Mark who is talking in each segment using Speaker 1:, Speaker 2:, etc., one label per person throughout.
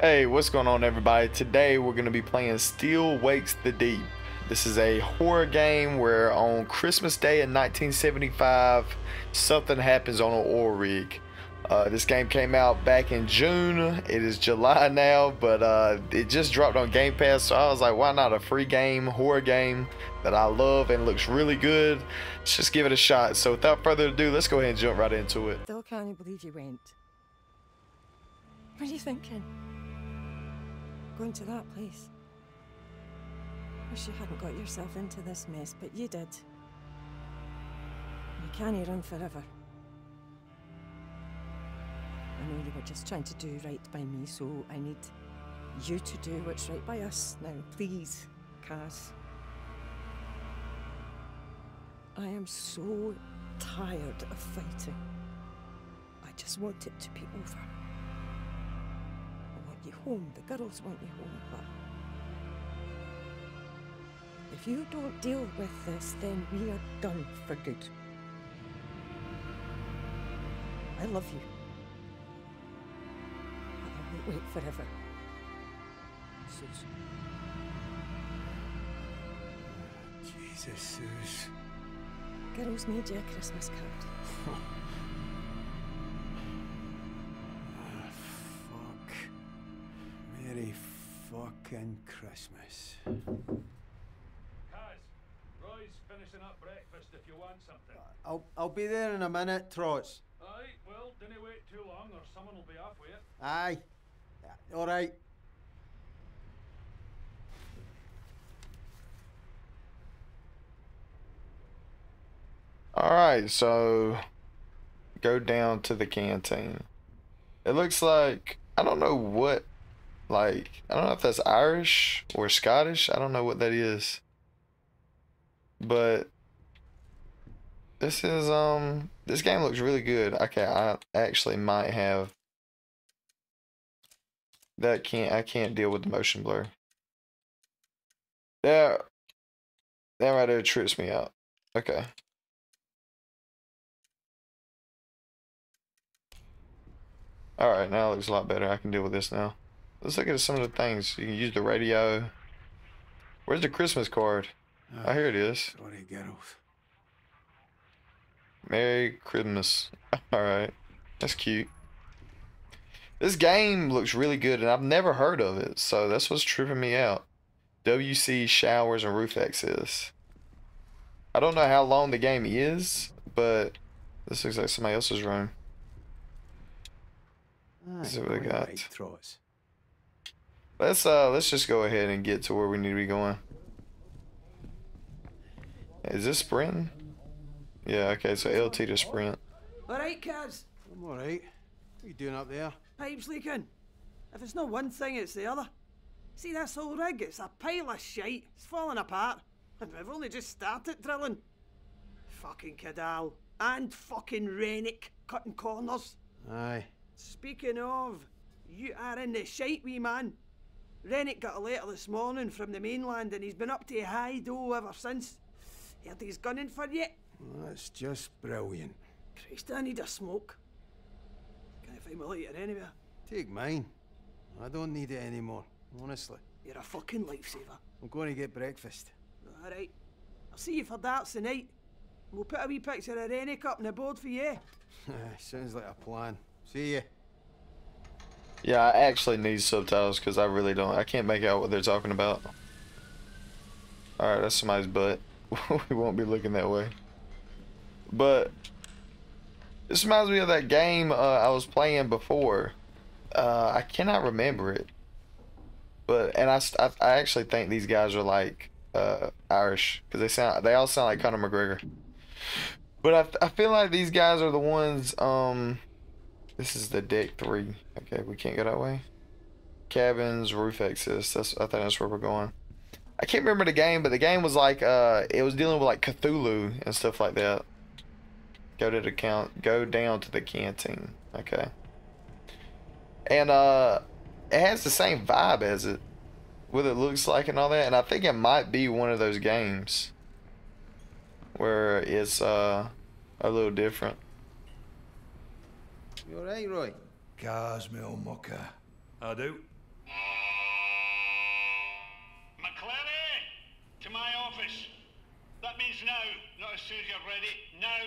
Speaker 1: Hey, what's going on everybody? Today we're going to be playing Still Wakes the Deep. This is a horror game where on Christmas Day in 1975, something happens on an oil rig. Uh, this game came out back in June. It is July now, but uh, it just dropped on Game Pass, so I was like, why not a free game, horror game that I love and looks really good? Let's just give it a shot. So without further ado, let's go ahead and jump right into it.
Speaker 2: Still can't believe you went. What are you thinking? Going to that place? Wish you hadn't got yourself into this mess, but you did. You can't run forever. I know you were just trying to do right by me, so I need you to do what's right by us. Now, please, Caz. I am so tired of fighting. I just want it to be over. I want you home. The girls want you home, but if you don't deal with this, then we are done for good. I love you. But I won't wait forever. Susan.
Speaker 3: Jesus, Suze.
Speaker 2: Girls made you a Christmas card.
Speaker 3: Merry fucking Christmas.
Speaker 4: Caz, Roy's finishing up breakfast if you want something.
Speaker 3: I'll, I'll be there in a minute, Trots.
Speaker 4: Aye, well, don't wait too long or someone will be off with it.
Speaker 3: Aye. All right.
Speaker 1: Alright, so go down to the canteen. It looks like I don't know what like I don't know if that's Irish or Scottish. I don't know what that is. But this is um this game looks really good. Okay, I actually might have that can't I can't deal with the motion blur. That that right there trips me out. Okay. Alright, now it looks a lot better. I can deal with this now. Let's look at some of the things. You can use the radio. Where's the Christmas card? Oh, here it is. Merry Christmas. Alright. That's cute. This game looks really good, and I've never heard of it, so that's what's tripping me out. WC Showers and Roof Access. I don't know how long the game is, but this looks like somebody else's room.
Speaker 3: Aye,
Speaker 1: see what
Speaker 3: quite
Speaker 1: got. Let's uh let's just go ahead and get to where we need to be going. Is this sprinting? Yeah, okay, so LT to sprint.
Speaker 5: All right, Caz.
Speaker 3: I'm all right. What are you doing up there?
Speaker 5: Pipes leaking. If it's not one thing, it's the other. See this whole rig? It's a pile of shite. It's falling apart. And we've only just started drilling. Fucking Cadal. And fucking Rennick cutting corners.
Speaker 3: Aye.
Speaker 5: Speaking of, you are in the shite, wee man. Rennick got a letter this morning from the mainland and he's been up to high ever since. Heard he's gunning for you.
Speaker 3: Well, that's just brilliant.
Speaker 5: Christ, I need a smoke. Can't find my lighter anywhere.
Speaker 3: Take mine. I don't need it anymore, honestly.
Speaker 5: You're a fucking lifesaver.
Speaker 3: I'm going to get breakfast.
Speaker 5: Alright. I'll see you for darts tonight. We'll put a wee picture of Rennick up on the board for you.
Speaker 3: Sounds like a plan. See ya.
Speaker 1: Yeah, I actually need subtitles because I really don't. I can't make out what they're talking about. Alright, that's somebody's butt. we won't be looking that way. But this reminds me of that game uh, I was playing before. Uh, I cannot remember it. But and I, I, I actually think these guys are like uh, Irish because they sound they all sound like Conor McGregor. But I, I feel like these guys are the ones. Um, this is the deck three. Okay, we can't go that way. Cabins, roof access. That's I think that's where we're going. I can't remember the game, but the game was like uh, it was dealing with like Cthulhu and stuff like that. Go to the count. Go down to the canteen. Okay. And uh, it has the same vibe as it, what it looks like and all that. And I think it might be one of those games where it's uh a little different.
Speaker 3: You all right, Roy?
Speaker 6: Cosmo Mocker.
Speaker 4: I do. McLeary! To my office.
Speaker 6: That means now, not as soon as you're ready. Now!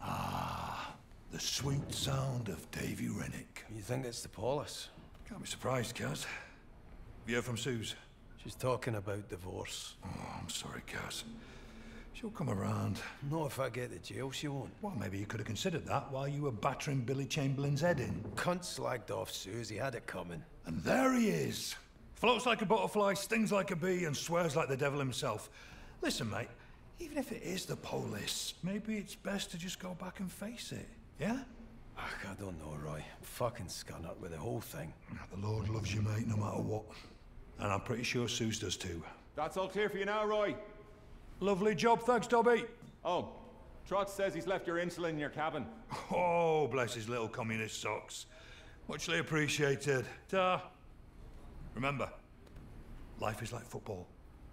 Speaker 4: Ah, the sweet sound of Davy Rennick.
Speaker 7: You think it's the Paulus?
Speaker 4: Can't be surprised, Caz. Have you heard from Suze?
Speaker 7: She's talking about divorce.
Speaker 4: Oh, I'm sorry, Caz. She'll come around.
Speaker 7: Not if I get to jail, she won't.
Speaker 4: Well, maybe you could have considered that while you were battering Billy Chamberlain's head in.
Speaker 7: Cunt slagged off Susie, had it coming.
Speaker 4: And there he is. Floats like a butterfly, stings like a bee, and swears like the devil himself. Listen, mate, even if it is the police, maybe it's best to just go back and face it. Yeah?
Speaker 7: Ugh, I don't know, Roy. I'm fucking scun up with the whole thing.
Speaker 4: The Lord loves you, mate, no matter what. And I'm pretty sure Suze does too.
Speaker 8: That's all clear for you now, Roy.
Speaker 4: Lovely job, thanks, Dobby.
Speaker 8: Oh, Trot says he's left your insulin in your cabin.
Speaker 4: Oh, bless his little communist socks. Muchly appreciated. Ta. Remember, life is like football.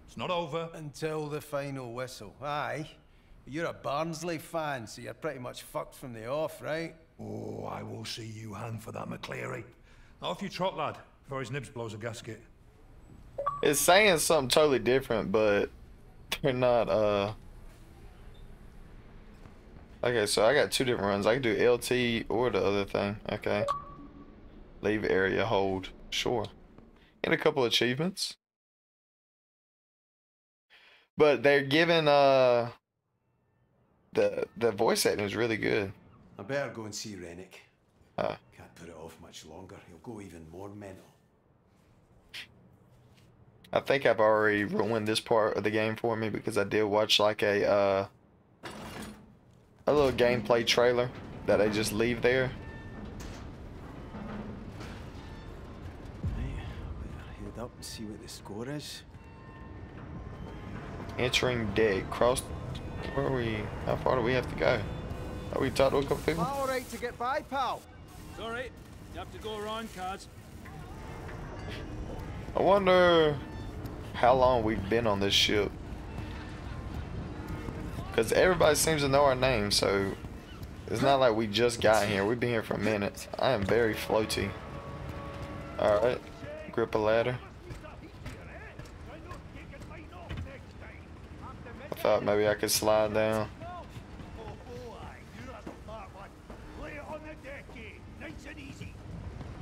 Speaker 4: It's not over.
Speaker 7: Until the final whistle. Aye. You're a Barnsley fan, so you're pretty much fucked from the off, right?
Speaker 4: Oh, I will see you hang for that, McLeary. Off you trot, lad, before his nibs blows a gasket.
Speaker 1: It's saying something totally different, but they're not, uh... Okay, so I got two different runs. I can do LT or the other thing. Okay. Leave area, hold. Sure. And a couple achievements. But they're giving, uh... The, the voice acting is really good.
Speaker 7: I better go and see Rennick. Can't put it off much longer. He'll go even more mental.
Speaker 1: I think I've already ruined this part of the game for me because I did watch like a uh, a little gameplay trailer that they just leave there.
Speaker 7: Right, I better head up and see what the score is.
Speaker 1: Entering dead. Cross. Where are we? How far do we have to go? Are we talked to a couple people?
Speaker 7: All right to get by, pal.
Speaker 3: It's alright. You have to go around, Caz.
Speaker 1: I wonder how long we've been on this ship. Because everybody seems to know our name, so it's not like we just got here. We've been here for a minute. I am very floaty. Alright. Grip a ladder. I thought maybe I could slide down.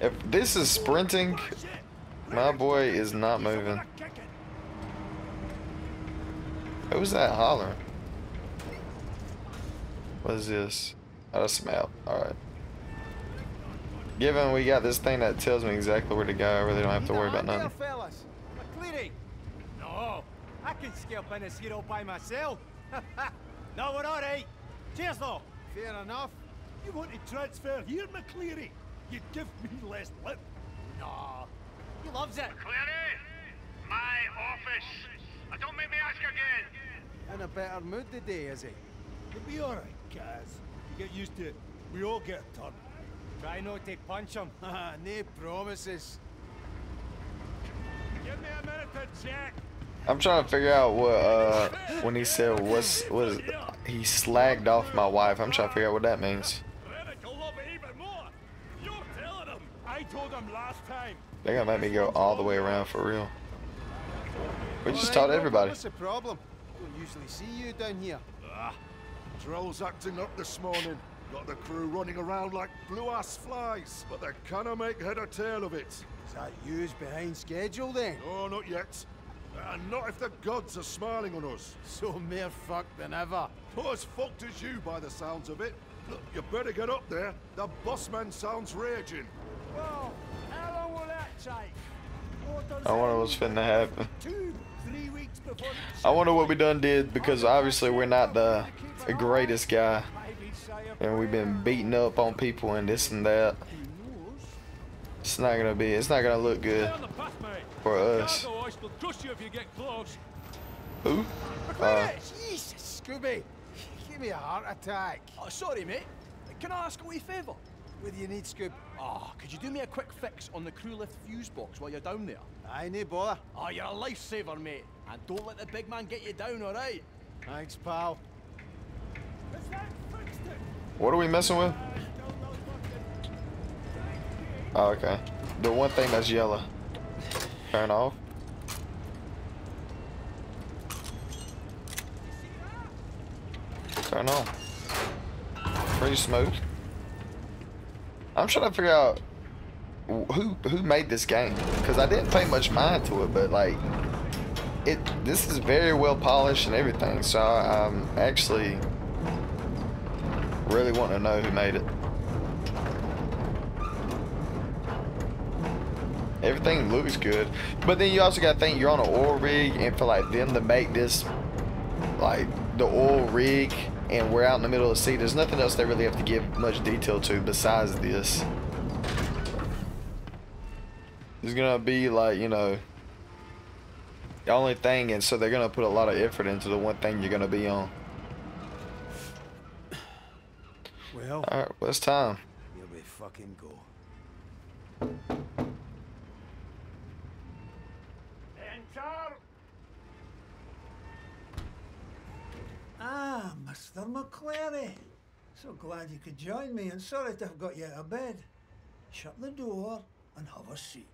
Speaker 1: If this is sprinting, my boy is not moving. Who's that hollering? What is this? Oh, that's some help. Alright. Given we got this thing that tells me exactly where to go, I really don't have to worry about nothing.
Speaker 7: fellas. McLeary. No, I can scalp in this here all by myself. no, we're all right. Eh? Cheers, though. Fair enough.
Speaker 9: You want to transfer here, McLeary? You'd give me less lip.
Speaker 7: No, he loves it.
Speaker 6: Cleary! My office! Uh, don't make me ask again!
Speaker 7: In a better mood today, is he?
Speaker 9: You'll be all right, Caz. You get used to it. We all get a turn.
Speaker 7: Try not to punch him. no promises.
Speaker 9: Give me a minute to check.
Speaker 1: I'm trying to figure out what, uh, when he said what's, what is, he slagged off my wife. I'm trying to figure out what that means.
Speaker 9: Rennick will love it even more. You're telling him. I told him last time.
Speaker 1: They're gonna make me go all the way around for real. We just
Speaker 7: All
Speaker 1: taught everybody.
Speaker 7: What's the problem? Don't usually see you down here.
Speaker 9: Ah, Drill's acting up this morning. Got the crew running around like blue-ass flies, but they cannot make head or tail of it.
Speaker 7: Is that you's behind schedule then?
Speaker 9: No, not yet. And not if the gods are smiling on us.
Speaker 7: So mere fucked than ever.
Speaker 9: Not as fucked as you by the sounds of it. Look, you better get up there. The bossman sounds raging.
Speaker 7: Well, how long will that take?
Speaker 1: I wonder what's finna happen. I wonder what we done did because obviously we're not the, the greatest guy. And we've been beating up on people and this and that. It's not gonna be, it's not gonna look good
Speaker 3: Stay on the path, mate.
Speaker 1: for us.
Speaker 3: Cargo hoist will crush you if you get close.
Speaker 1: Who? Uh,
Speaker 7: Jesus, Scooby! Give me a heart attack.
Speaker 10: Oh, sorry, mate. Can I ask a wee favour?
Speaker 7: What do you need, Scoob?
Speaker 10: Ah, could you do me a quick fix on the crew lift fuse box while you're down there?
Speaker 7: Aye, no bother.
Speaker 10: Oh, you're a lifesaver, mate. And don't let the big man get you down, alright?
Speaker 7: Thanks, pal.
Speaker 1: what are we messing with? Oh, okay. The one thing that's yellow. Turn off. Turn know. Pretty smooth. I'm trying to figure out who who made this game because I didn't pay much mind to it, but like it this is very well polished and everything. So I'm actually really wanting to know who made it. Everything looks good, but then you also got to think you're on an oil rig, and for like them to make this like the oil rig and we're out in the middle of the sea. There's nothing else they really have to give much detail to besides this. It's gonna be like, you know, the only thing, and so they're gonna put a lot of effort into the one thing you're gonna be on.
Speaker 3: Well,
Speaker 1: Alright, well, it's time.
Speaker 3: here we fucking go.
Speaker 6: Enter!
Speaker 11: Ah, Mr. McLeary. So glad you could join me, and sorry to have got you out of bed. Shut the door and have a seat.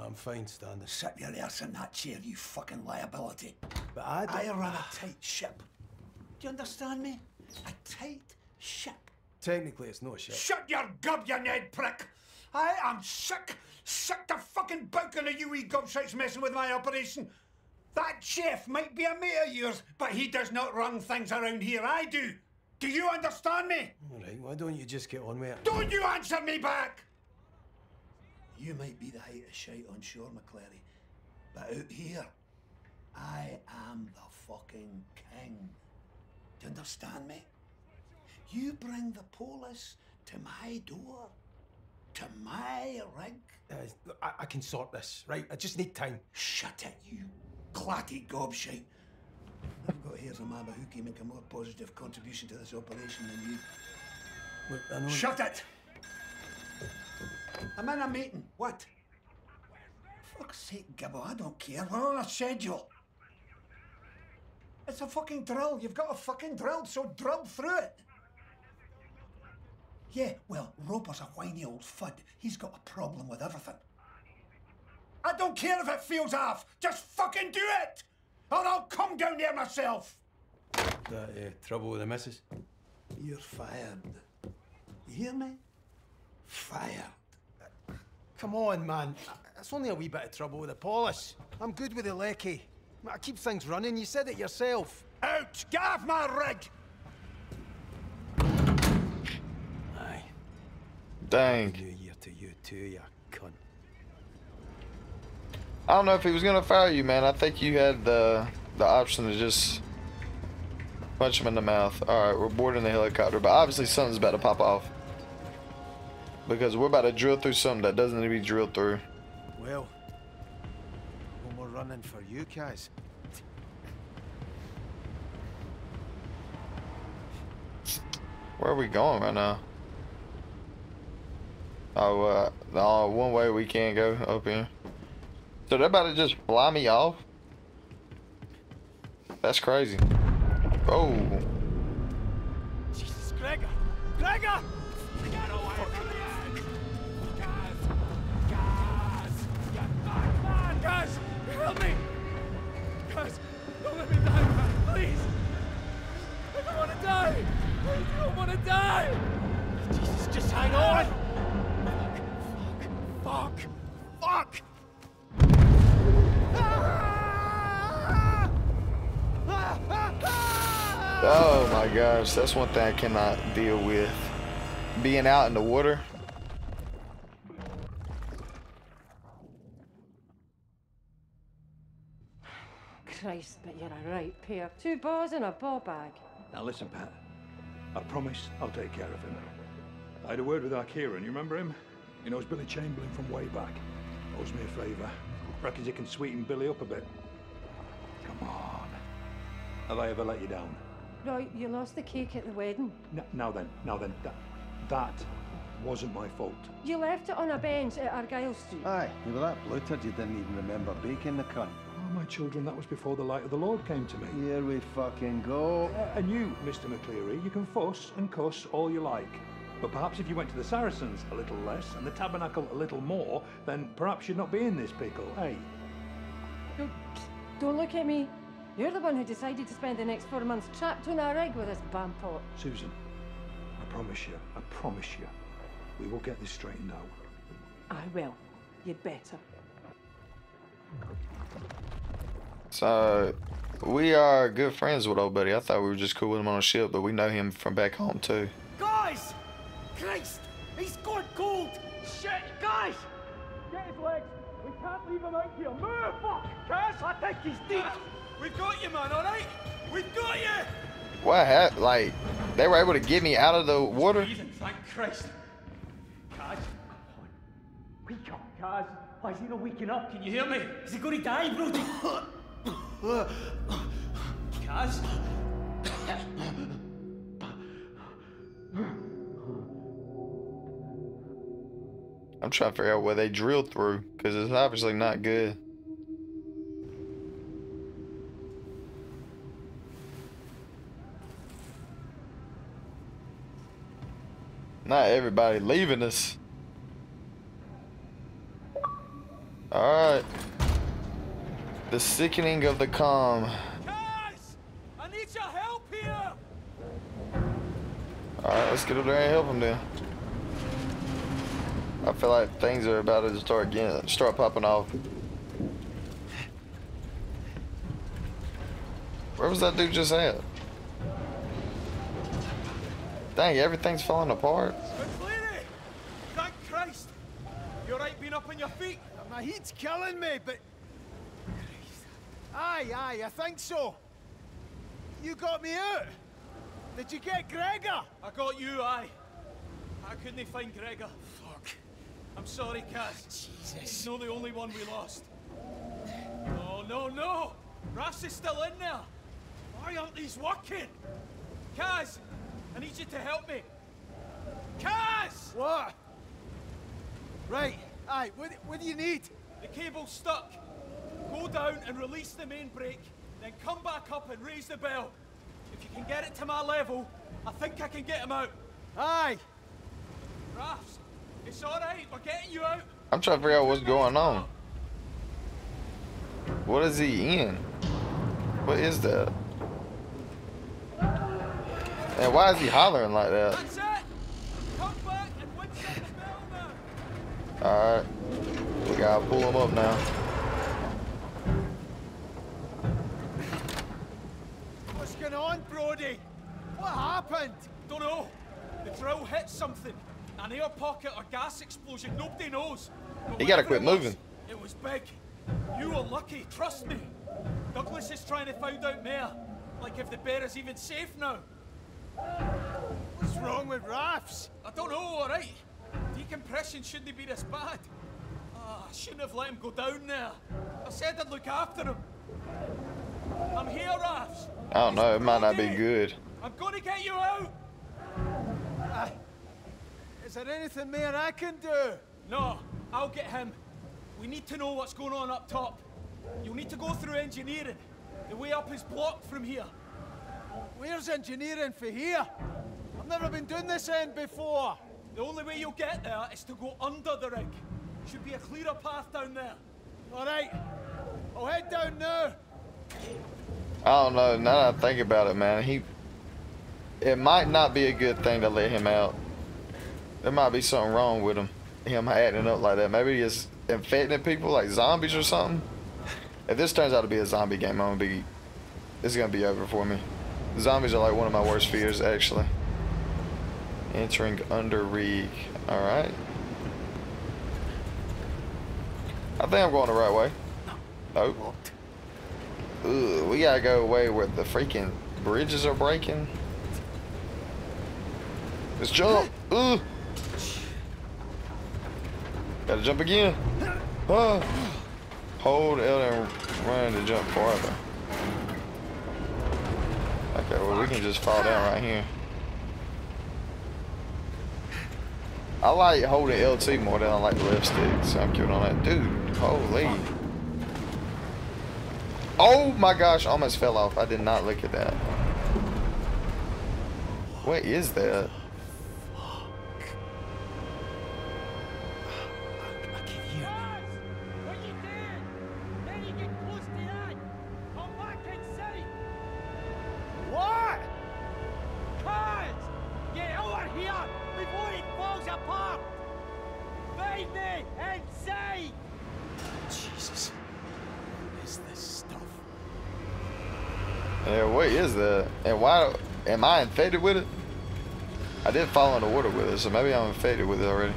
Speaker 3: I'm fine, Standish.
Speaker 11: Sit your ass in that chair, you fucking liability.
Speaker 3: But I don't...
Speaker 11: I run a tight ship. Do you understand me? A tight ship.
Speaker 3: Technically, it's no shit.
Speaker 12: Shut your gob, you Ned prick! I am sick, sick to fucking bouking of you wee gobshites messing with my operation. That chef might be a mate of yours, but he does not run things around here. I do. Do you understand me?
Speaker 3: All right, why don't you just get on with it?
Speaker 12: Don't you answer me back!
Speaker 11: You might be the height of shite on shore, McLeary, but out here, I am the fucking king. Do you understand me? You bring the police to my door, to my rig.
Speaker 3: Uh, I, I can sort this, right? I just need time.
Speaker 11: Shut it, you clatty gobshite. I've got here a man who can make a more positive contribution to this operation than you.
Speaker 3: Look, I know...
Speaker 12: Shut it! I'm in a meeting. What?
Speaker 11: Fuck's sake, Gibbo, I don't care. We're on a schedule.
Speaker 12: It's a fucking drill. You've got a fucking drill, so drill through it.
Speaker 11: Yeah, well, Roper's a whiny old fud. He's got a problem with everything.
Speaker 12: I don't care if it feels off. Just fucking do it, or I'll come down there myself.
Speaker 3: That uh, trouble with the missus?
Speaker 11: You're fired. You hear me? Fired.
Speaker 3: Come on, man. It's only a wee bit of trouble with the polish. I'm good with the lecky. I keep things running. You said it yourself.
Speaker 12: Out! Get off my rig!
Speaker 3: Aye.
Speaker 1: Dang.
Speaker 3: New year to you too, you cunt.
Speaker 1: I don't know if he was gonna fire you, man. I think you had the the option to just punch him in the mouth. All right, we're boarding the helicopter, but obviously something's about to pop off because we're about to drill through something that doesn't need to be drilled through.
Speaker 3: Well, no more running for you guys.
Speaker 1: Where are we going right now? Oh, uh, the one way we can't go up here. So they're about to just fly me off? That's crazy. Oh.
Speaker 3: Jesus, Gregor! Gregor!
Speaker 10: Die!
Speaker 3: Jesus, just hang on!
Speaker 10: Fuck! Fuck! Fuck!
Speaker 1: Oh my gosh, that's one thing I cannot deal with. Being out in the water.
Speaker 13: Christ, but you're a right pair. Two bars and a ball bag.
Speaker 4: Now listen, Pat. I promise I'll take care of him. I had a word with our Kieran, you remember him? He knows Billy Chamberlain from way back. Owes me a favour. Reckons he can sweeten Billy up a bit. Come on. Have I ever let you down?
Speaker 13: Right, you lost the cake at the wedding.
Speaker 4: N- now then, now then, that, that wasn't my fault.
Speaker 13: You left it on a bench at Argyle Street.
Speaker 14: Aye, you were that bloated you didn't even remember baking the cunt.
Speaker 4: My children, that was before the light of the Lord came to me.
Speaker 14: Here we fucking go.
Speaker 4: Uh, and you, Mr. McLeary, you can fuss and cuss all you like. But perhaps if you went to the Saracens a little less and the Tabernacle a little more, then perhaps you'd not be in this pickle, eh?
Speaker 13: Don't, don't look at me. You're the one who decided to spend the next four months trapped on a rig with this bampot.
Speaker 4: Susan, I promise you, I promise you, we will get this straightened out.
Speaker 13: I will. You'd better.
Speaker 1: So, we are good friends with old buddy. I thought we were just cool with him on a ship, but we know him from back home too.
Speaker 3: Guys! Christ! He's gone cold! Shit, guys! Get his legs! We can't leave him out here! Move! Fuck! Caz, I think he's deep! Ah, we've got you, man, alright? We've got you!
Speaker 1: What happened? Like, they were able to get me out of the water?
Speaker 3: Breathing, thank Christ! Caz, come on. Wake up, Caz. Why is he not waking up? Can you hear me? Is he going to die, Brody? Caz?
Speaker 1: I'm trying to figure out where they drilled through, because it's obviously not good. Not everybody leaving us. Alright. The sickening of the calm.
Speaker 3: Caz! I need your help here!
Speaker 1: Alright, let's get up there and help him then. I feel like things are about to start getting start popping off. Where was that dude just at? Dang, everything's falling apart.
Speaker 3: Thank Christ! You are right being up on your feet?
Speaker 7: My heat's killing me, but... Aye, aye, I think so. You got me out. Did you get Gregor?
Speaker 3: I got you, aye. I couldn't find Gregor. Fuck. I'm sorry, Caz. Jesus. He's not the only one we lost. Oh, no, no, no! Rass is still in there! Why aren't these working? Caz! I need you to help me! Caz!
Speaker 7: What? Right, aye, what, what do you need?
Speaker 3: The cable's stuck. Go down and release the main brake, then come back up and raise the bell. If you can get it to my level, I think I can get him out.
Speaker 7: Aye.
Speaker 3: Rafts, it's alright, we're getting you out.
Speaker 1: I'm trying to figure out what's going on. What is he in? What is that? And why is he hollering like that?
Speaker 3: That's it! Come back and the bell now!
Speaker 1: Alright. We gotta pull him up now.
Speaker 7: Going on, Brody? What happened?
Speaker 3: Don't know. The drill hit something. An air pocket or gas explosion, nobody knows. But
Speaker 1: He gotta quit
Speaker 3: it was,
Speaker 1: moving.
Speaker 3: It was big. You were lucky, trust me. Douglas is trying to find out more. Like if the bear is even safe now.
Speaker 7: What's wrong with rafts?
Speaker 3: I don't know, alright. Decompression shouldn't be this bad. Ah, I shouldn't have let him go down there. I said I'd look after him. I'm here, Rafs.
Speaker 1: I don't know, it might not be good.
Speaker 3: I'm gonna get you out.
Speaker 7: Aye. Is there anything more I can do?
Speaker 3: No, I'll get him. We need to know what's going on up top. You'll need to go through engineering. The way up is blocked from here.
Speaker 7: Where's engineering for here? I've never been doing this end before.
Speaker 3: The only way you'll get there is to go under the rig. Should be a clearer path down there.
Speaker 7: All right. I'll head down now.
Speaker 1: I don't know. Now that I think about it, man, he. It might not be a good thing to let him out. There might be something wrong with him. Him acting up like that. Maybe he's infecting people like zombies or something. If this turns out to be a zombie game, I'm gonna be. It's gonna be over for me. Zombies are like one of my worst fears, actually. Entering under rig. Alright. I think I'm going the right way. Nope. Oh. Ugh, we gotta go away where the freaking bridges are breaking. Let's jump. Ugh. Gotta jump again. Ah. Hold L and run to jump farther. Okay, well we can just fall down right here. I like holding LT more than I like the left stick, so I'm keeping on that. Dude, holy. Oh my gosh, almost fell off. I did not look at that. What is that? Am I infected with it? I did fall in the water with it, so maybe I'm infected with it already.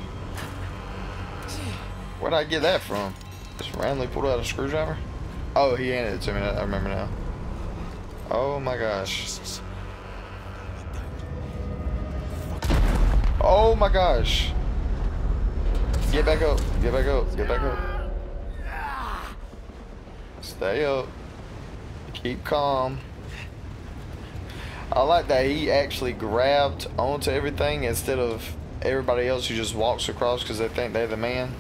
Speaker 1: Where'd I get that from? Just randomly pulled out a screwdriver? Oh, he handed it to me. I remember now. Oh my gosh. Oh my gosh. Get back up. Get back up. Get back up. Stay up. Keep calm. I like that he actually grabbed onto everything instead of everybody else who just walks across because they think they're the man.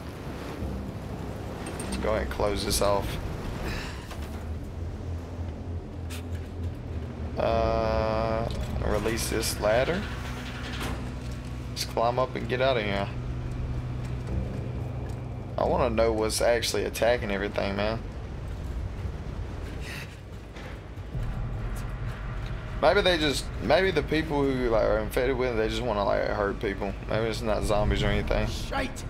Speaker 1: Let's go ahead and close this off. Uh, release this ladder. Let's climb up and get out of here. I want to know what's actually attacking everything, man. Maybe they just, maybe the people who like are infected with it, they just want to like hurt people. Maybe it's not zombies or anything.
Speaker 7: Shite!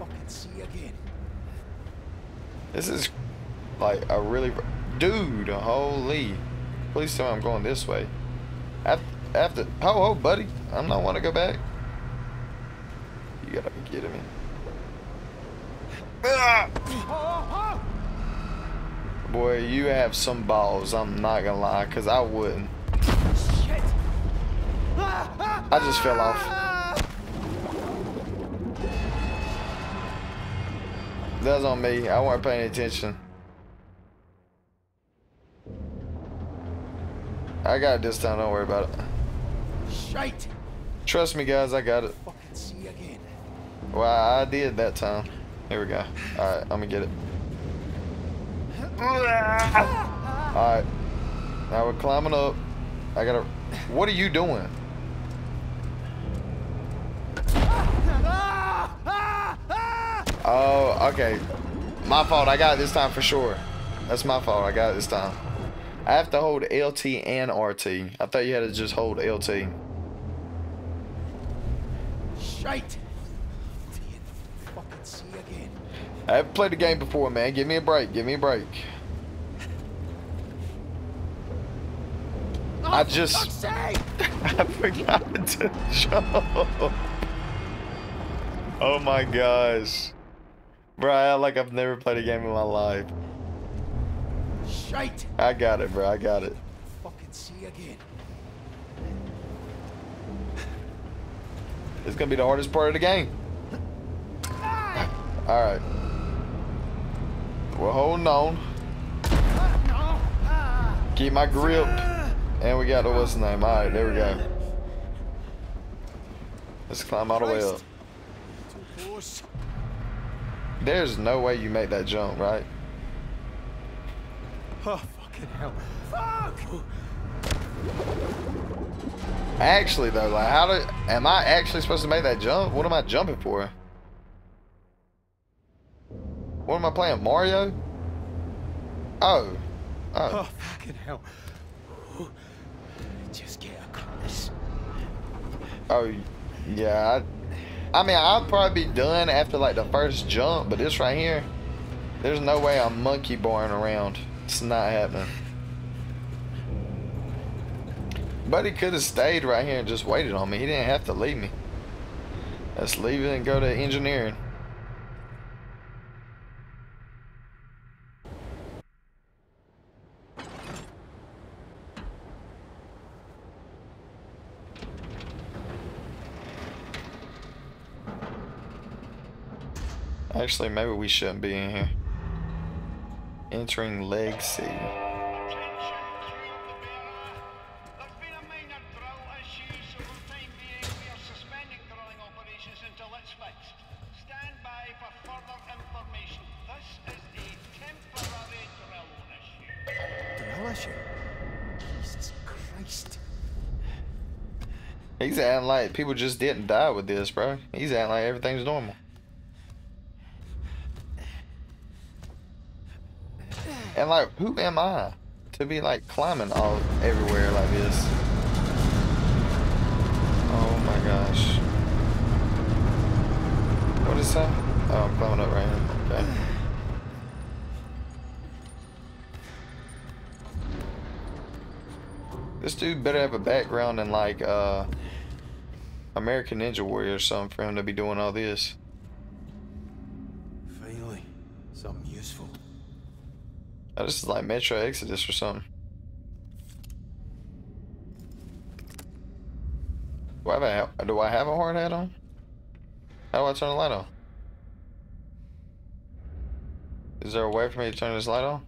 Speaker 7: Fucking see again.
Speaker 1: This is like a really, dude, holy. Please tell me I'm going this way. After, after, ho ho, buddy. I'm not want to go back. You gotta be kidding me. Ah! Boy, you have some balls, I'm not gonna lie, because I wouldn't.
Speaker 7: Shit!
Speaker 1: I just fell off. That's on me. I weren't paying attention. I got it this time, don't worry about it.
Speaker 7: Shite!
Speaker 1: Trust me, guys, I got it.
Speaker 7: Fucking see again.
Speaker 1: Well, I did that time. Here we go. Alright, I'm gonna get it. Alright. Now we're climbing up. I gotta... What are you doing? Oh, okay. My fault. I got it this time for sure. That's my fault. I got it this time. I have to hold LT and RT. I thought you had to just hold LT.
Speaker 7: Shite! Fucking see again.
Speaker 1: I haven't played the game before, man. Give me a break. Give me a break. Oh, I just... I forgot to jump. Oh my gosh. Bro, I like I've never played a game in my life.
Speaker 7: Shite!
Speaker 1: I got it, bro. I got it.
Speaker 7: Fucking see again.
Speaker 1: It's gonna be the hardest part of the game. Ah! Alright. We're holding on. Ah, ah. Keep my grip. And we got the what's the name. Alright, there we go. Let's climb all the way up. There's no way you make that jump, right?
Speaker 7: Oh, fucking hell. Fuck!
Speaker 1: Actually, though, like, how do... Am I actually supposed to make that jump? What am I jumping for? What am I playing? Mario? Oh.
Speaker 7: Oh,
Speaker 1: Oh.
Speaker 7: fucking hell.
Speaker 1: Oh, yeah. I, I mean, I'll probably be done after, like, the first jump, but this right here, there's no way I'm monkey boring around. It's not happening. But he could have stayed right here and just waited on me. He didn't have to leave me. Let's leave it and go to engineering. Actually, maybe we shouldn't be in here. Entering leg C.
Speaker 7: Drill issue?
Speaker 1: He's acting like people just didn't die with this, bro. He's acting like everything's normal. And like, who am I to be like climbing all everywhere like this? Oh my gosh. What is that? Oh, I'm climbing up right here. Okay. This dude better have a background in like uh American Ninja Warrior or something for him to be doing all this.
Speaker 7: Finally, something useful.
Speaker 1: Oh, this is like Metro Exodus or something. Do I have a do I have a hard hat on? How do I turn the light on? Is there a way for me to turn this light on?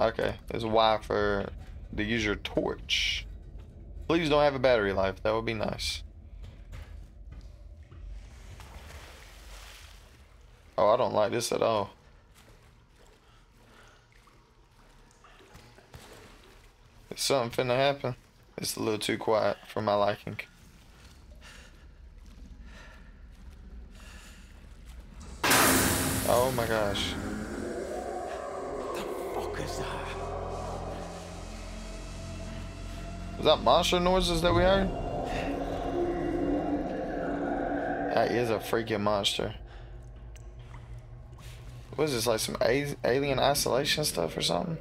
Speaker 1: Okay, there's a Y for to use your torch. Please don't have a battery life. That would be nice. Oh, I don't like this at all. Something finna happen? It's a little too quiet for my liking. Oh my gosh.
Speaker 7: The fuck is that?
Speaker 1: Was that monster noises that we heard? That is a freaking monster. What is this, like some alien isolation stuff or something?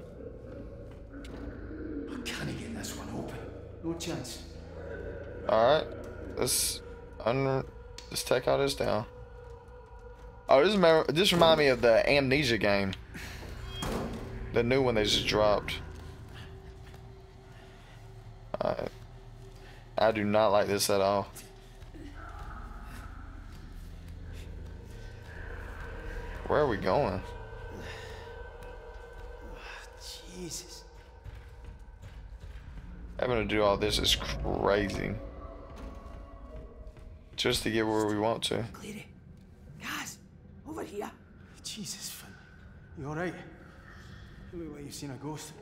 Speaker 7: I can't get this one open. No chance.
Speaker 1: Alright. Let's un let's take all this down. Oh, this, remember, this remind me of the Amnesia game. The new one they just dropped. Alright. I do not like this at all. Where are we going?
Speaker 7: Jesus.
Speaker 1: Having to do all this is crazy. Just to get where we want to.
Speaker 5: Clary. Guys, over here.
Speaker 7: Jesus, Finn. You alright? You look like you've seen a ghost.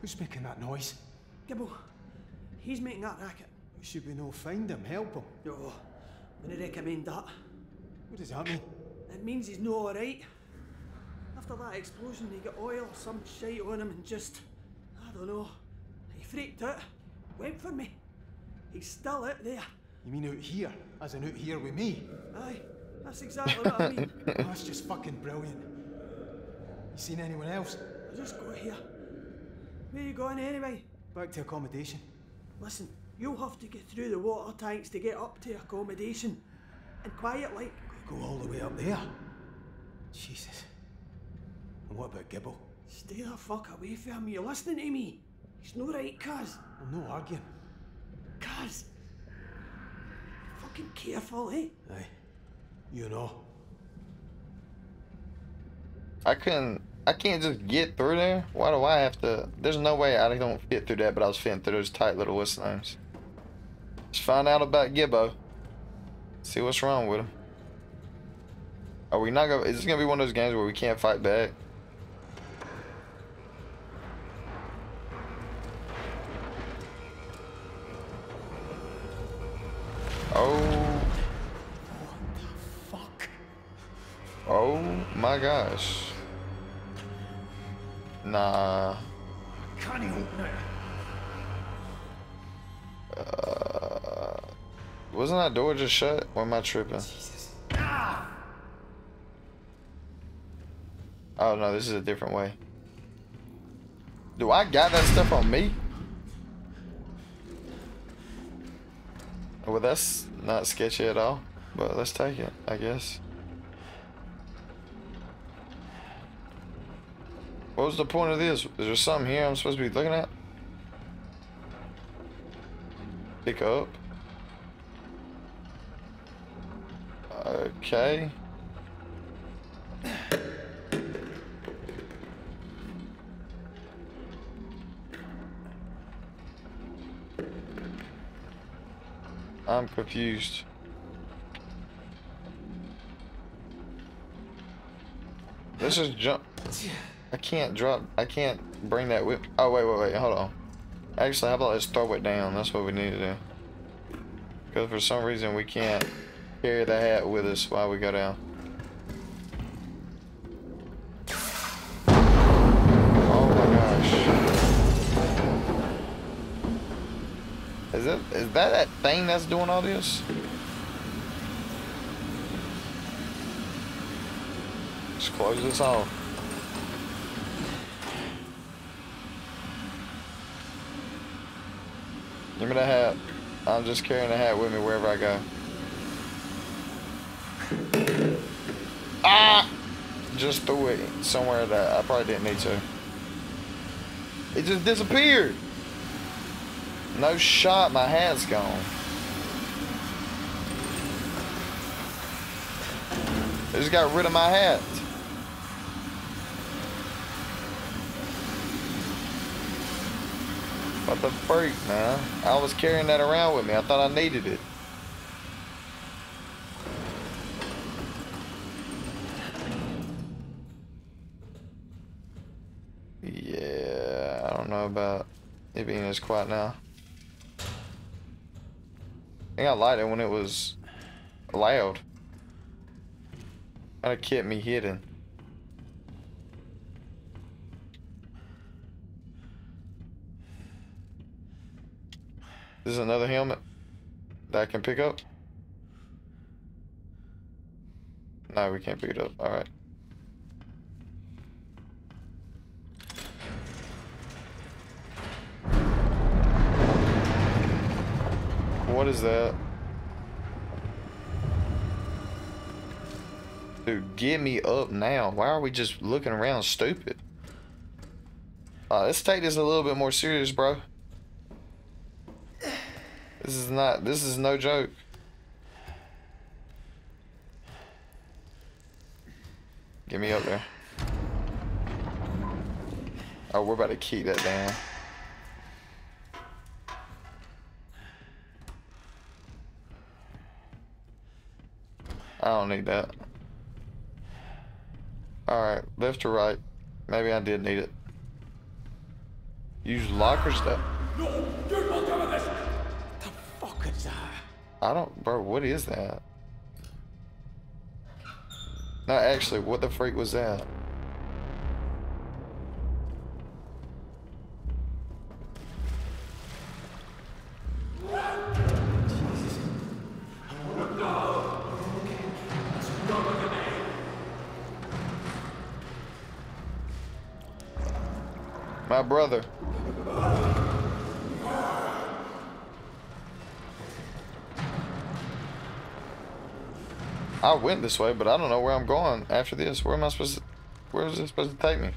Speaker 7: Who's making that noise?
Speaker 5: Gibbo. He's making that racket.
Speaker 7: Should we no find him, help him?
Speaker 5: No, wouldn't recommend that.
Speaker 7: What does that mean?
Speaker 5: It means he's no alright. After that explosion, he got oil some shite on him and just, I don't know. Freaked out, went for me. He's still out there.
Speaker 7: You mean out here? As in out here with me?
Speaker 5: Aye, that's exactly what I mean.
Speaker 7: Oh, that's just fucking brilliant. You seen anyone else?
Speaker 5: I just got here. Where you going anyway?
Speaker 7: Back to accommodation.
Speaker 5: Listen, you'll have to get through the water tanks to get up to accommodation. And quiet like.
Speaker 7: Go all the way up there? Jesus. And what about Gibbo?
Speaker 5: Stay the fuck away from him. You're listening to me? He's no right, cuz.
Speaker 7: I'm no arguing.
Speaker 5: Cuz. Fucking careful, eh?
Speaker 7: Aye. You know.
Speaker 1: I couldn't. I can't just get through there. Why do I have to? There's no way I don't fit through that, but I was fitting through those tight little whistle names. Let's find out about Gibbo. See what's wrong with him. Are we not gonna? Is this gonna be one of those games where we can't fight back? Oh.
Speaker 7: What the Fuck.
Speaker 1: Oh my gosh. Nah.
Speaker 7: Can't open it.
Speaker 1: Uh, wasn't that door just shut? Or am I tripping? Oh no, this is a different way. Do I got that stuff on me? Well, that's not sketchy at all. But let's take it, I guess. What was the point of this? Is there something here I'm supposed to be looking at? Pick up. Okay. I'm confused. Let's just jump. I can't drop. I can't bring that whip. Oh, wait, wait, wait. Hold on. Actually, how about let's throw it down? That's what we need to do. Because for some reason we can't carry the hat with us while we go down. Is that that thing that's doing all this? Just close this off. Give me the hat. I'm just carrying the hat with me wherever I go. Ah! Just threw it somewhere that I probably didn't need to. It just disappeared. No shot, my hat's gone. They just got rid of my hat. What the freak, man? I was carrying that around with me. I thought I needed it. Yeah, I don't know about it being as quiet now. I liked it when it was loud. Kinda kept me hidden. This is another helmet that I can pick up? No, we can't pick it up. Alright. What is that? Dude, get me up now. Why are we just looking around stupid? Uh, let's take this a little bit more serious, bro. This is not, this is no joke. Get me up there. Oh, we're about to keep that down. I don't need that. Alright, left or right. Maybe I did need it. Use lockers that.
Speaker 10: No, you're not doing this! The fuck is that?
Speaker 1: I don't, bro, what is that? No, actually, what the freak was that? My brother. I went this way, but I don't know where I'm going after this. Where am I supposed to... Where is this supposed to take me?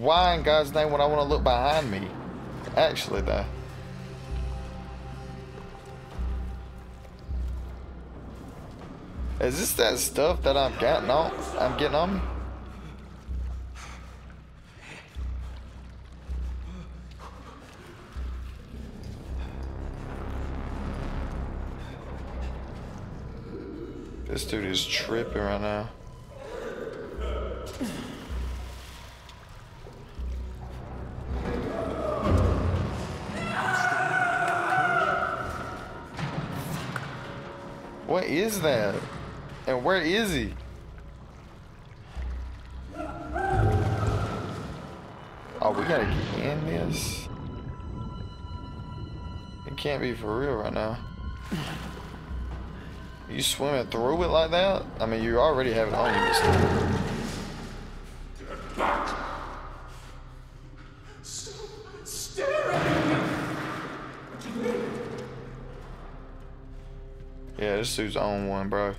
Speaker 1: Why in God's name would I want to look behind me? Actually, though. Is this that stuff that I'm getting on? I'm getting on? This dude is tripping right now. What is that? And where is he? Oh, we gotta get in this. It can't be for real right now. You swimming through it like that? I mean, you already have it on you. Yeah, this dude's on one, bro.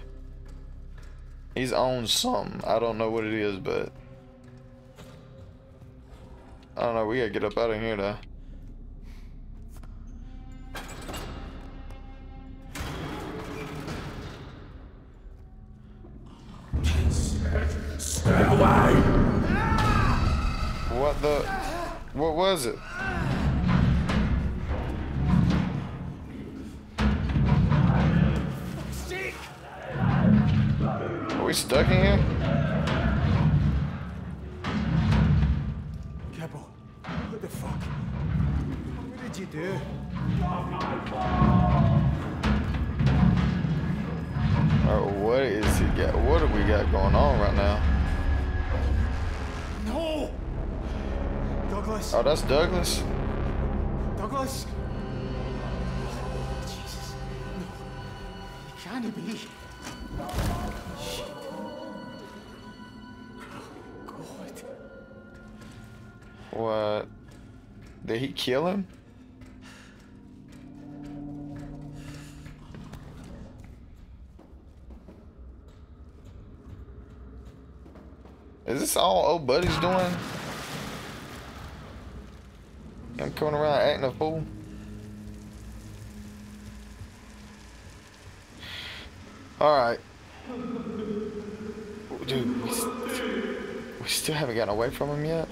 Speaker 1: He's on something. I don't know what it is, but... I don't know, we gotta get up out of here, though.
Speaker 7: Douglas?
Speaker 1: Douglas?
Speaker 7: Jesus. No. You're trying be. Shit. God.
Speaker 1: What? Did he kill him? Is this all old buddies doing? Coming around acting a fool. Alright. Dude, we, st we still haven't gotten away from him yet?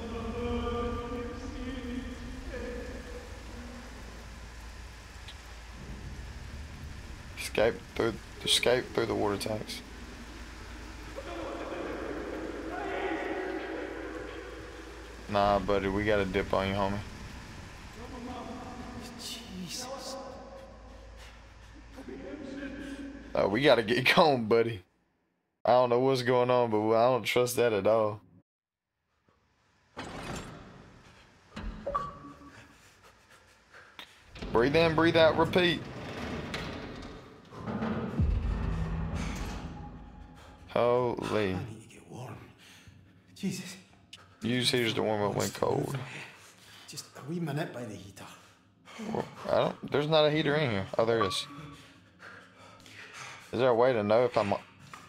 Speaker 1: Escape through escape through the water tanks. Nah, buddy, we got a dip on you, homie.
Speaker 7: Jesus.
Speaker 1: Oh, we gotta get going, buddy. I don't know what's going on, but I don't trust that at all. Breathe in, breathe out, repeat. Holy.
Speaker 7: Jesus.
Speaker 1: Use heaters to warm up when cold.
Speaker 7: Just a wee minute by the heater.
Speaker 1: I don't. There's not a heater in here. Oh, there is. Is there a way to know if I'm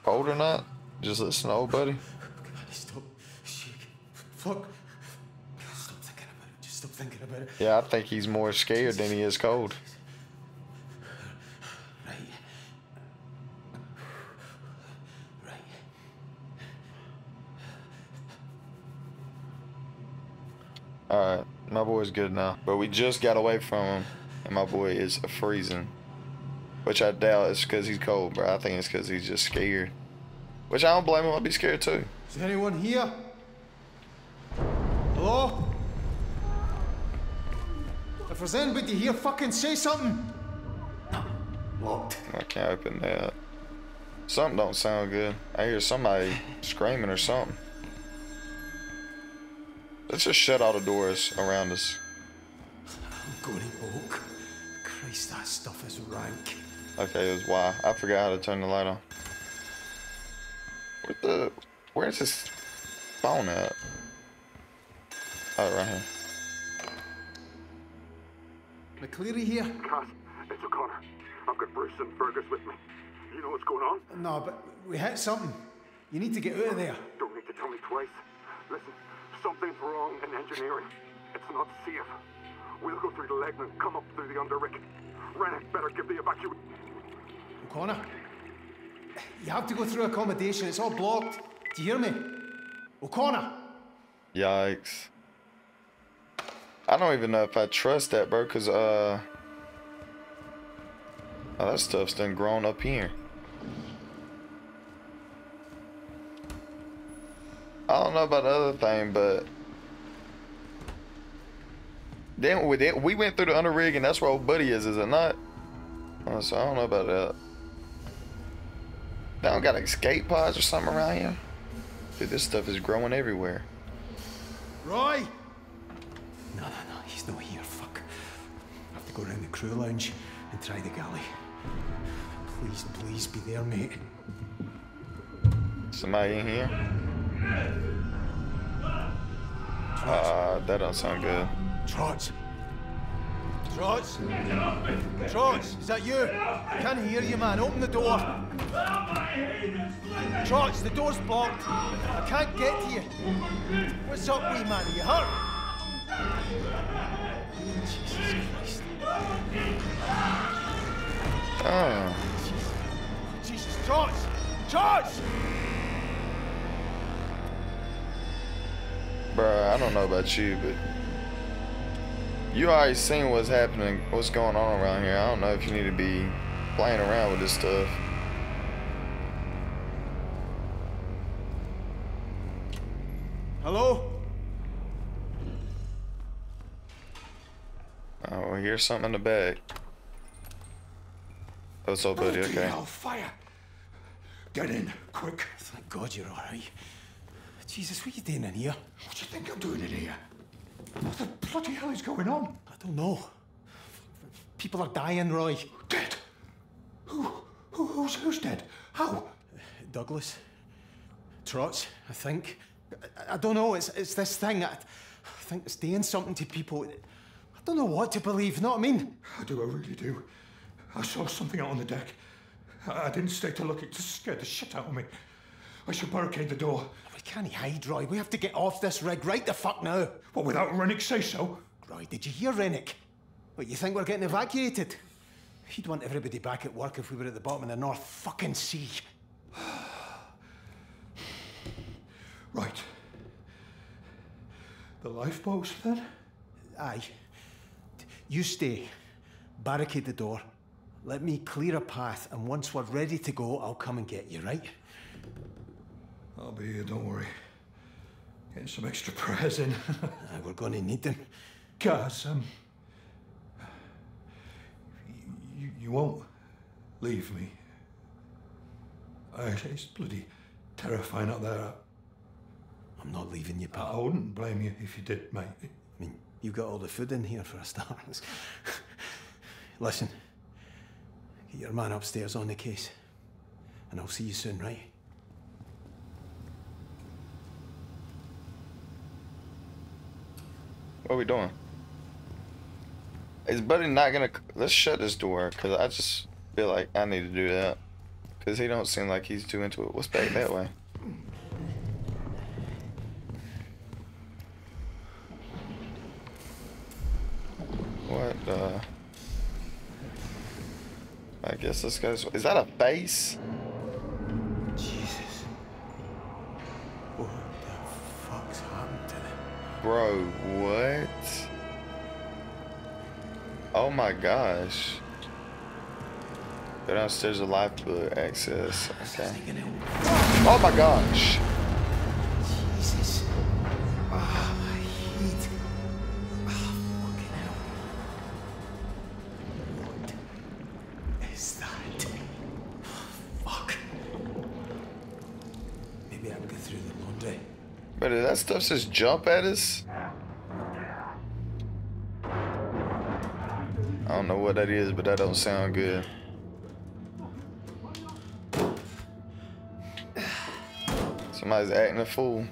Speaker 1: cold or not? Just listen, old buddy.
Speaker 7: Stop shaking. Fuck. Stop thinking about it. Just stop thinking about it.
Speaker 1: Yeah, I think he's more scared than he is cold.
Speaker 7: Right. Right.
Speaker 1: Alright, my boy's good now. But we just got away from him, and my boy is freezing. Which I doubt is because he's cold, bro. I think it's because he's just scared. Which I don't blame him. I'd be scared too.
Speaker 7: Is anyone here? Hello? If there's anybody here, fucking say something. Locked.
Speaker 1: I can't open that. Something don't sound good. I hear somebody screaming or something. Let's just shut all the doors around us.
Speaker 7: I'm going to oak. Christ, that stuff is rank.
Speaker 1: Okay, it was why. I forgot how to turn the light on. What the? Where's this phone at? Oh, right here.
Speaker 7: McLeary here?
Speaker 9: Caz, it's O'Connor. I've got Bruce and Fergus with me. You know what's going on?
Speaker 7: No, but we hit something. You need to get out of there.
Speaker 9: Don't need to tell me twice. Listen, something's wrong in engineering. It's not safe. We'll go through the leg and come up through the underrick. Rennick better give the evacuate.
Speaker 7: O'Connor, you have to go through accommodation. It's all blocked. Do you hear me? O'Connor!
Speaker 1: Yikes. I don't even know if I trust that, bro, because, uh... Oh, that stuff's done grown up here. I don't know about the other thing, but... Then we, did, we went through the underrig, and that's where old buddy is, is it not? Oh, so I don't know about that. They don't got escape pods or something around here? Dude, this stuff is growing everywhere.
Speaker 7: Roy! No, no, no, he's not here. Fuck. I have to go around the crew lounge and try the galley. Please, please be there, mate.
Speaker 1: Somebody in here? Uh, that don't sound good.
Speaker 7: Trots! Trots! Trots, is that you? I can't hear you, man. Open the door. Trots, the door's blocked. I can't get to you. What's up, wee man? Are you hurt? Ah. Jesus Christ.
Speaker 1: Oh.
Speaker 7: Jesus, Trots! Trots!
Speaker 1: Bruh, I don't know about you, but you already seen what's happening, what's going on around here. I don't know if you need to be playing around with this stuff.
Speaker 7: Hello?
Speaker 1: Oh, here's something in the bag. Oh, it's all buddy, okay.
Speaker 7: Hell, fire! Get in, quick. Thank God you're alright. Jesus, what are you doing in here?
Speaker 12: What do you think I'm doing in here? What the bloody hell is going on?
Speaker 7: I don't know. People are dying, Roy.
Speaker 12: Dead? Who? Who who's, who's dead? How?
Speaker 7: Douglas. Trots, I think. I, I don't know. It's, it's this thing. I, I think it's doing something to people. I don't know what to believe, know what I mean?
Speaker 4: I do, I really do. I saw something out on the deck. I I didn't stay to look, it just scared the shit out of me. I should barricade the door.
Speaker 7: Can't hide, Roy. We have to get off this rig right the fuck now.
Speaker 4: What, without Rennick say so?
Speaker 7: Roy, did you hear Rennick? What, you think we're getting evacuated? He'd want everybody back at work if we were at the bottom of the North fucking Sea.
Speaker 4: Right. The lifeboats, then?
Speaker 7: Aye. You stay. Barricade the door. Let me clear a path, and once we're ready to go, I'll come and get you, right?
Speaker 4: I'll be here, don't worry. Getting some extra prayers in.
Speaker 7: We're gonna need them.
Speaker 4: Caz, um... You, you won't leave me. I, it's bloody terrifying out there.
Speaker 7: I'm not leaving you, pal.
Speaker 4: I wouldn't blame you if you did, mate.
Speaker 7: I mean, you've got all the food in here for a start. Listen, get your man upstairs on the case, and I'll see you soon, right?
Speaker 1: What are we doing? Is Buddy not gonna? Let's shut this door, cause I just feel like I need to do that, cause he don't seem like he's too into it. What's back that way? What? Uh. I guess this guy's. Is that a face?
Speaker 7: Jesus. What the fuck's happened to them?
Speaker 1: Bro, what? Oh my gosh. Go downstairs to lifeboat access. Okay. Oh my gosh. Just jump at us? I don't know what that is, but that don't sound good. Somebody's acting a fool.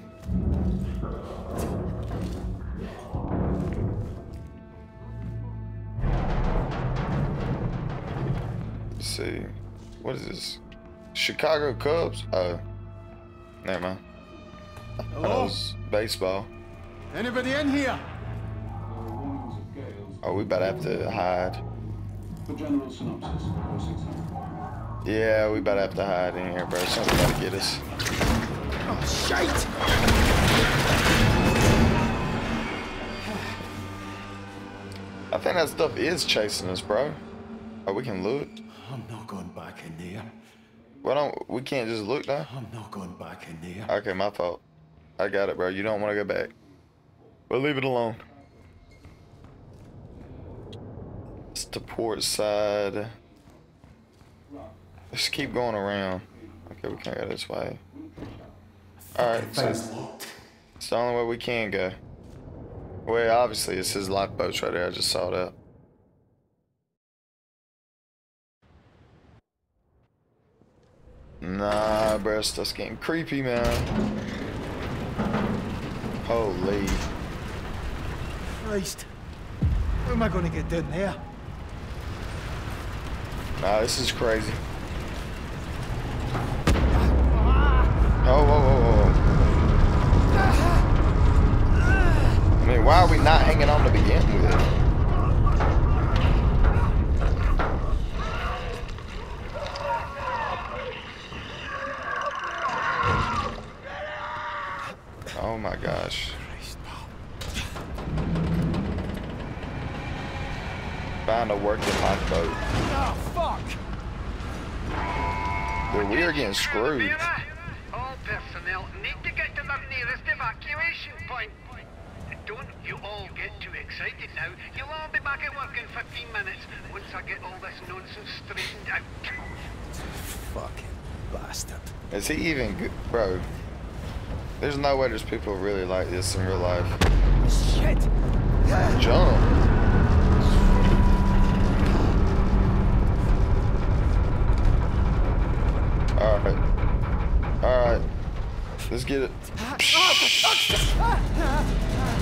Speaker 1: Let's see. What is this? Chicago Cubs? Oh. Never mind. I thought
Speaker 14: Hello?
Speaker 1: was baseball.
Speaker 14: Anybody in here?
Speaker 1: Oh, we better have to hide.
Speaker 15: For general synopsis,
Speaker 1: Yeah, we better have to hide in here, bro. Something's about to get us.
Speaker 7: Oh, shite!
Speaker 1: I think that stuff is chasing us, bro. Oh, we can look.
Speaker 7: I'm not going back in there.
Speaker 1: Why don't we can't just look now?
Speaker 7: I'm not going back in there.
Speaker 1: Okay, my fault. I got it, bro. You don't want to go back. But leave it alone. It's the port side. Let's keep going around. Okay, we can't go this way. Alright, so it's, the only way we can go. Well, obviously, it's his lifeboats right there. I just saw that. Nah, bro, stuff's getting creepy, man. Holy.
Speaker 7: Christ. How am I going to get down there?
Speaker 1: Nah, this is crazy. Oh, whoa, whoa, whoa. I mean, why are we not hanging on to begin with? Oh my gosh. Find a working lifeboat.
Speaker 10: Oh, ah, fuck!
Speaker 1: Dude, we are getting screwed.
Speaker 6: All personnel need to get to their nearest evacuation point. And Don't you all get too excited now. You'll all be back at work in 15 minutes once I get all this nonsense straightened out.
Speaker 7: Fucking bastard.
Speaker 1: Is he even good? Bro, there's no way there's people really like this in real life.
Speaker 10: Shit!
Speaker 1: Jump. Alright. Alright. Let's get it.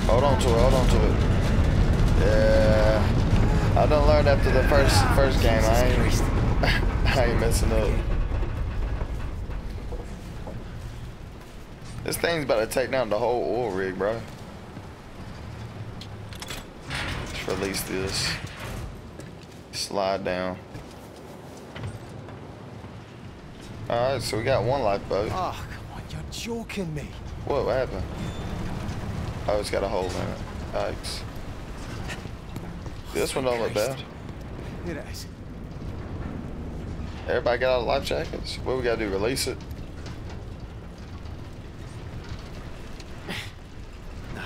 Speaker 1: Hold on. to it, hold on to it. Yeah. I done learned after the first first game, I ain't, I ain't messing up. This thing's about to take down the whole oil rig, bro. Let's release this. Slide down. Alright, so we got one lifeboat.
Speaker 16: Oh, ah, come on, you're joking me.
Speaker 1: What, what happened? Oh, it's got a hole in it. Yikes. This one don't look bad.
Speaker 16: Here it is.
Speaker 1: Everybody got out of life jackets? What we gotta do, release it?
Speaker 16: Nah,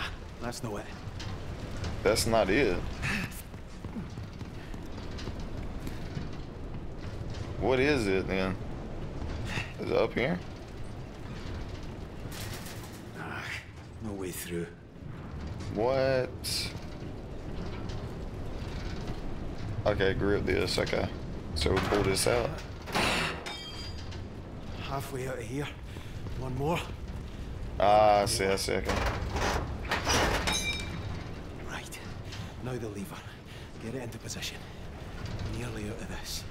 Speaker 16: that's no way.
Speaker 1: That's not it. What is it then? Is it up here?
Speaker 16: Ah, no way through.
Speaker 1: What? Okay, grip this, okay. So we pull this out.
Speaker 16: Halfway out of here. One more.
Speaker 1: Ah, I see, I see, okay.
Speaker 16: Right. Now the lever. Get it into position. Nearly out of this.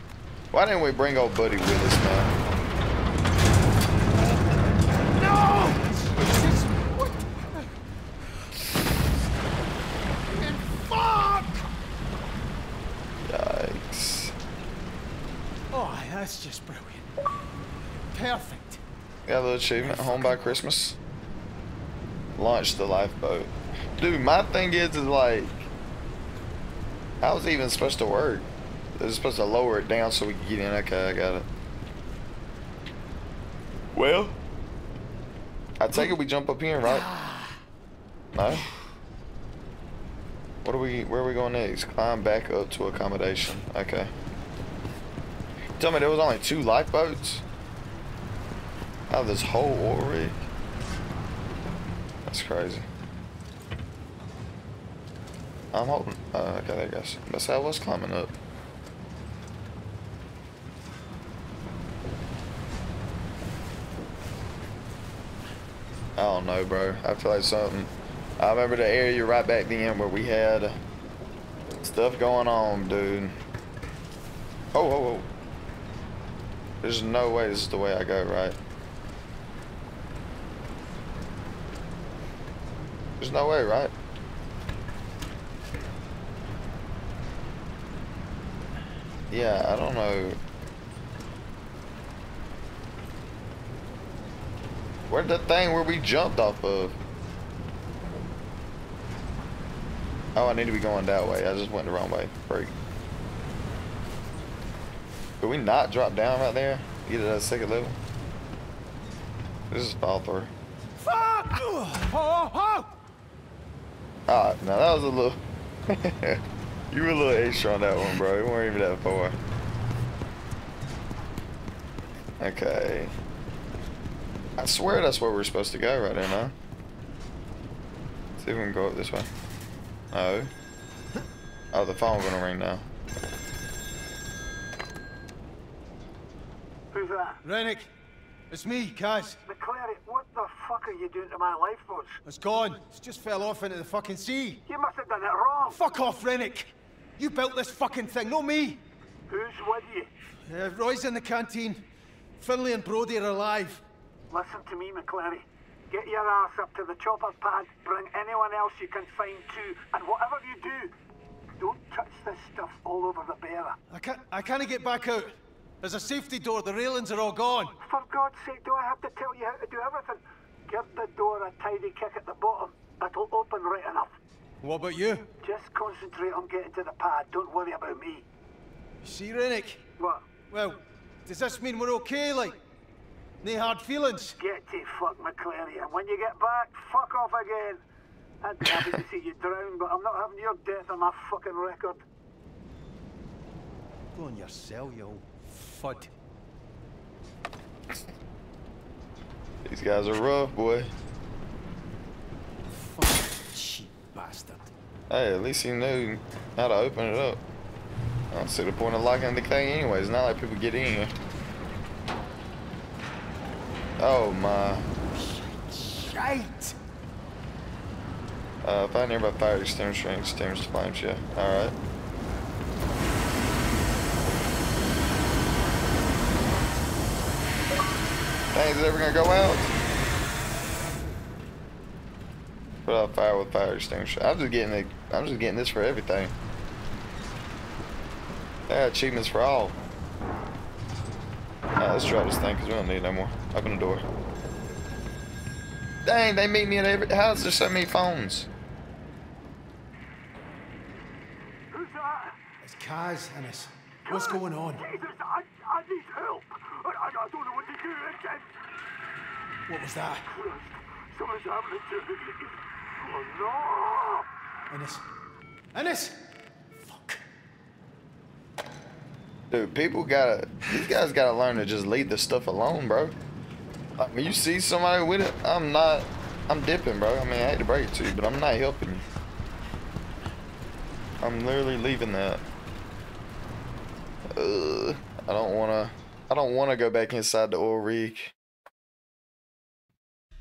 Speaker 1: Why didn't we bring old buddy with us, man?
Speaker 7: No! Jesus, what? And fuck!
Speaker 1: Yikes.
Speaker 16: Oh, that's just brilliant. Perfect.
Speaker 1: Got a little achievement, home by Christmas. Launch the lifeboat. Dude, my thing is, is like, how's it even supposed to work? Is it supposed to lower it down so we can get in? Okay, I got it. Well, I take it we jump up here, right? No? What are we, where are we going next? Climb back up to accommodation. Okay. Tell me there was only two lifeboats? Out of this whole oil rig? That's crazy. I'm hoping. Uh, okay, there goes. That's how I was climbing up. I don't know, bro. I feel like something. I remember the area right back then where we had stuff going on, dude. Oh, oh, oh. There's no way this is the way I go, right? There's no way, right? Yeah, I don't know. Where'd the thing where we jumped off of? Oh, I need to be going that way. I just went the wrong way. Break. Could we not drop down right there? Get it at a second level? This is fall through.
Speaker 7: Fuck! Oh, oh, oh!
Speaker 1: Ah, now that was a little... you were a little extra on that one, bro. You weren't even that far. Okay. I swear that's where we're supposed to go right now, huh? See if we can go up this way. Oh. Oh, the phone's gonna ring now.
Speaker 5: Who's that?
Speaker 7: Rennick, it's me, Caz.
Speaker 5: McLeary, what the fuck are you doing to my lifeboats?
Speaker 7: It's gone. It's just fell off into the fucking sea.
Speaker 5: You must have done it wrong.
Speaker 7: Fuck off, Rennick. You built this fucking thing, not me.
Speaker 5: Who's with you?
Speaker 7: Uh, Roy's in the canteen. Finlay and Brodie are alive.
Speaker 5: Listen to me, McLeary. Get your ass up to the chopper pad, bring anyone else you can find too, and whatever you do, don't touch this stuff all over the Beira.
Speaker 7: I can't. I can't get back out. There's a safety door. The railings are all gone.
Speaker 5: For God's sake, do I have to tell you how to do everything? Give the door a tidy kick at the bottom. It'll open right enough.
Speaker 7: What about you?
Speaker 5: Just concentrate on getting to the pad. Don't worry about me.
Speaker 7: You see, Rennick?
Speaker 5: What?
Speaker 7: Well, does this mean we're okay, like? No hard feelings?
Speaker 5: Get to fuck McLeary, and when you get back, fuck off again. I'd be happy to see you drown, but I'm not having your death on my fucking record.
Speaker 7: Go on yourself, you old fud.
Speaker 1: These guys are rough, boy.
Speaker 7: Fucking cheap bastard.
Speaker 1: Hey, at least he knew how to open it up. I don't see the point of locking the thing anyway. It's not like people get in here. Oh my.
Speaker 7: Shite.
Speaker 1: Uh, find nearby fire extinguisher and extinguish the flames, yeah. Alright. Dang, is it ever gonna go out? Put out fire with fire extinguisher. I'm just getting it. I'm just getting this for everything. They got achievements for all. Alright, let's drop this thing because we don't need it no more. Open the door. Dang, they meet me at every. How is there so many phones? Who's that?
Speaker 7: It's Caz, Ennis. What's going on?
Speaker 9: Jesus, I, I need help. I, I, I don't know what to do. I can't.
Speaker 7: What was that?
Speaker 9: Something's happening to me. Oh no!
Speaker 7: Ennis. Ennis! Fuck.
Speaker 1: Dude, people gotta. These guys gotta learn to just leave this stuff alone, bro. Like, when you see somebody with it, I'm not. I'm dipping, bro. I mean, I hate to break it to you, but I'm not helping you. I'm literally leaving that. Ugh, I don't wanna. I don't wanna go back inside the oil rig.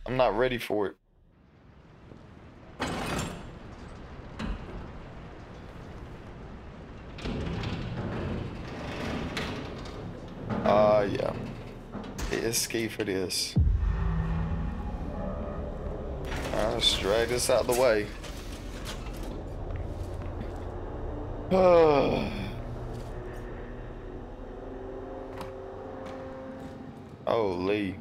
Speaker 1: I'm not ready for it. Uh, yeah. It is ski for this. Let's drag this out of the way. oh, Lee.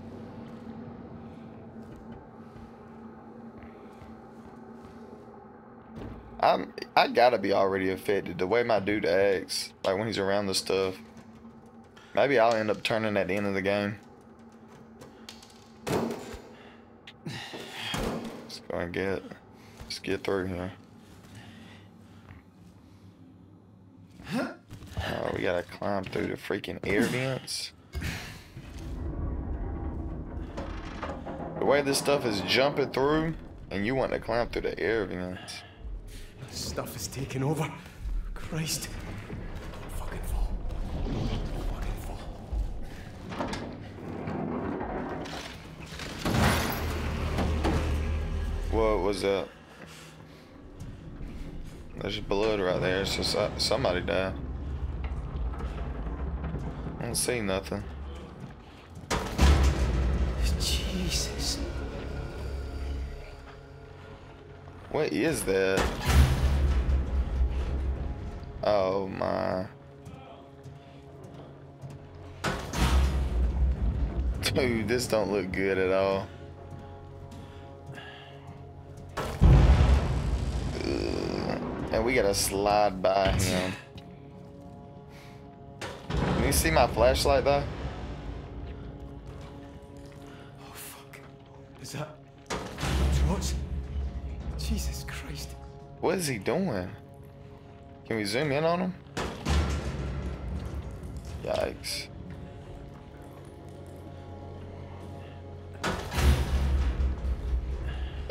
Speaker 1: I'm I gotta be already affected the way my dude acts, like when he's around the stuff. Maybe I'll end up turning at the end of the game. Let's go and get let's get through here. Oh, we gotta climb through the freaking air vents. The way this stuff is jumping through, and you want to climb through the air vents.
Speaker 7: This stuff is taking over. Christ. Fucking fall. Fucking fall.
Speaker 1: What was that? There's blood right there. So- somebody died. I don't see nothing.
Speaker 7: Jesus.
Speaker 1: What is that? Dude, this don't look good at all. Ugh. And we gotta slide by him. Can you see my flashlight though? Oh fuck.
Speaker 7: Is that. Jesus Christ.
Speaker 1: What is he doing? Can we zoom in on him? Yikes.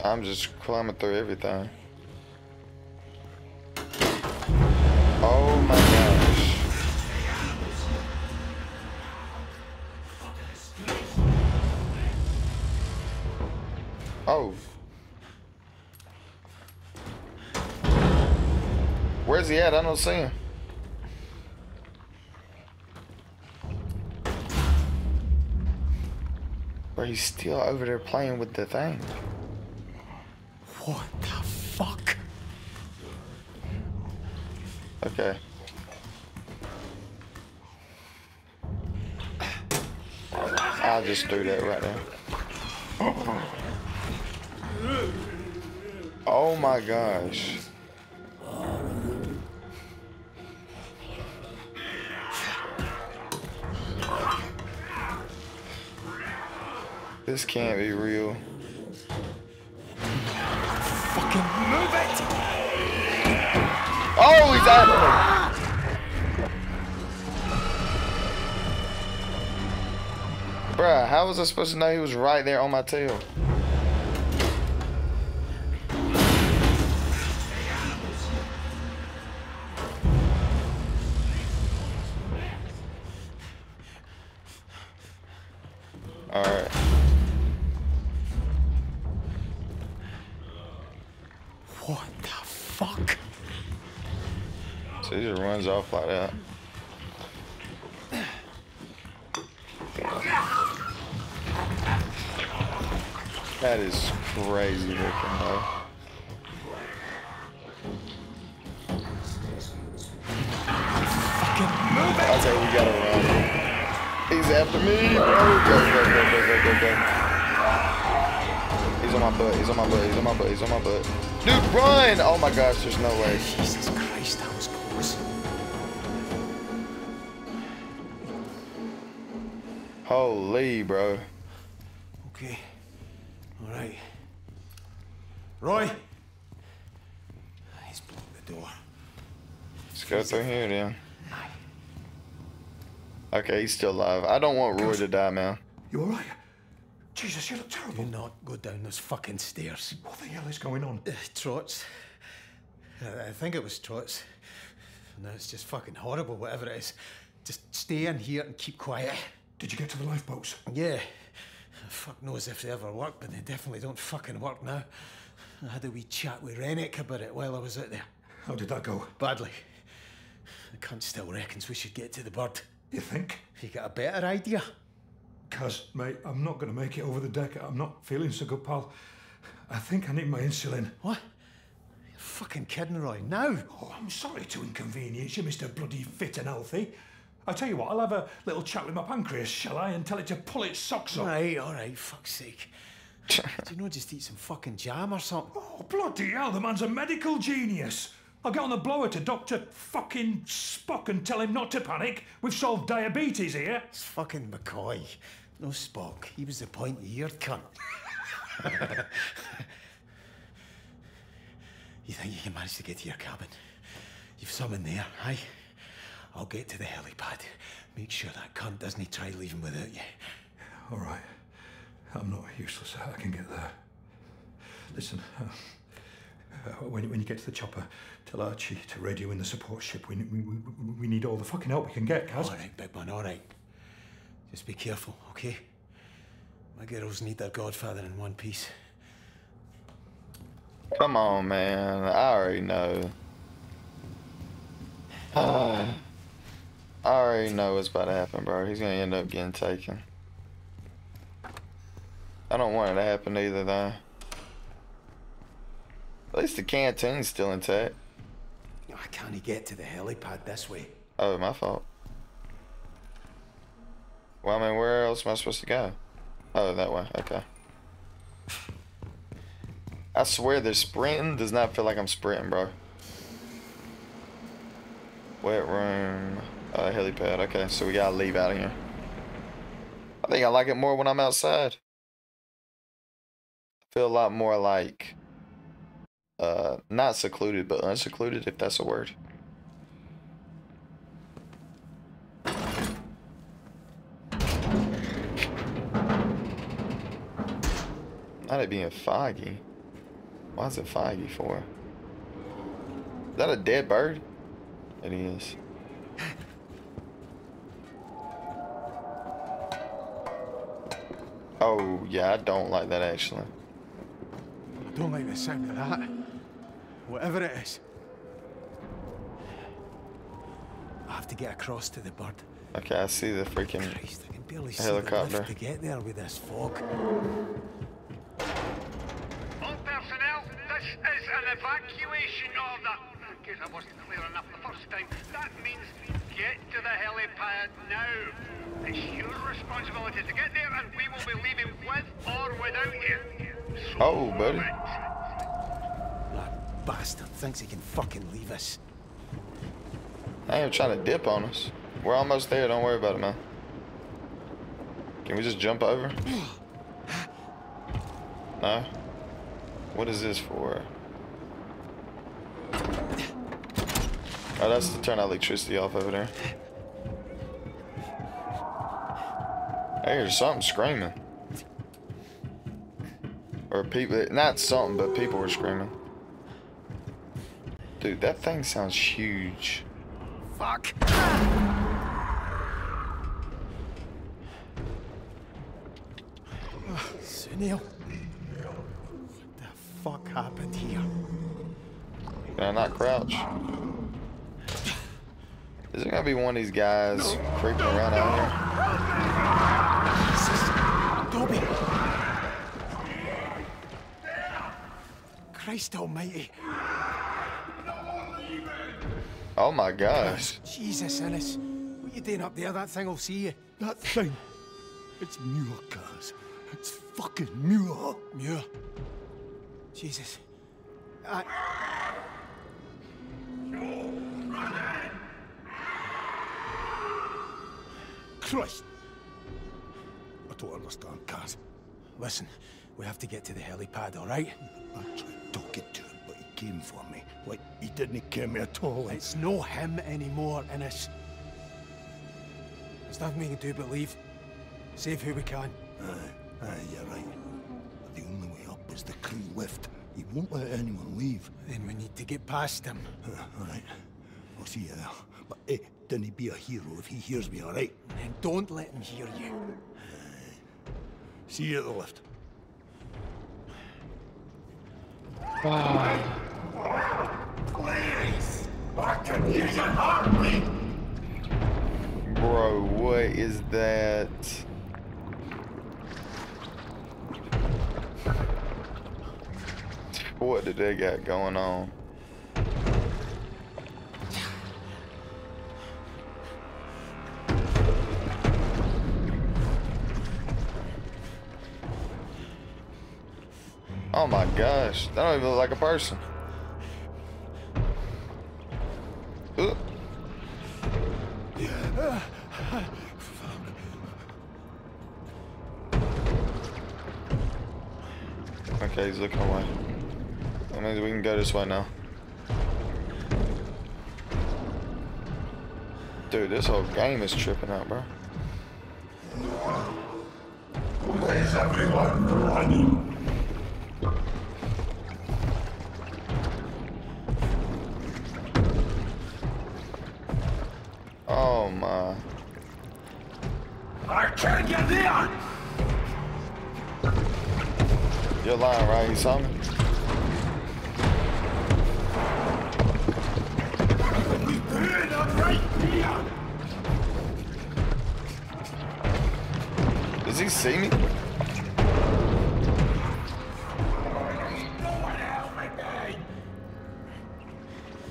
Speaker 1: I'm just climbing through everything. Oh my gosh. Oh. Where's he at? I don't see him. But he's still over there playing with the thing.
Speaker 7: What the fuck?
Speaker 1: Okay. I'll just do that right now. Oh my gosh. This can't be real.
Speaker 7: Fucking move it!
Speaker 1: Oh, he's after me. Bruh, how was I supposed to know he was right there on my tail? Runs off like that. That is crazy looking though. Okay, we gotta run. He's after me, bro. Go, go, go, go, go, go, go. He's on my butt. He's on my butt. He's on my butt. He's on my butt. Dude, run! Oh my gosh, there's no way. Holy, bro.
Speaker 7: Okay. All right. Roy. He's blocked the door.
Speaker 1: Let's go through here then. Okay, he's still alive. I don't want Roy to die, man.
Speaker 4: You alright? Jesus, you look terrible.
Speaker 7: Do not go down those fucking stairs.
Speaker 4: What the hell is going on?
Speaker 7: Uh, trots. I, I think it was trots. No, it's just fucking horrible, whatever it is. Just stay in here and keep quiet.
Speaker 4: Did you get to the lifeboats?
Speaker 7: Yeah. Fuck knows if they ever work, but they definitely don't fucking work now. I had a wee chat with Rennick about it while I was out there.
Speaker 4: How did that go?
Speaker 7: Badly. The cunt still reckons we should get to the bird.
Speaker 4: You think?
Speaker 7: You got a better idea?
Speaker 4: Cuz, mate, I'm not going to make it over the deck. I'm not feeling so good, pal. I think I need my insulin.
Speaker 7: What? You're fucking kidding, Roy. Now?
Speaker 4: Oh, I'm sorry to inconvenience you, Mr. Bloody Fit and Healthy. I tell you what, I'll have a little chat with my pancreas, shall I, and tell it to pull its socks up.
Speaker 7: All right, all right, fuck's sake. Do you know, just eat some fucking jam or something?
Speaker 4: Oh, bloody hell, the man's a medical genius. I'll get on the blower to Dr. fucking Spock and tell him not to panic. We've solved diabetes here.
Speaker 7: It's fucking McCoy. No Spock. He was the point-eared cunt. you think you can manage to get to your cabin? You've someone there, aye? I'll get to the helipad. Make sure that cunt doesn't try leaving without you.
Speaker 4: All right. I'm not useless. I can get there. Listen, uh, uh, when, when you get to the chopper, tell Archie to radio in the support ship. We, we, we, we need all the fucking help we can get, Caz.
Speaker 7: All right, big man, all right. Just be careful, okay? My girls need their godfather in one piece.
Speaker 1: Come on, man. I already know. I already know what's about to happen, bro. He's gonna end up getting taken. I don't want it to happen either, though. At least the canteen's still intact.
Speaker 7: I can't get to the helipad this way.
Speaker 1: Oh, my fault. Well, I mean, where else am I supposed to go? Oh, that way. Okay. I swear, this sprinting does not feel like I'm sprinting, bro. Wet room. Uh, helipad. Okay, so we gotta leave out of here. I think I like it more when I'm outside. I feel a lot more like, uh, not secluded, but unsecluded, if that's a word. Not it being foggy. Why is it foggy for? Is that a dead bird? It is. Oh, yeah, I don't like that actually.
Speaker 7: I don't like the sound of that. Whatever it is. I have to get across to the bird.
Speaker 1: Okay, I see the freaking
Speaker 7: Christ, I can barely see
Speaker 1: helicopter.
Speaker 7: the lift to get there with this fog.
Speaker 6: All personnel, this is an evacuation order. In case I wasn't clear enough the first time, that means get to the helipad now. It's your responsibility to get there, and we will be leaving with or without you. So
Speaker 1: Oh, buddy.
Speaker 7: That bastard thinks he can fucking leave us.
Speaker 1: I ain't trying to dip on us. We're almost there. Don't worry about it, man. Can we just jump over? No? What is this for? Oh, that's to turn electricity off over there. I hear something screaming. Or people, not something, but people were screaming. Dude, that thing sounds huge.
Speaker 7: Fuck! Sunil. What the fuck happened here?
Speaker 1: Can I not crouch? Is there gonna be one of these guys creeping around out here?
Speaker 7: Dobby! Christ almighty.
Speaker 1: Oh my gosh.
Speaker 7: Jesus, Ennis. What you doing up there? That thing will see you.
Speaker 9: That thing. It's Muir, cuz. It's fucking Muir.
Speaker 7: Muir. Jesus. I...
Speaker 9: Christ. I don't understand, Caz.
Speaker 7: Listen, we have to get to the helipad, all right?
Speaker 9: I tried talking to him, but he came for me. Like, he didn't care me at all.
Speaker 7: It's no him anymore, Innes. There's nothing we can do but leave. Save who we can.
Speaker 9: Aye, aye, you're right. But the only way up is the crew lift. He won't let anyone leave.
Speaker 7: Then we need to get past him.
Speaker 9: Uh, all right. I'll see you there. But eh, don't he be a hero if he hears me, all right?
Speaker 7: And don't let him hear you.
Speaker 9: See you at the lift.
Speaker 1: Please, Bro, what is that? What did they got going on? Oh my gosh, that don't even look like a person. Ugh. Okay, he's looking away. That means we can go this way now. Dude, this whole game is tripping out, bro.
Speaker 9: Where's everyone running?
Speaker 1: Oh my.
Speaker 9: I can't get there!
Speaker 1: You're lying, right? You saw me? Does he see me?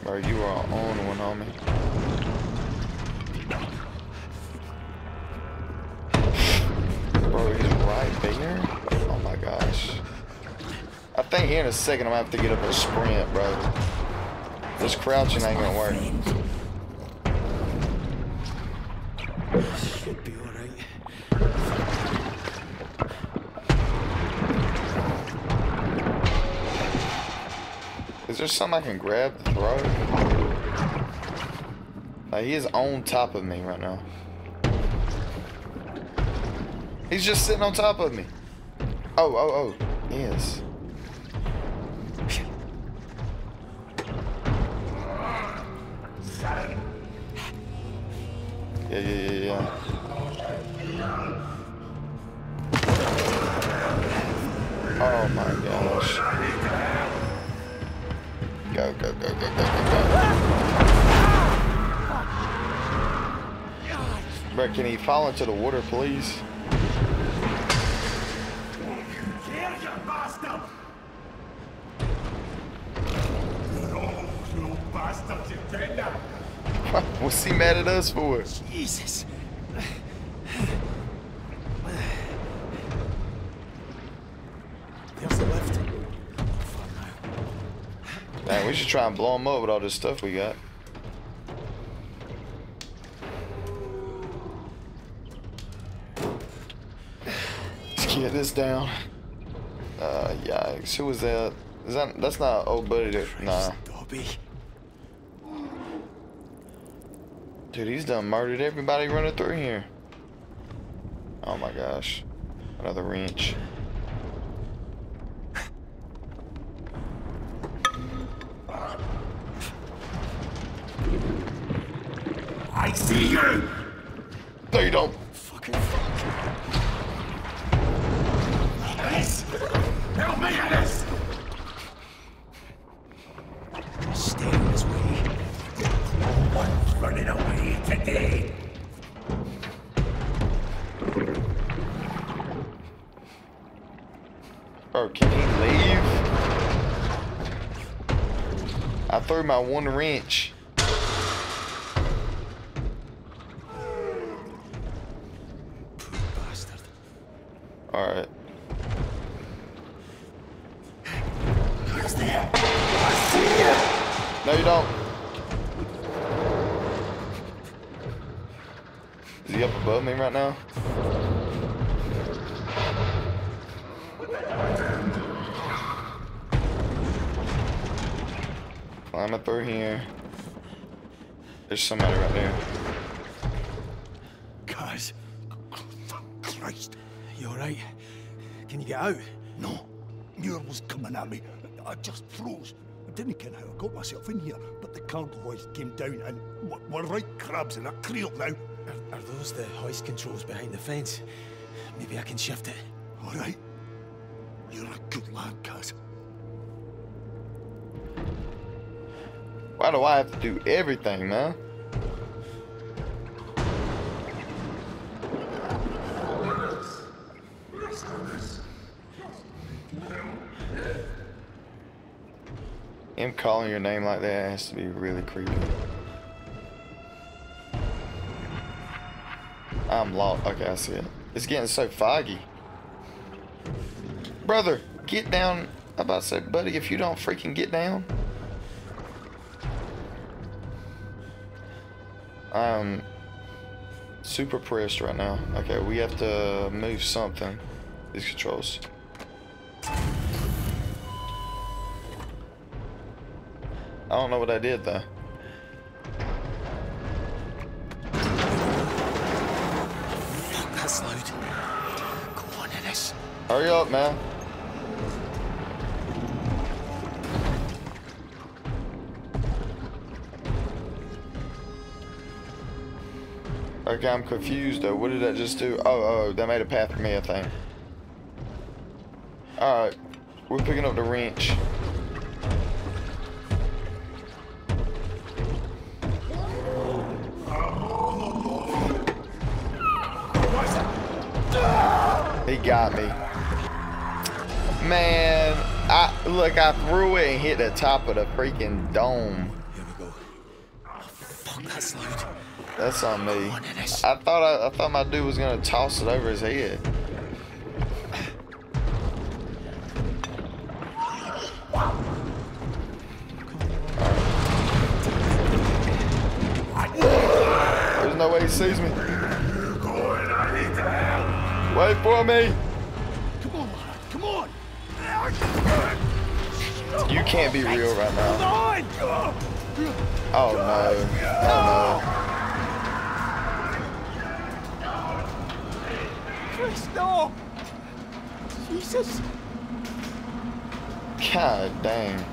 Speaker 1: Bro, you are on one on think here in a second I'm gonna have to get up a sprint, bro. This crouching ain't gonna work.
Speaker 7: Should be all right.
Speaker 1: Is there something I can grab to throw? Like, he is on top of me right now. He's just sitting on top of me. Oh, oh, oh. Yes. Yeah, yeah, yeah, yeah. Oh my gosh. Go, go, go, go, go, go, go. Bro, can he fall into the water, please? What's he mad at us for?
Speaker 7: Jesus. There's the lift.
Speaker 1: Man, we should try and blow him up with all this stuff we got. Let's get this down. Uh, yikes. Who was that? Is that, that's not old buddy that, nah.
Speaker 7: Dobby.
Speaker 1: Dude, he's done murdered everybody running through here. Oh my gosh. Another wrench.
Speaker 9: I see you!
Speaker 1: One wrench. There's somebody right there.
Speaker 7: Guys. Christ. You alright? Can you get out?
Speaker 11: No. Muir was coming at me. I just froze. I didn't ken how I got myself in here, but the cargo hoist came down and we're, we're right crabs in a creel now.
Speaker 7: Are, are those the hoist controls behind the fence? Maybe I can shift it.
Speaker 11: All right. You're a good lad, Caz.
Speaker 1: Why do I have to do everything, man? Him calling your name like that has to be really creepy. I'm lost. Okay, I see it. It's getting so foggy. Brother, get down. I'm about to say, buddy, if you don't freaking get down. I'm super pressed right now. Okay, we have to move something. These controls. I don't know what I did though.
Speaker 7: Fuck, that's loud. Go on, Ennis.
Speaker 1: Hurry up, man. Okay, I'm confused though. What did that just do? Oh, oh, that made a path for me, I think. Alright, we're picking up the wrench. He got me. Man, I look, I threw it and hit the top of the freaking dome.
Speaker 7: Here we go. Oh, fuck. That's
Speaker 1: on me. I thought I, I thought my dude was gonna toss it over his head. There's no way he sees me. Wait for me.
Speaker 11: Come on. Come on.
Speaker 1: You can't be real right now. Oh no. Oh
Speaker 10: Chris, no! Jesus!
Speaker 1: God dang.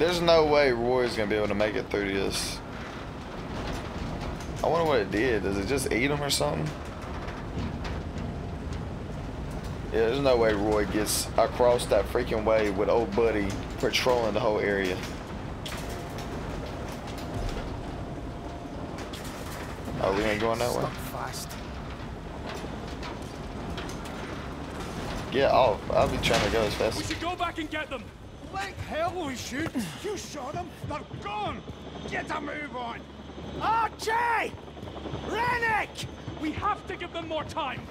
Speaker 1: There's no way Roy's gonna be able to make it through this. I wonder what it did. Does it just eat him or something? Yeah, there's no way Roy gets across that freaking way with old buddy patrolling the whole area. Oh, we ain't going that way?
Speaker 7: Stop fast.
Speaker 1: Get off. I'll be trying to go as fast
Speaker 10: We should go back and get them!
Speaker 11: Like hell we should. You shot them. They're gone. Get a move on. Archie! Rennick!
Speaker 10: We have to give them more time!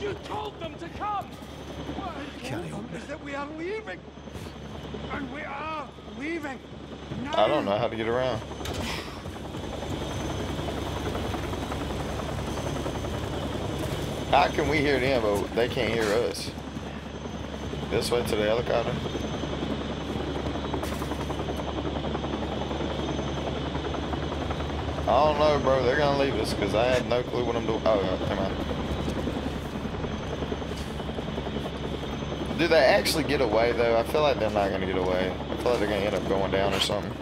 Speaker 10: You told them to come!
Speaker 11: What I
Speaker 7: Carry
Speaker 11: told
Speaker 7: on.
Speaker 11: them is that we are leaving. And we are leaving. Now.
Speaker 1: I don't know how to get around. How can we hear them, but they can't hear us? This way to the helicopter? I don't know, bro. They're gonna leave us because I have no clue what I'm doing. Oh, come on. Do they actually get away though? I feel like they're not gonna get away. I feel like they're gonna end up going down or something.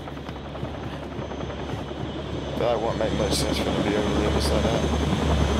Speaker 1: I feel like it won't make much sense for them to be able to leave us like that.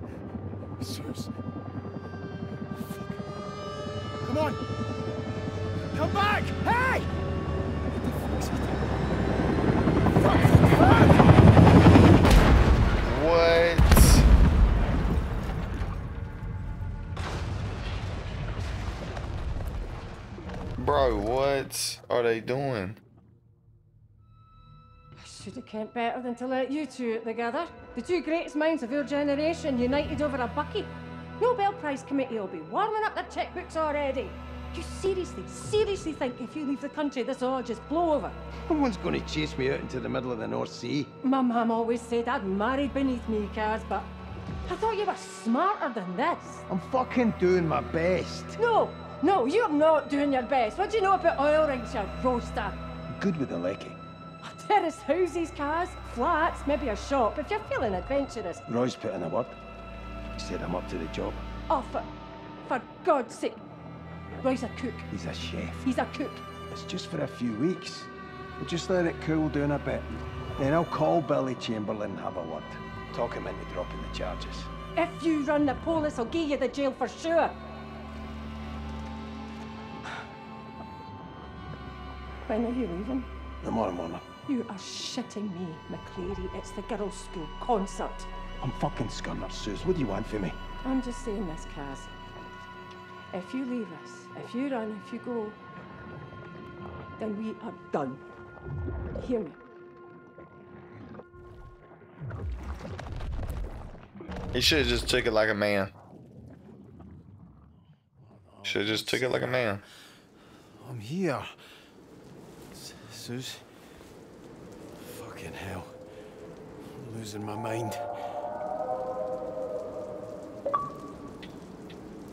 Speaker 1: what are they doing?
Speaker 13: I should have kept better than to let you two out together. The two greatest minds of your generation united over a bucky. Nobel Prize committee will be warming up their checkbooks already. You seriously, seriously think if you leave the country, this will all just blow over?
Speaker 17: No one's going to chase me out into the middle of the North Sea.
Speaker 13: My mum always said I'd married beneath me, Caz, but I thought you were smarter than this.
Speaker 17: I'm fucking doing my best.
Speaker 13: No, no, you're not doing your best. What do you know about oil rigs, you roaster?
Speaker 17: Good with the lecky.
Speaker 13: Terrace houses, cars, flats, maybe a shop, if you're feeling adventurous.
Speaker 17: Roy's put in a word. He said I'm up to the job.
Speaker 13: Oh, for, for God's sake. Roy's a cook.
Speaker 17: He's a chef.
Speaker 13: He's a cook.
Speaker 17: It's just for a few weeks. We'll just let it cool down a bit. Then I'll call Billy Chamberlain and have a word. Talk him into dropping the charges.
Speaker 13: If you run the police, I'll give you the jail for sure. When are you leaving?
Speaker 17: Tomorrow morning.
Speaker 13: You are shitting me, McLeary. It's the girls' school concert.
Speaker 17: I'm fucking scunner, Suze. What do you want from me?
Speaker 13: I'm just saying this, Caz. If you leave us, if you run, if you go, then we are done. Hear me?
Speaker 1: He should have just took it like a man. Should have just took it like a man.
Speaker 7: I'm here. S- Suze. Fucking hell. I'm losing my mind.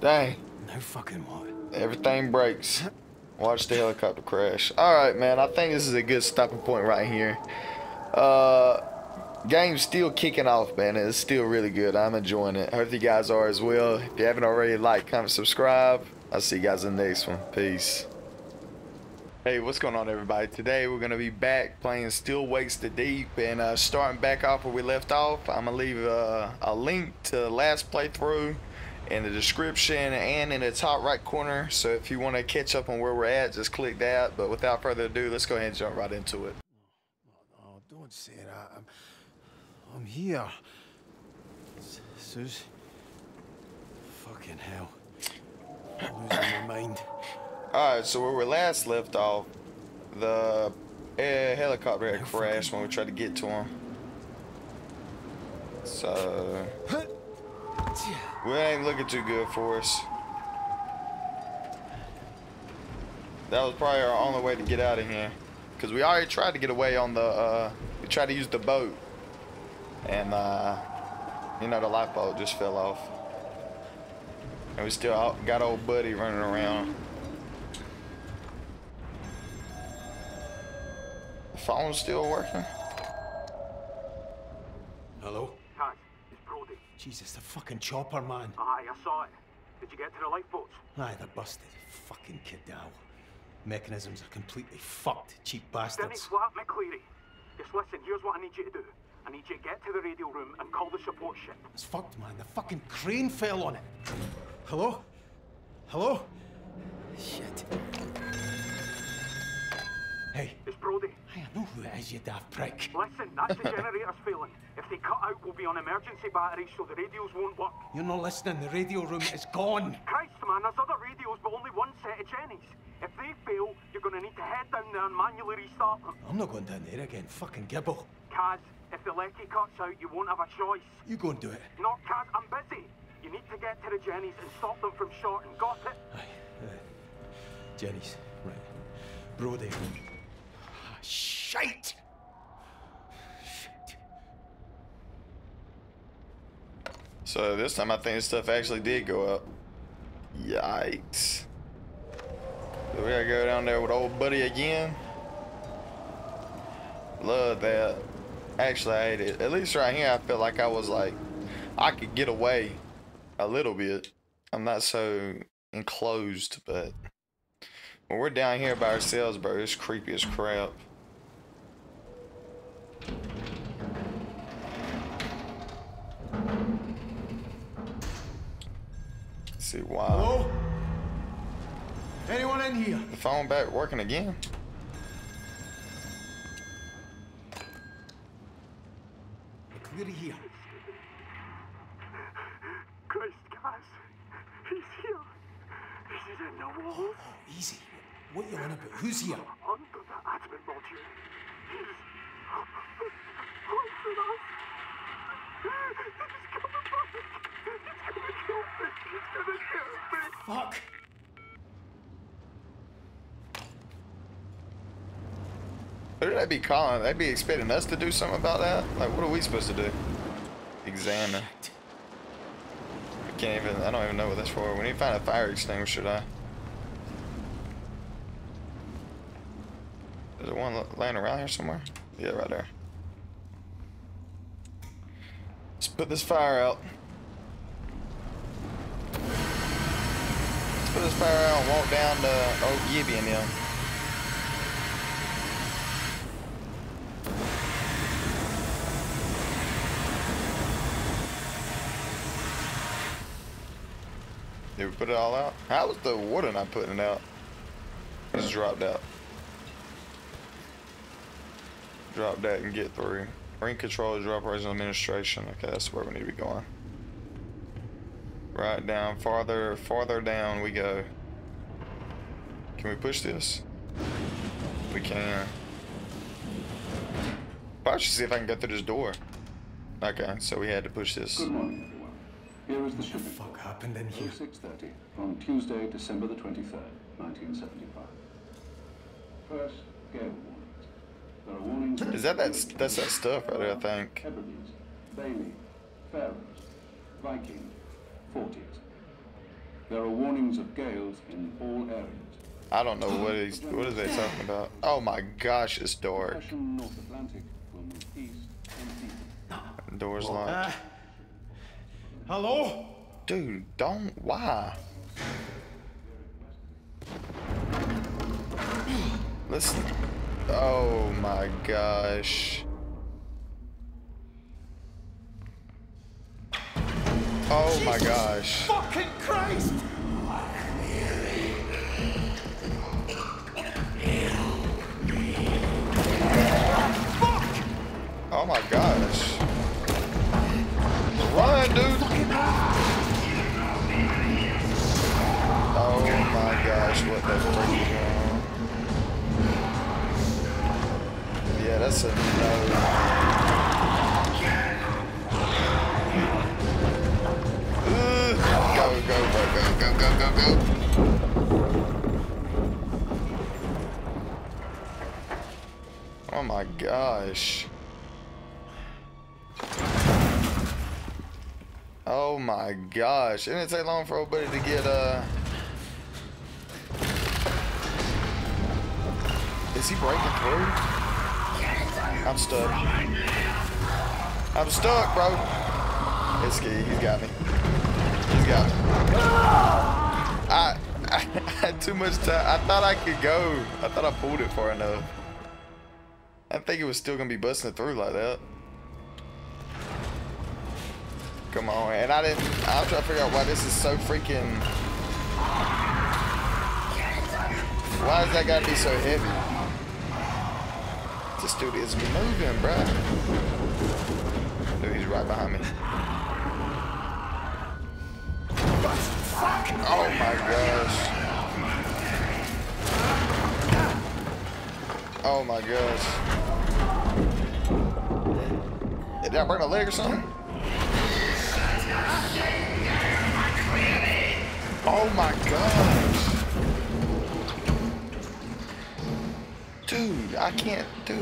Speaker 1: Dang.
Speaker 7: No fucking what?
Speaker 1: Everything breaks. Watch the helicopter crash. Alright, man. I think this is a good stopping point right here. Uh, game's still kicking off, man. It's still really good. I'm enjoying it. Hope you guys are as well. If you haven't already, like, comment, subscribe. I'll see you guys in the next one. Peace. Hey, what's going on, everybody? Today we're gonna be back playing Still Wakes the Deep and uh, starting back off where we left off. I'm gonna leave uh, a link to the last playthrough in the description and in the top right corner. So if you want to catch up on where we're at, just click that. But without further ado, let's go ahead and jump right into it.
Speaker 7: Oh, don't say that. I'm, I'm here. S- Suze. Fucking hell. I'm losing my mind.
Speaker 1: Alright, so where we last left off, the helicopter had crashed when we tried to get to him. So we ain't looking too good for us. That was probably our only way to get out of here. Cause we already tried to get away on the uh we tried to use the boat. And uh you know the lifeboat just fell off. And we still got old buddy running around. Phone's still working?
Speaker 7: Hello?
Speaker 9: Caz, it's Brodie.
Speaker 7: Jesus, the fucking chopper, man.
Speaker 9: Aye, I saw it. Did you get to the lifeboats?
Speaker 7: Aye, they're busted. Fucking kidal. Mechanisms are completely fucked, cheap
Speaker 9: Then
Speaker 7: bastards.
Speaker 9: it's flat, McLeary. Just listen, here's what I need you to do. I need you to get to the radio room and call the support ship.
Speaker 7: It's fucked, man. The fucking crane fell on it. Hello? Hello? Shit. Hey.
Speaker 9: It's Brodie.
Speaker 7: Hey, I know who it is, you daft prick.
Speaker 9: Listen, that's the generator's failing. If they cut out, we'll be on emergency batteries so the radios won't work.
Speaker 7: You're not listening. The radio room is gone.
Speaker 9: Christ, man, there's other radios, but only one set of Jennies. If they fail, you're gonna need to head down there and manually restart them.
Speaker 7: I'm not going down there again. Fucking gibble.
Speaker 9: Caz, if the lecky cuts out, you won't have a choice.
Speaker 7: You go and do it.
Speaker 9: Not Caz, I'm busy. You need to get to the Jennies and stop them from shorting. Got it?
Speaker 7: Uh, Jennies. Right. Brodie. Shite!
Speaker 1: So this time I think this stuff actually did go up. Yikes. So we gotta go down there with old buddy again. Love that. Actually, I hate it. At least right here, I felt like I was like, I could get away a little bit. I'm not so enclosed, but when we're down here by ourselves, bro, it's creepy as crap. Let's see why.
Speaker 14: Hello? Anyone in here?
Speaker 1: The phone back working again?
Speaker 7: Clear here.
Speaker 9: Christ, guys. He's here. He's in the wall.
Speaker 7: Oh, easy. What you on about? Who's here?
Speaker 9: Under the admin module.
Speaker 7: Fuck!
Speaker 1: Who would they be calling? They'd be expecting us to do something about that? Like, what are we supposed to do? Examine. I can't even, I don't even know what that's for. We need to find a fire extinguisher, I? Is there one laying around here somewhere? Yeah, right there. Let's put this fire out. Let's put this fire out and walk down to Old Gibby and. Did we put it all out? How was the water not putting it out? It just dropped out. Drop that and get through. Marine control, drop operations administration. Okay, that's where we need to be going. Right down, farther, farther down we go. Can we push this? We can. I should see if I can get through this door. Okay, so we had to push this.
Speaker 15: Good morning, everyone. Here is the shipping.
Speaker 7: Fuck happened in here?
Speaker 15: 6.30 on Tuesday, December the 23rd, 1975. First, gale warnings. There are warnings...
Speaker 1: Is that that, that's that stuff right there, I think.
Speaker 15: Hebrides, Bailey, Faroes, Viking, Forties. There are warnings of gales in all areas.
Speaker 1: I don't know what he's, what is they talking about. Oh my gosh, it's dark.
Speaker 15: Depression North Atlantic will move east and deepen.
Speaker 1: Door's
Speaker 14: Uh,
Speaker 1: locked.
Speaker 14: hello?
Speaker 1: Dude, don't, why? Listen. Oh my gosh. Oh my gosh.
Speaker 14: Fucking Christ!
Speaker 1: Oh my gosh. Run, dude. Oh my gosh, what the freak no. Go. Oh my gosh. Oh my gosh. It didn't take long for buddy to get, uh... Is he breaking through? I'm stuck. I'm stuck, bro. It's ski. He's got me. He's got me. I, I had too much time. I thought I could go. I thought I pulled it far enough. I think it was still gonna be busting through like that. Come on, and I didn't. I'm trying to figure out why this is so freaking. Why does that gotta be so heavy? This dude is moving, bruh. Dude, he's right behind me. Oh my gosh. Oh my gosh. Did I break my leg or something? Oh my gosh. Dude, I can't, dude.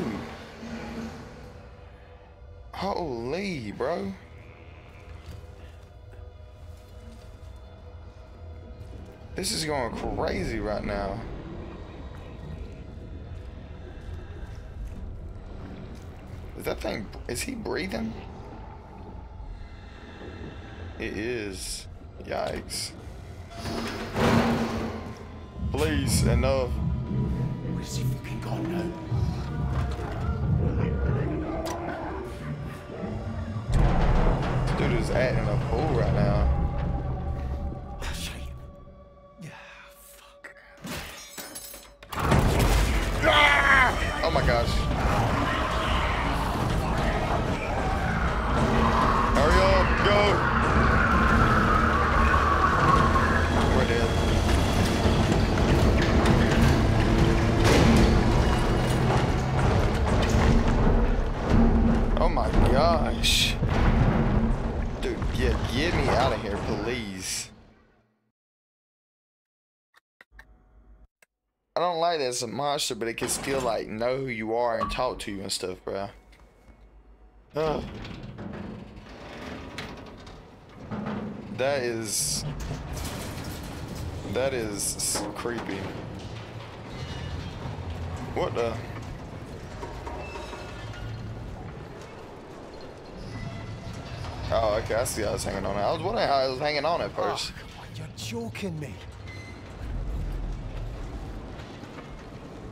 Speaker 1: Holy, bro. This is going crazy right now. Is that thing, is he breathing? It is. Yikes. Please, enough.
Speaker 7: We'll see if you can go now.
Speaker 1: Dude is acting a fool right now.
Speaker 7: Ah!
Speaker 1: Oh my gosh. Dude, yeah, get me out of here, please. I don't like that it's a monster, but it can still like know who you are and talk to you and stuff, bro. Ugh. That is that is creepy. What the? Oh, okay, I see how I was hanging on. it. I was wondering how I was hanging on at ah, first.
Speaker 7: Oh, come on, you're joking me.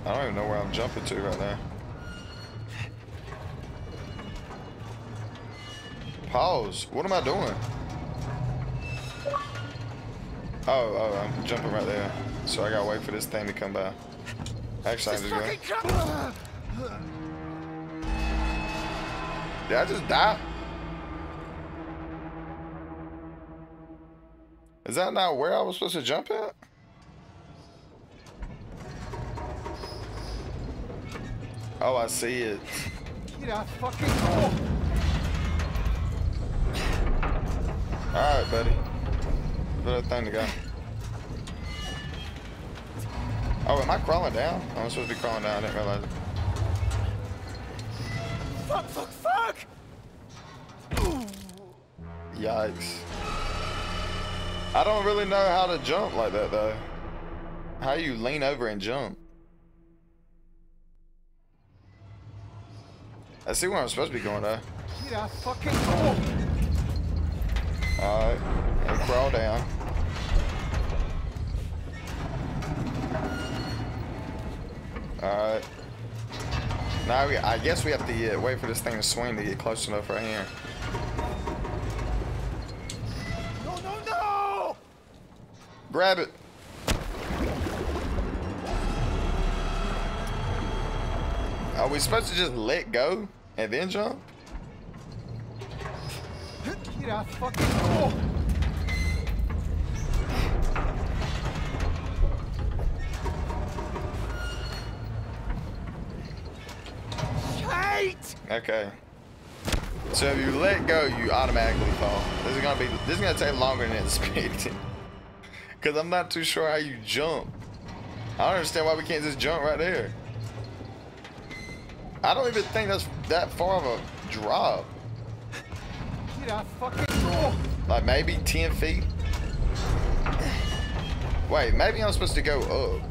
Speaker 1: I don't even know where I'm jumping to right now. Pause. What am I doing? Oh, oh, I'm jumping right there. So I gotta wait for this thing to come by. Actually, I just go. Did I just die? Is that not where I was supposed to jump at? Oh, I see it.
Speaker 7: Get a fucking go.
Speaker 1: Alright, buddy. That thing to go. Oh, am I crawling down? I'm supposed to be crawling down. I didn't realize it.
Speaker 7: Fuck, fuck, fuck!
Speaker 1: Yikes. I don't really know how to jump like that, though. How you lean over and jump? I see where I'm supposed to be going, though.
Speaker 7: Get a fucking go.
Speaker 1: Alright. And crawl down. Alright. Now we, I guess we have to uh, wait for this thing to swing to get close enough right here. Grab it. Are we supposed to just let go and then jump?
Speaker 7: Get a fucking. Shite!
Speaker 1: Okay. So if you let go, you automatically fall. This is gonna be this is gonna take longer than expected. Cause I'm not too sure how you jump. I don't understand why we can't just jump right there. I don't even think that's that far of a drop.
Speaker 7: Get a fucking go.
Speaker 1: Like maybe 10 feet? Wait, maybe I'm supposed to go up.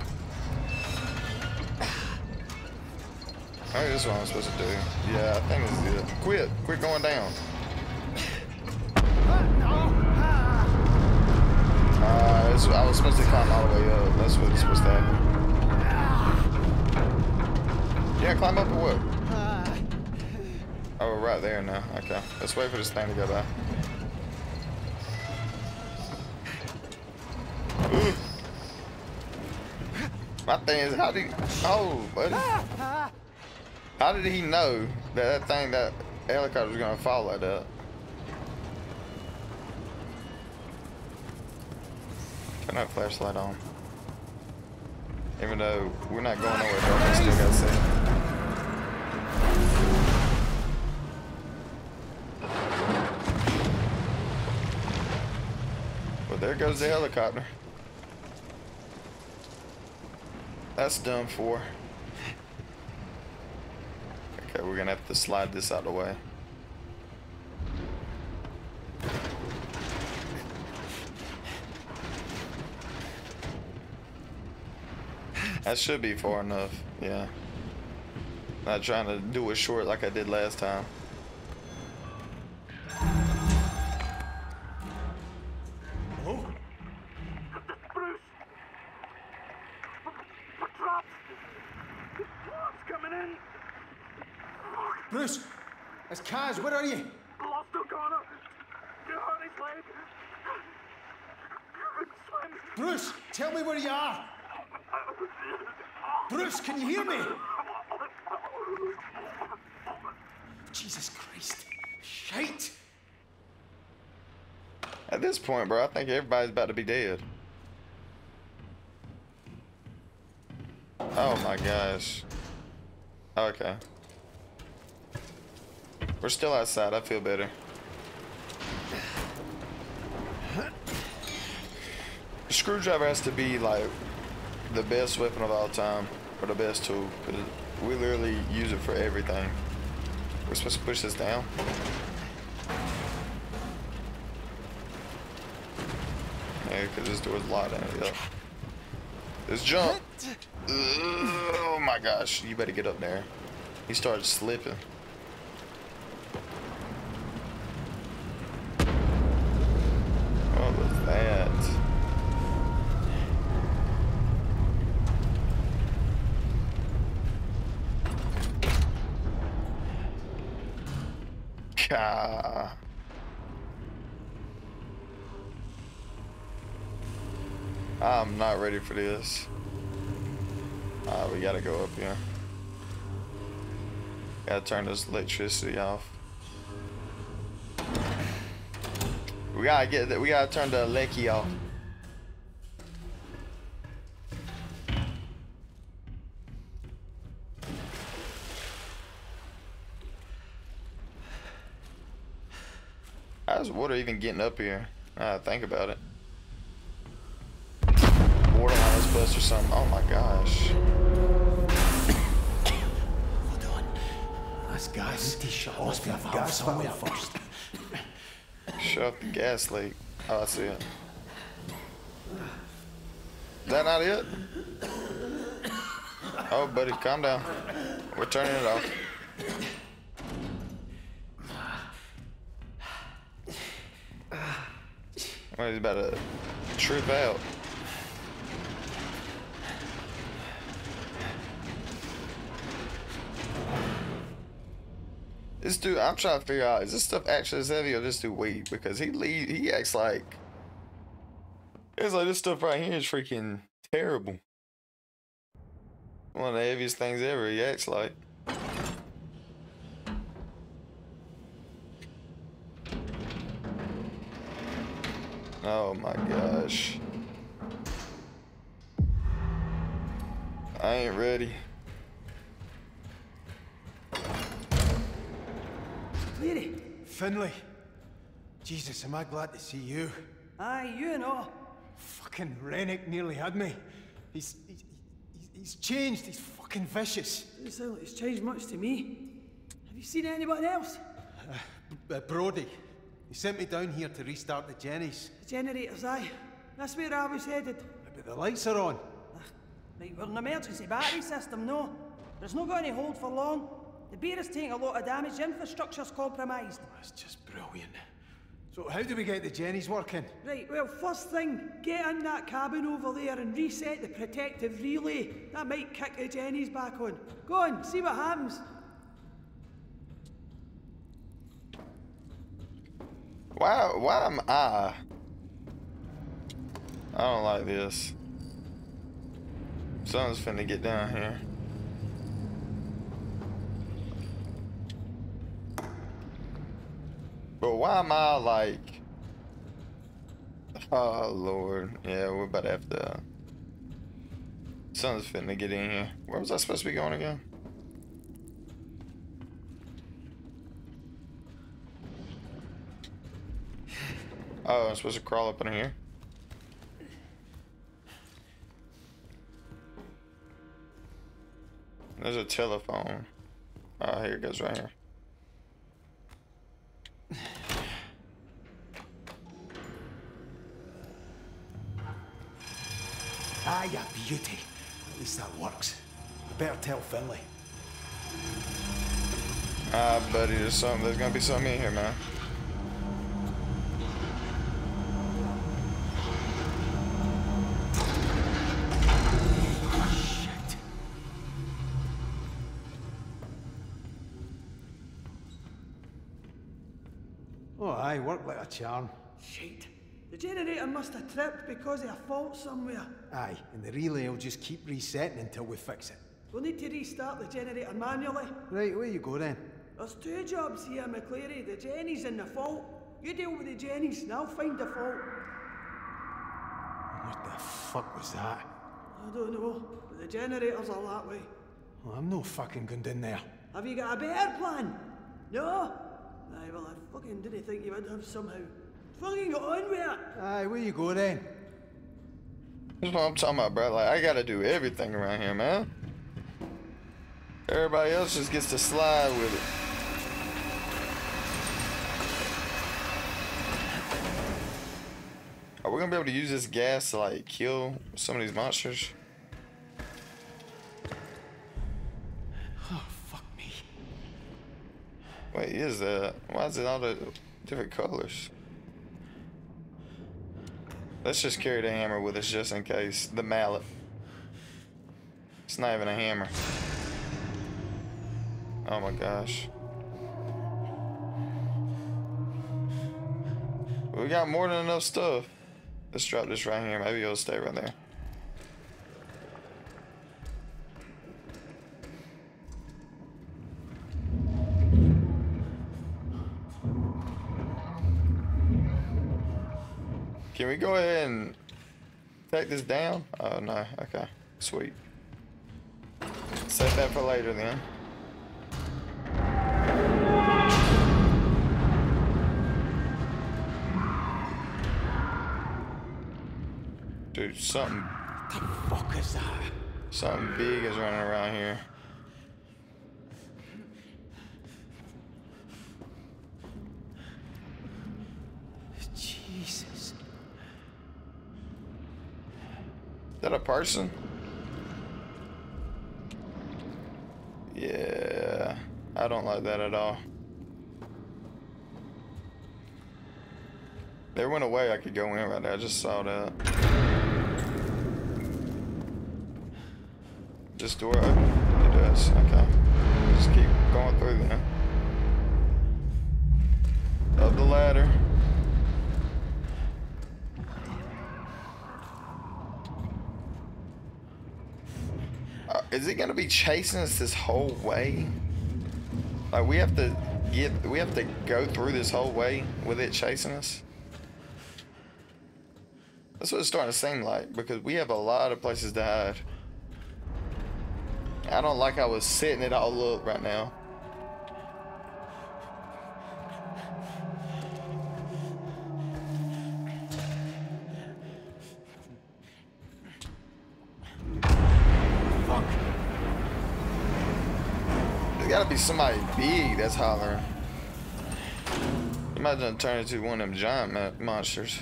Speaker 1: Maybe this is what I'm supposed to do. Yeah, I think this is it. Quit. Quit going down. Uh, This, I was supposed to climb all the way up. That's what it's supposed to happen. Yeah, climb up or what? Oh, right there now. Okay. Let's wait for this thing to go by. My thing is, how did... Oh, buddy. How did he know that that thing, that helicopter was going to fall like that? Turn that flashlight on. Even though we're not going nowhere, but I still got see. Well, there goes the helicopter. That's done for. Okay, we're gonna have to slide this out of the way. That should be far enough, yeah. Not trying to do it short like I did last time.
Speaker 5: Oh? Bruce! We're trapped! What's coming in?
Speaker 7: Bruce! It's Caz, where are you?
Speaker 5: Lost O'Connor! Get on his leg! Swim!
Speaker 7: Bruce, tell me where you are! Bruce, can you hear me? Jesus Christ. Shite!
Speaker 1: At this point, bro, I think everybody's about to be dead. Oh my gosh. Okay. We're still outside. I feel better. The screwdriver has to be like the best weapon of all time, or the best tool, because we literally use it for everything. We're supposed to push this down. Yeah, because this door's locked on it. Yep. Let's jump. Oh my gosh, you better get up there. He started slipping. What was that? Gah. I'm not ready for this. Ah, we gotta go up here. Gotta turn this electricity off. We gotta get that. We gotta turn the lecky off. How's water even getting up here? Ah, think about it. Line bust or something. Oh my gosh.
Speaker 7: That's gas.
Speaker 11: Need to shut
Speaker 7: Must be a valve somewhere first.
Speaker 1: Shut the gas leak. Oh, I see it. Is that not it? Oh, buddy, calm down. We're turning it off. Well, he's about to trip out. This dude, I'm trying to figure out, is this stuff actually as heavy or this dude weak? Because he lead, he acts like, it's like this stuff right here is freaking terrible. One of the heaviest things ever, he acts like. Oh my gosh. I ain't ready.
Speaker 5: Cleary.
Speaker 7: Finlay. Jesus, am I glad to see you.
Speaker 5: Aye, you and all.
Speaker 7: Fucking Rennick nearly had me. He's, he's, he's, he's changed. He's fucking vicious.
Speaker 5: Doesn't sound like it's changed much to me. Have you seen anyone else?
Speaker 7: Uh, Brodie. He sent me down here to restart the Jennies.
Speaker 5: The generators, aye. That's where I was headed.
Speaker 7: But the lights are on.
Speaker 5: Right, we're an emergency battery system, no. There's not going to hold for long. The Beira is taking a lot of damage, the infrastructure's compromised.
Speaker 7: Oh, that's just brilliant. So how do we get the Jennies working?
Speaker 5: Right, well, first thing, get in that cabin over there and reset the protective relay. That might kick the Jennies back on. Go on, see what happens.
Speaker 1: Why, why am I? I don't like this. Something's finna get down here. But why am I like... Oh, Lord. Yeah, we're about to have to... Uh, something's finna get in here. Where was I supposed to be going again? Oh, I'm supposed to crawl up in here? There's a telephone. Oh, here it goes right here.
Speaker 7: Ah, you beauty. At least that works. I better tell Finlay.
Speaker 1: Ah, buddy, there's something. There's gonna be something in here, man.
Speaker 7: Aye, worked like a charm.
Speaker 5: Shite. The generator must have tripped because of a fault somewhere.
Speaker 7: Aye, and the relay will just keep resetting until we fix it.
Speaker 5: We'll need to restart the generator manually.
Speaker 7: Right, where you go then?
Speaker 5: There's two jobs here, McLeary. The Jennies and the fault. You deal with the Jennies, and I'll find the fault.
Speaker 7: What the fuck was that?
Speaker 5: I don't know, but the generators are that way.
Speaker 7: Well, I'm no fucking going down there.
Speaker 5: Have you got a better plan? No? Aye, well, I fucking didn't think you would have somehow. Fucking got on with it!
Speaker 17: Aye, where you go then?
Speaker 1: That's what I'm talking about, bro. Like, I gotta do everything around here, man. Everybody else just gets to slide with it. Are we gonna be able to use this gas to, like, kill some of these monsters? Wait, is that? Uh, why is it all the different colors? Let's just carry the hammer with us just in case. The mallet. It's not even a hammer. Oh my gosh. We got more than enough stuff. Let's drop this right here. Maybe it'll stay right there. Can we go ahead and take this down? Oh no, okay, sweet. Set that for later then. Dude, something.
Speaker 7: The fuck is that?
Speaker 1: Something big is running around here.
Speaker 7: Jesus.
Speaker 1: Is that a person? Yeah, I don't like that at all. There went away I could go in right there. I just saw that. This door open? It does. Okay. Just keep going through then. Up the ladder. Uh, is it gonna be chasing us this whole way? Like we have to get, we have to go through this whole way with it chasing us? That's what it's starting to seem like because we have a lot of places to hide. I don't like how I was setting it all up right now. Gotta be somebody big that's hollering. Imagine turn into one of them giant mo- monsters.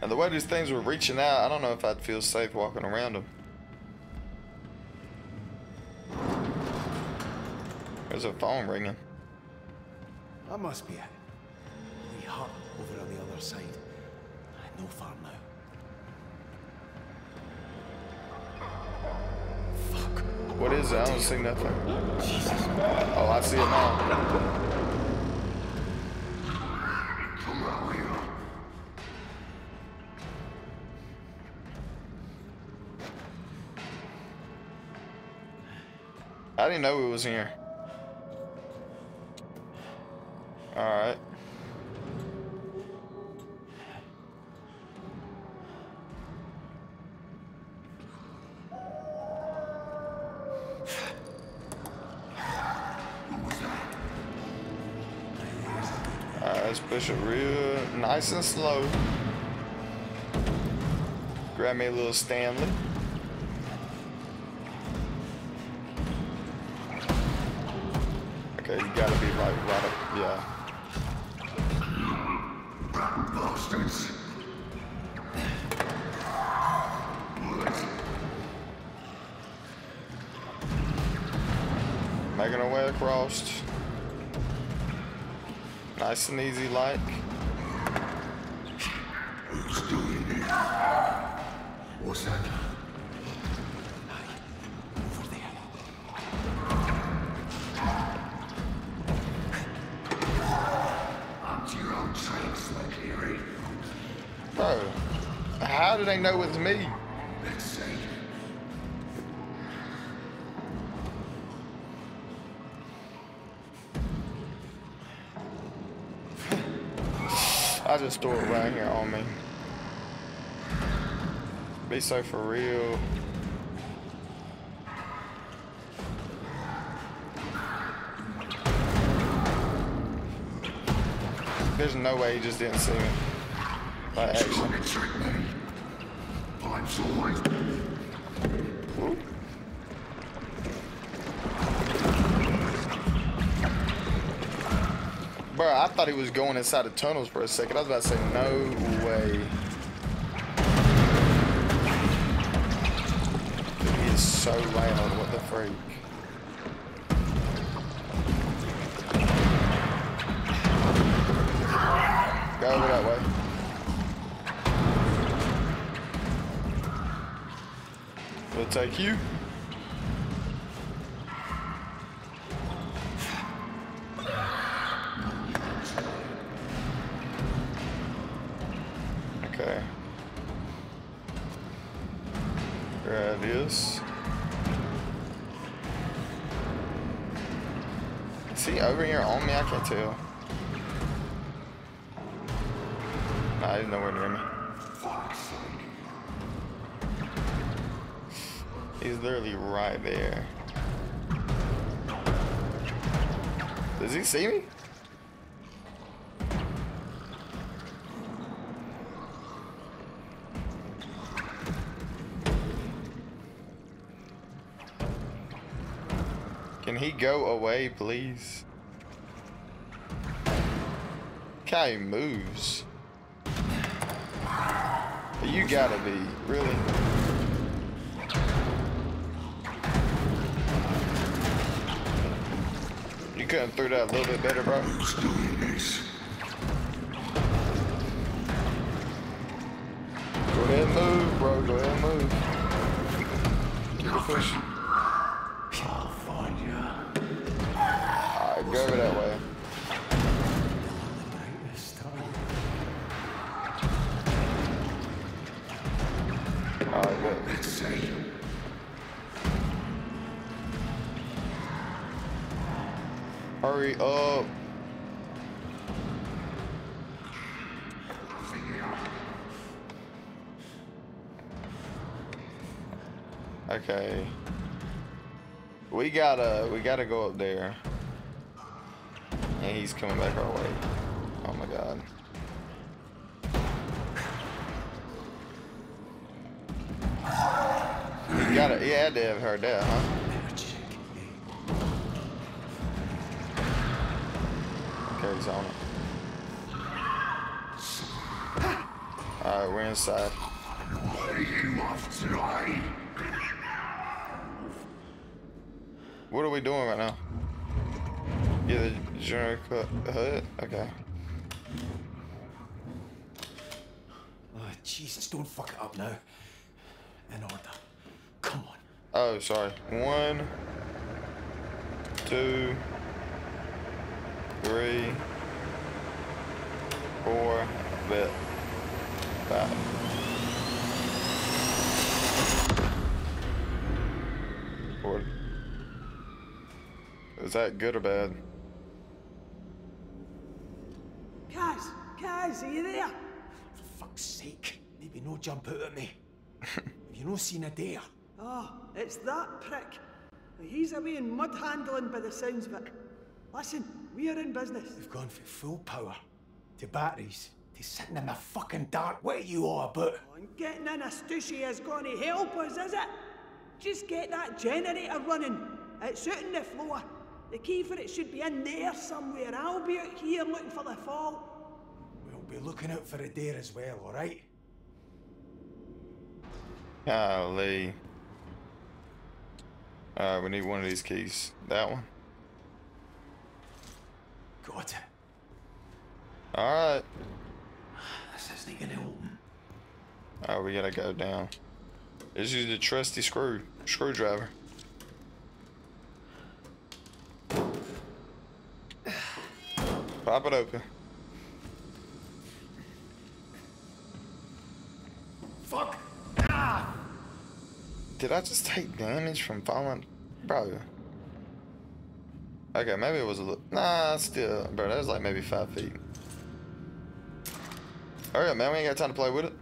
Speaker 1: And the way these things were reaching out, I don't know if I'd feel safe walking around them. There's a phone ringing.
Speaker 7: That must be it. The hut over on the other side. No far now.
Speaker 1: What is it? I don't see nothing. Oh, I see it now. I didn't know it was here. Alright. Push it real nice and slow. Grab me a little Stanley. Okay, you gotta be right, right up, yeah.
Speaker 9: Bastards.
Speaker 1: Making our way across. Nice and easy like.
Speaker 9: Who's doing it? What's that? Up to your own tricks, Slick Eerie.
Speaker 1: Bro, how do they know it's me? I just threw it right here on me. Be so for real. There's no way he just didn't see me. By accident. Bro, I thought he was going inside the tunnels for a second. I was about to say, no way. He is so loud. What the freak? Go over that way. We'll take you. Tell. Nah, he's nowhere near me. He's literally right there. Does he see me? Can he go away, please? Guy moves. You gotta be, really? You couldn't throw that a little bit better, bro. Who's doing this? Go ahead and move, bro. Go ahead and move. It pushing. We gotta, we gotta go up there. And he's coming back our way. Oh my god. You gotta, you had to have heard that, huh? Okay, he's on it. Alright, we're inside. Are we doing right now? Yeah, the generic hood? Okay.
Speaker 7: Oh, Jesus, don't fuck it up now. In order. Come on.
Speaker 1: Oh, sorry. One, two, three, four, bit, five. Four. Is that good or bad?
Speaker 5: Caz, Caz, are you there?
Speaker 7: For fuck's sake. Maybe no jump out at me. Have you no seen a dare?
Speaker 5: Oh, it's that prick. He's away in mud handling by the sounds of it. Listen, we are in business.
Speaker 7: We've gone from full power to batteries to sitting in the fucking dark. What are you all about?
Speaker 5: Oh, and getting in a stushy is going to help us, is it? Just get that generator running. It's out on the floor. The key for it should be in there somewhere. I'll be out here looking for the fall.
Speaker 7: We'll be looking out for a dare as well, alright?
Speaker 1: Golly. Alright, we need one of these keys. That one?
Speaker 7: Got it.
Speaker 1: Alright.
Speaker 7: This isn't gonna open.
Speaker 1: Alright, we gotta go down. Just use the trusty screw screwdriver. Pop it open.
Speaker 7: Fuck! Ah!
Speaker 1: Did I just take damage from falling? Bro. Okay, maybe it was a little. Nah, still. Bro, that was like maybe five feet. Hurry up, man. We ain't got time to play with it.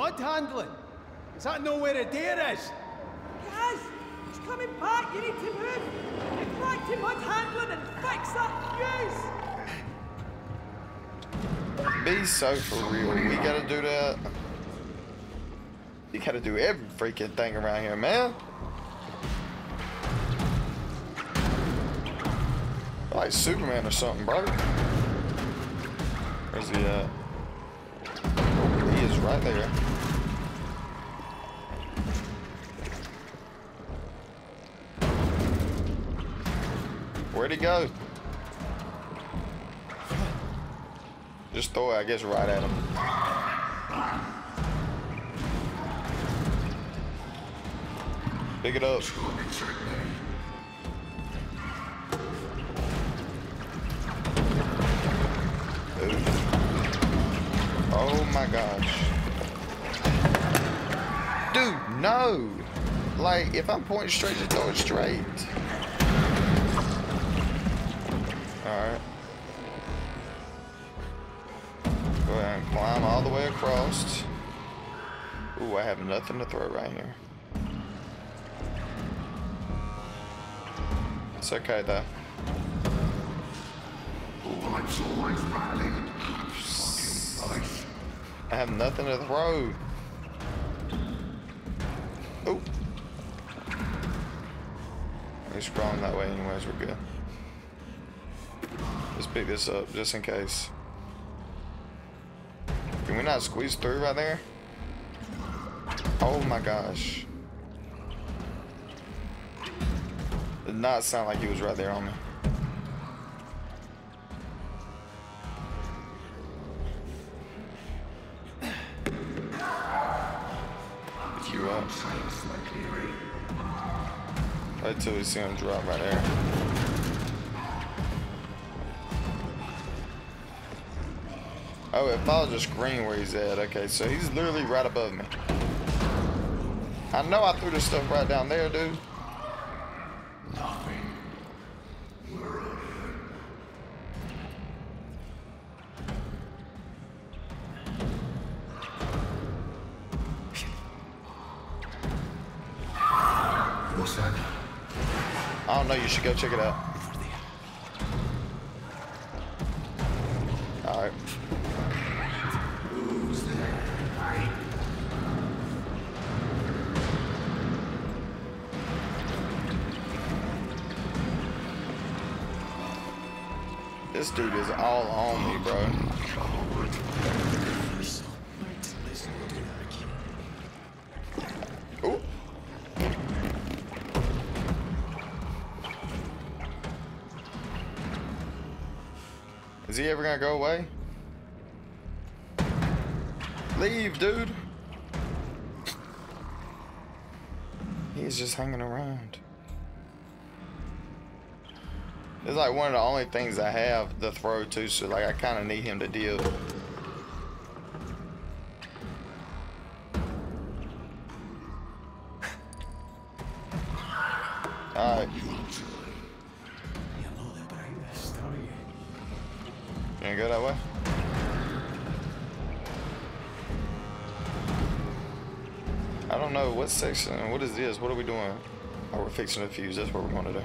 Speaker 14: mud handling. Is that know where a dare is?
Speaker 5: Caz, he's coming back. You need to move. Get back to mud handling and fix that fuse.
Speaker 1: Be so for real. We gotta do that. You gotta do every freaking thing around here, man. Like Superman or something, bro. Where's he at? Oh, he is right there. Where'd he go? Just throw it, I guess, right at him. Pick it up. Oh my gosh. Dude, no! Like, if I'm pointing straight, just throw it straight. Alright. Go ahead and climb all the way across. Ooh, I have nothing to throw right here. It's okay though. I have nothing to throw. Oh. We're scrolling that way anyways, we're good. Let's pick this up just in case. Can we not squeeze through right there? Oh my gosh. Did not sound like he was right there on me. Pick you up. Wait till we see him drop right there. Oh, it follows the screen where he's at. Okay, so he's literally right above me. I know I threw this stuff right down there, dude.
Speaker 11: What's that?
Speaker 1: I don't know. You should go check it out. This dude is all on me, bro. Ooh. Is he ever gonna go away? Leave, dude. He's just hanging around. It's like one of the only things I have to throw to, so like I kind of need him to deal. Alright. Go that way? I don't know what section. What is this? What are we doing? Oh, we're fixing the fuse. That's what we're going to do.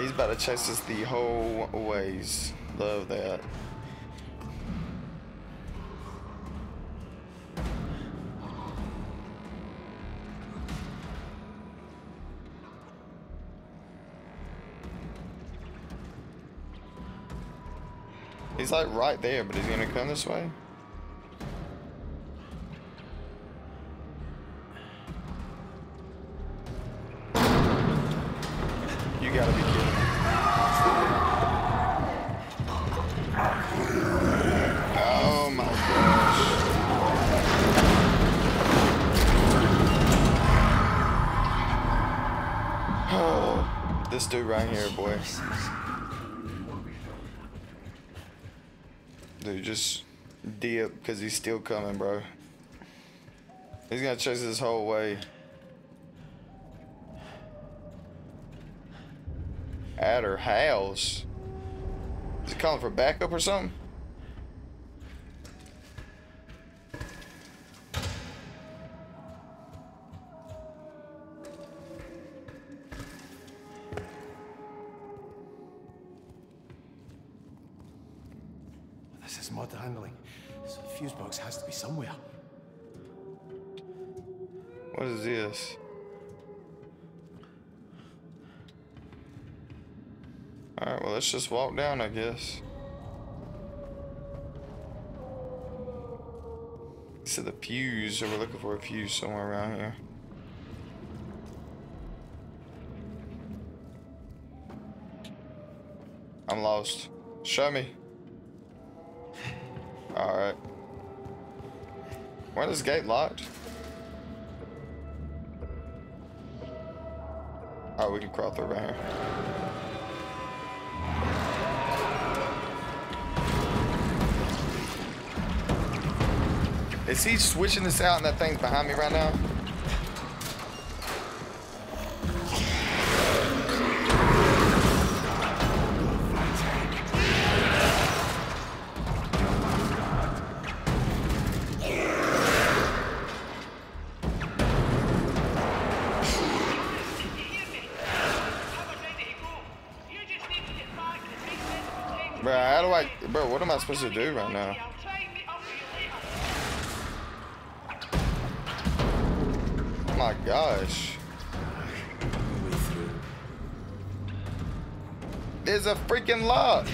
Speaker 1: He's about to chase us the whole ways. Love that. He's like right there, but he's gonna come this way? Dude, just dip because he's still coming, bro. He's gonna chase this whole way. At her house. Is he calling for backup or something?
Speaker 7: Handling. So the fuse box has to be somewhere.
Speaker 1: What is this? Alright, well, let's just walk down, I guess. So the fuse, so we're looking for a fuse somewhere around here. I'm lost. Show me. Alright. Why is this gate locked? Oh, we can crawl through right here. Is he switching this out and that thing's behind me right now? Supposed to do right now? Oh my gosh. There's a freaking lock.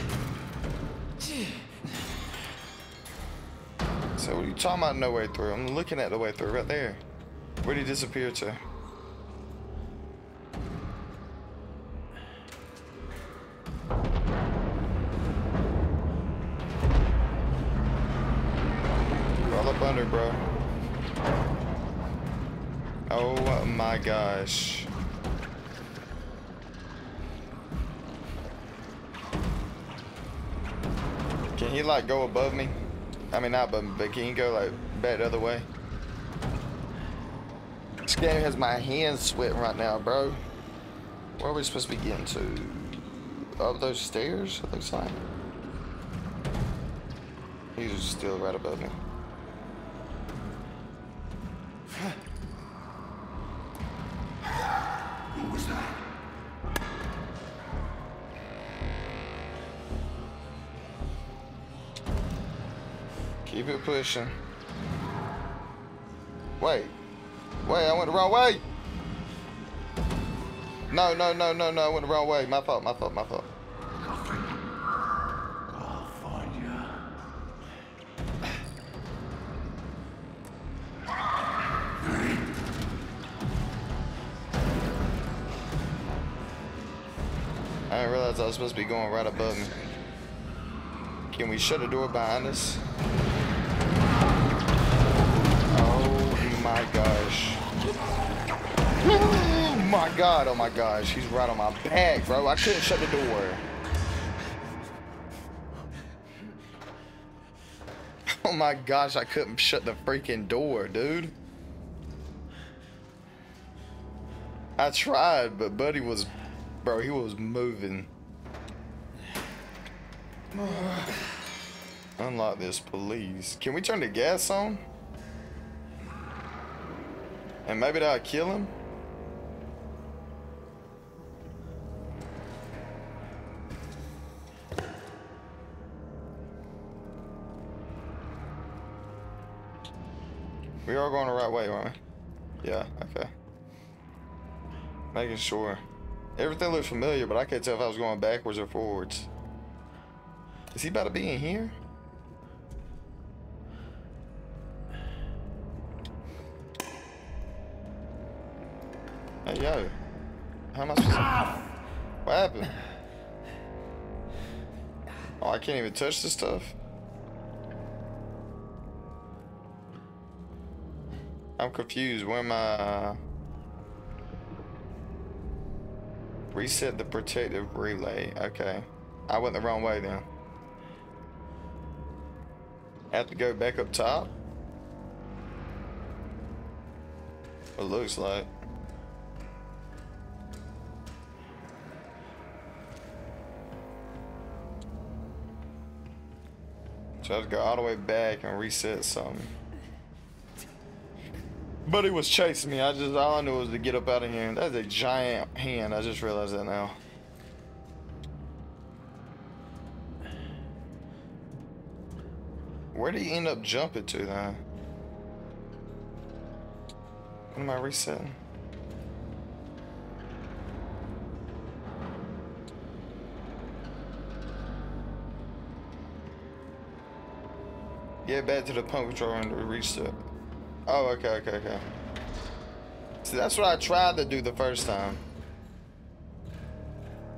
Speaker 1: So what are you talking about no way through? I'm looking at the way through right there. Where'd he disappear to? Gosh. Can he like go above me? I mean not above me, but can he go like back the other way? This game has my hands sweating right now, bro. Where are we supposed to be getting to? Up those stairs, it looks like. He's still right above me. Pushing. Wait. Wait, I went the wrong way. No, no, no, no, no, I went the wrong way. My fault, my fault, my fault.
Speaker 11: You.
Speaker 1: I didn't realize I was supposed to be going right above me. Can we shut the door behind us? My gosh. Oh my god, oh my gosh. He's right on my back, bro. I couldn't shut the door. Oh my gosh, I couldn't shut the freaking door, dude. I tried, but Buddy was, bro, he was moving. Unlock this, please. Can we turn the gas on? And maybe that'll kill him? We are going the right way, aren't we? Yeah, okay. Making sure. Everything looks familiar, but I can't tell if I was going backwards or forwards. Is he about to be in here? Yo. How much I supposed. What happened? Oh, I can't even touch this stuff? I'm confused. Where am I? Uh, reset the protective relay. Okay. I went the wrong way then. Have to go back up top? It looks like. So I have to go all the way back and reset something. But he was chasing me. I just all I knew was to get up out of here. That's a giant hand. I just realized that now. Where did he end up jumping to then? What am I resetting? Get back to the pump control and reset. Oh, okay, okay, okay. See, that's what I tried to do the first time.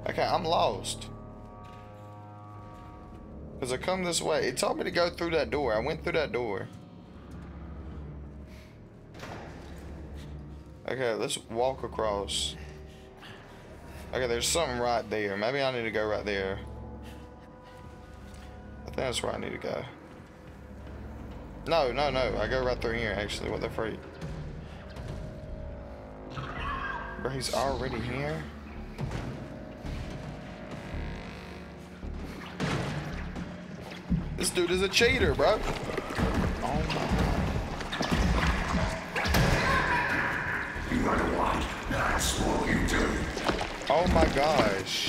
Speaker 1: Okay, I'm lost. Because I come this way. It told me to go through that door. I went through that door. Okay, let's walk across. Okay, there's something right there. Maybe I need to go right there. I think that's where I need to go. No, no, no. I go right through here, actually. What the freak? Bro, he's already here? This dude is a cheater, bro. Oh
Speaker 18: You run away. That's what you do.
Speaker 1: Oh my gosh.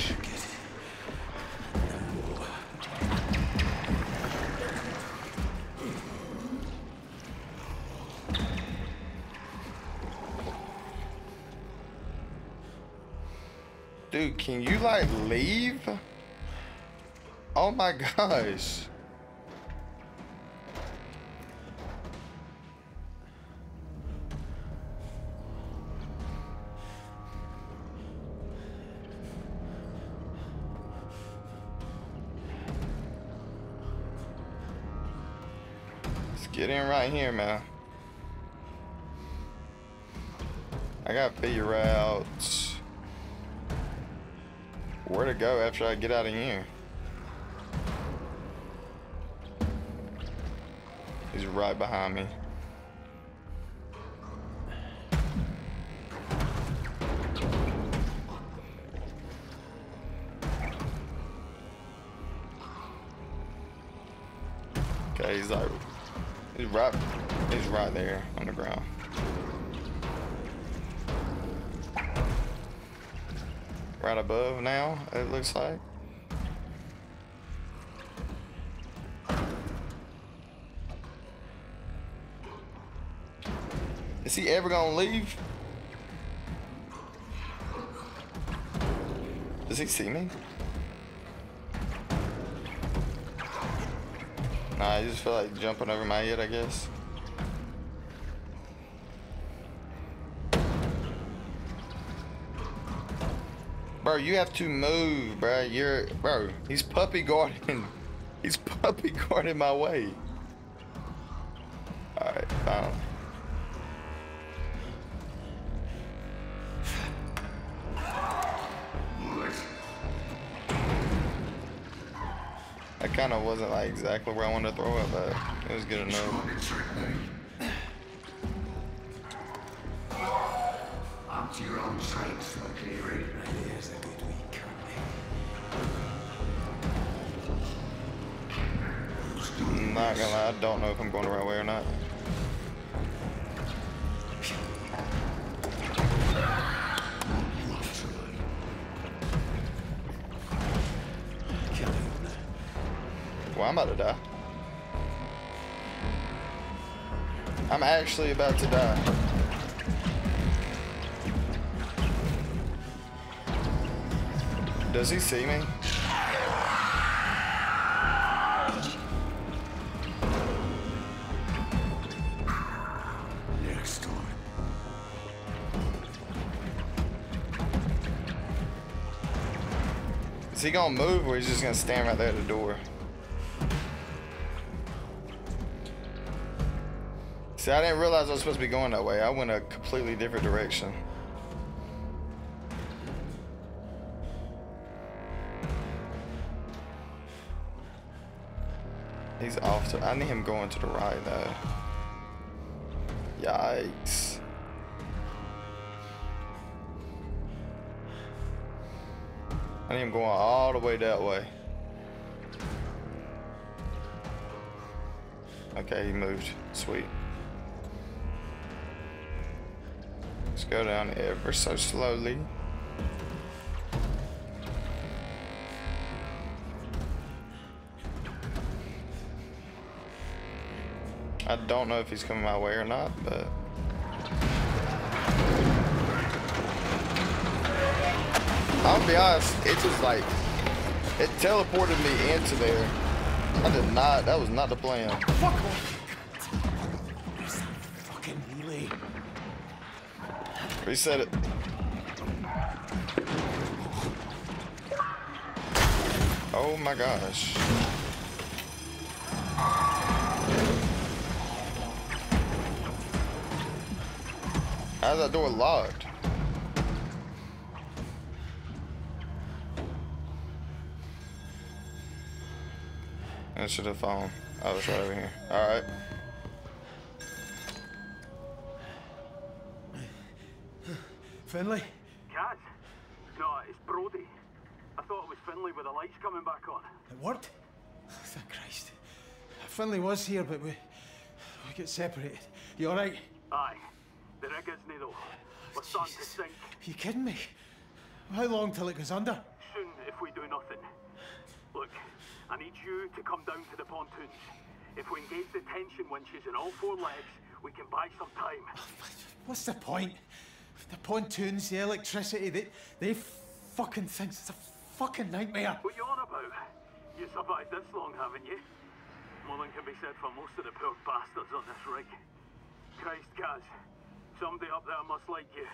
Speaker 1: Can you like leave? Oh my gosh. Let's get in right here, man. I gotta figure out where to go after I get out of here. He's right behind me. Okay, he's like, he's right, he's right there on the ground. Right above now, it looks like. Is he ever gonna leave? Does he see me? Nah, I just feel like jumping over my head, I guess. Bro, you have to move, bro. You're, bro, he's puppy guarding. He's puppy guarding my way. Alright, fine. That kind of wasn't like exactly where I wanted to throw it, but it was good enough.
Speaker 18: Up to your own
Speaker 1: I don't know if I'm going the right way or not. Well, I'm about to die. I'm actually about to die. Does he see me? Is he gonna move or he's just gonna stand right there at the door? See, I didn't realize I was supposed to be going that way. I went a completely different direction. He's off to. I need him going to the right though. Yikes. I him going all the way that way. Okay, he moved. Sweet. Let's go down ever so slowly. I don't know if he's coming my way or not, but... I'll be honest, it just like, it teleported me into there. I did not, that was not the plan.
Speaker 19: Fuck off! Fucking relay.
Speaker 1: Reset it. Oh my gosh. How's that door locked? Answer the phone. Oh, it's right over here. Alright.
Speaker 7: Finlay?
Speaker 3: Caz? No, it's Brodie. I thought it was Finlay with the lights coming back on.
Speaker 7: It worked? Oh, thank Christ. Finlay was here, but we, we get separated. You alright?
Speaker 3: Aye. The rig isn't though. We're starting to sink.
Speaker 7: You kidding me? How long till it goes under?
Speaker 3: Soon if we do nothing. Look, I need you to come down to the pontoons. If we engage the tension winches in all four legs, we can buy some time.
Speaker 7: Oh, what's the point? The pontoons, the electricity, they, they fucking things. It's a fucking nightmare.
Speaker 3: What you on about? You survived this long, haven't you? More than can be said for most of the poor bastards on this rig. Christ, Caz. Somebody up there must like you.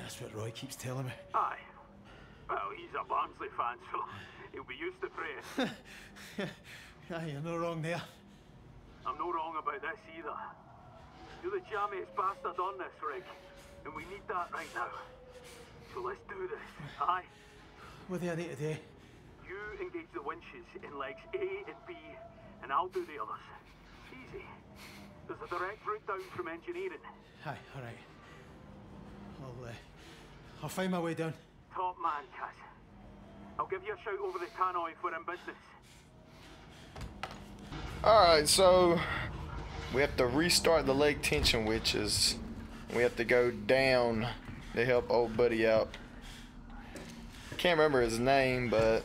Speaker 7: That's what Roy keeps telling me.
Speaker 3: Aye. Well, he's a Barnsley fan, so he'll be used to praise.
Speaker 7: Aye, you're no wrong there.
Speaker 3: I'm no wrong about this either. You're the jammiest bastard on this rig, and we need that right now. So let's do this, aye?
Speaker 7: What do I need to do?
Speaker 3: You engage the winches in legs A and B, and I'll do the others. Easy. There's a direct route down from engineering.
Speaker 7: Aye, alright. I'll, uh, I'll find my way down.
Speaker 3: Top man, Caz. I'll give you a shout over the tannoy if we're in business.
Speaker 1: Alright, so we have to restart the leg tension witches. We have to go down to help old buddy out. Can't remember his name, but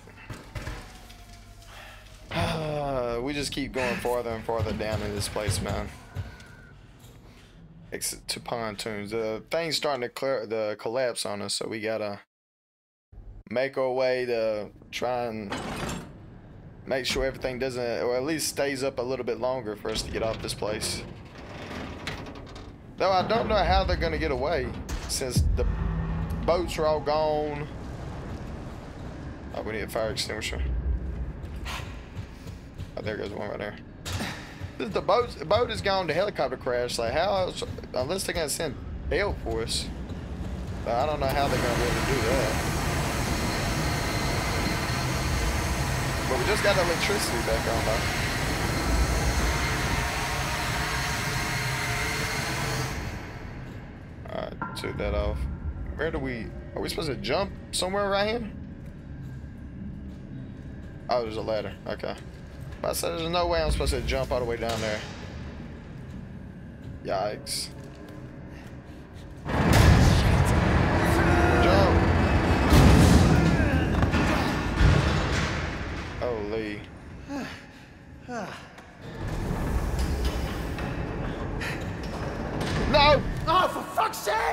Speaker 1: we just keep going farther and farther down in this place, man. Exit to pontoons. The thing's starting to clear, the collapse on us, so we gotta make our way to try and make sure everything doesn't, or at least stays up a little bit longer for us to get off this place. Though I don't know how they're gonna get away, since the boats are all gone. Oh, we need a fire extinguisher. Oh, there goes one right there. The boat, the boat is gone to helicopter crash. Like how else, unless they're gonna send help for us. I don't know how they're gonna be able to do that. But we just got electricity back on though. Alright, took that off. Where do we... Are we supposed to jump somewhere right here? Oh, there's a ladder. Okay. I said there's no way I'm supposed to jump all the way down there. Yikes. Holy. No!
Speaker 7: Oh, for fuck's sake!
Speaker 1: I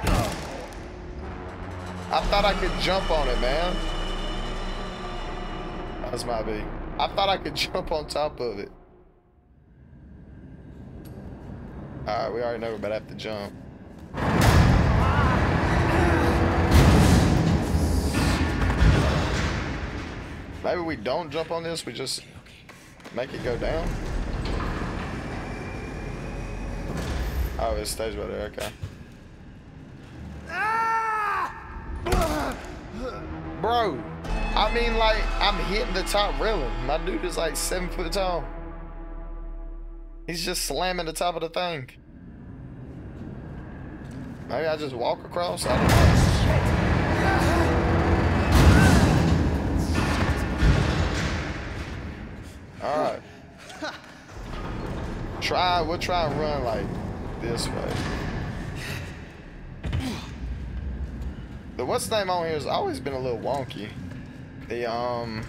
Speaker 1: thought I could jump on it, man. That's my B. I thought I could jump on top of it. Alright, we already know we're about to have to jump. Maybe we don't jump on this, we just make it go down. Oh, it stays right there, okay. Bro, I mean like, I'm hitting the top railing. My dude is like seven foot tall. He's just slamming the top of the thing. Maybe I just walk across, Know. Alright. Try, we'll try and run like this way. The what's name on here has always been a little wonky. The um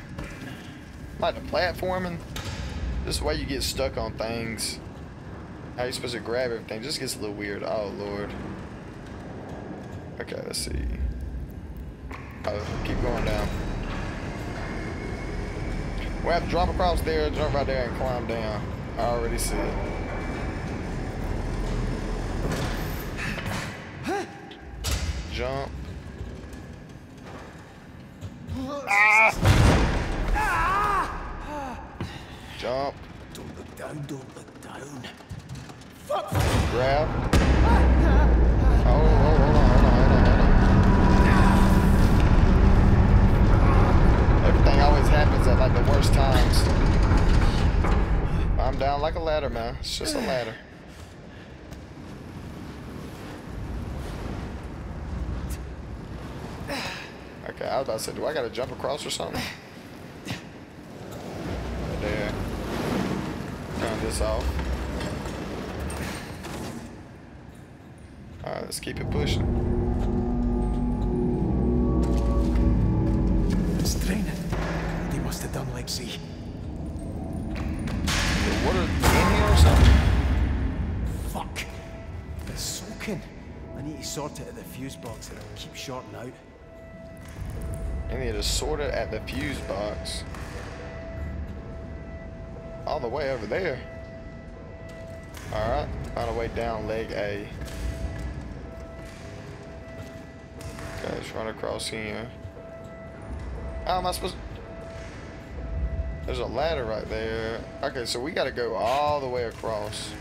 Speaker 1: like the platforming. This way you get stuck on things. How you supposed to grab everything? Just gets a little weird. Oh lord. Okay, let's see. Oh, keep going down. We have to drop across there, jump right there, and climb down. I already see it. Jump. Ah! Jump.
Speaker 7: Don't look down, don't look down.
Speaker 1: Grab. Oh, oh, hold on, hold on, hold on, hold on. Everything always happens at like the worst times. I'm down like a ladder, man. It's just a ladder. Okay, I was about to say, do I gotta jump across or something? Right there. Turn this off. Alright, let's keep it pushing.
Speaker 7: It's draining. They must have done like see.
Speaker 1: The water in here or something?
Speaker 7: Fuck. It's soaking. I need to sort it at the fuse box or it'll keep shorting out.
Speaker 1: I need to sort it at the fuse box. All the way over there. Alright, find a way down leg A. Let's run across here. How am I supposed There's a ladder right there. Okay, so we gotta go all the way across.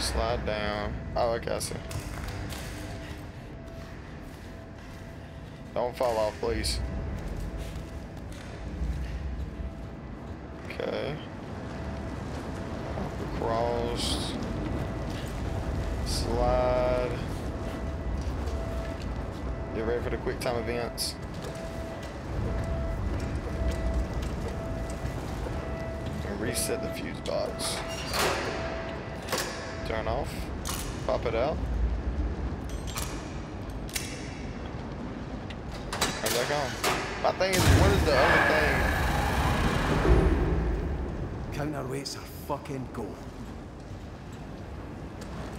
Speaker 1: Slide down. Oh, okay, I see. Don't fall off, please. Okay. Across. Slide. Get ready for the quick time events. Reset the fuse box. Turn off. Pop it out. Turn back on. My thing is, what is the other thing?
Speaker 7: Counterweights are fucking gold.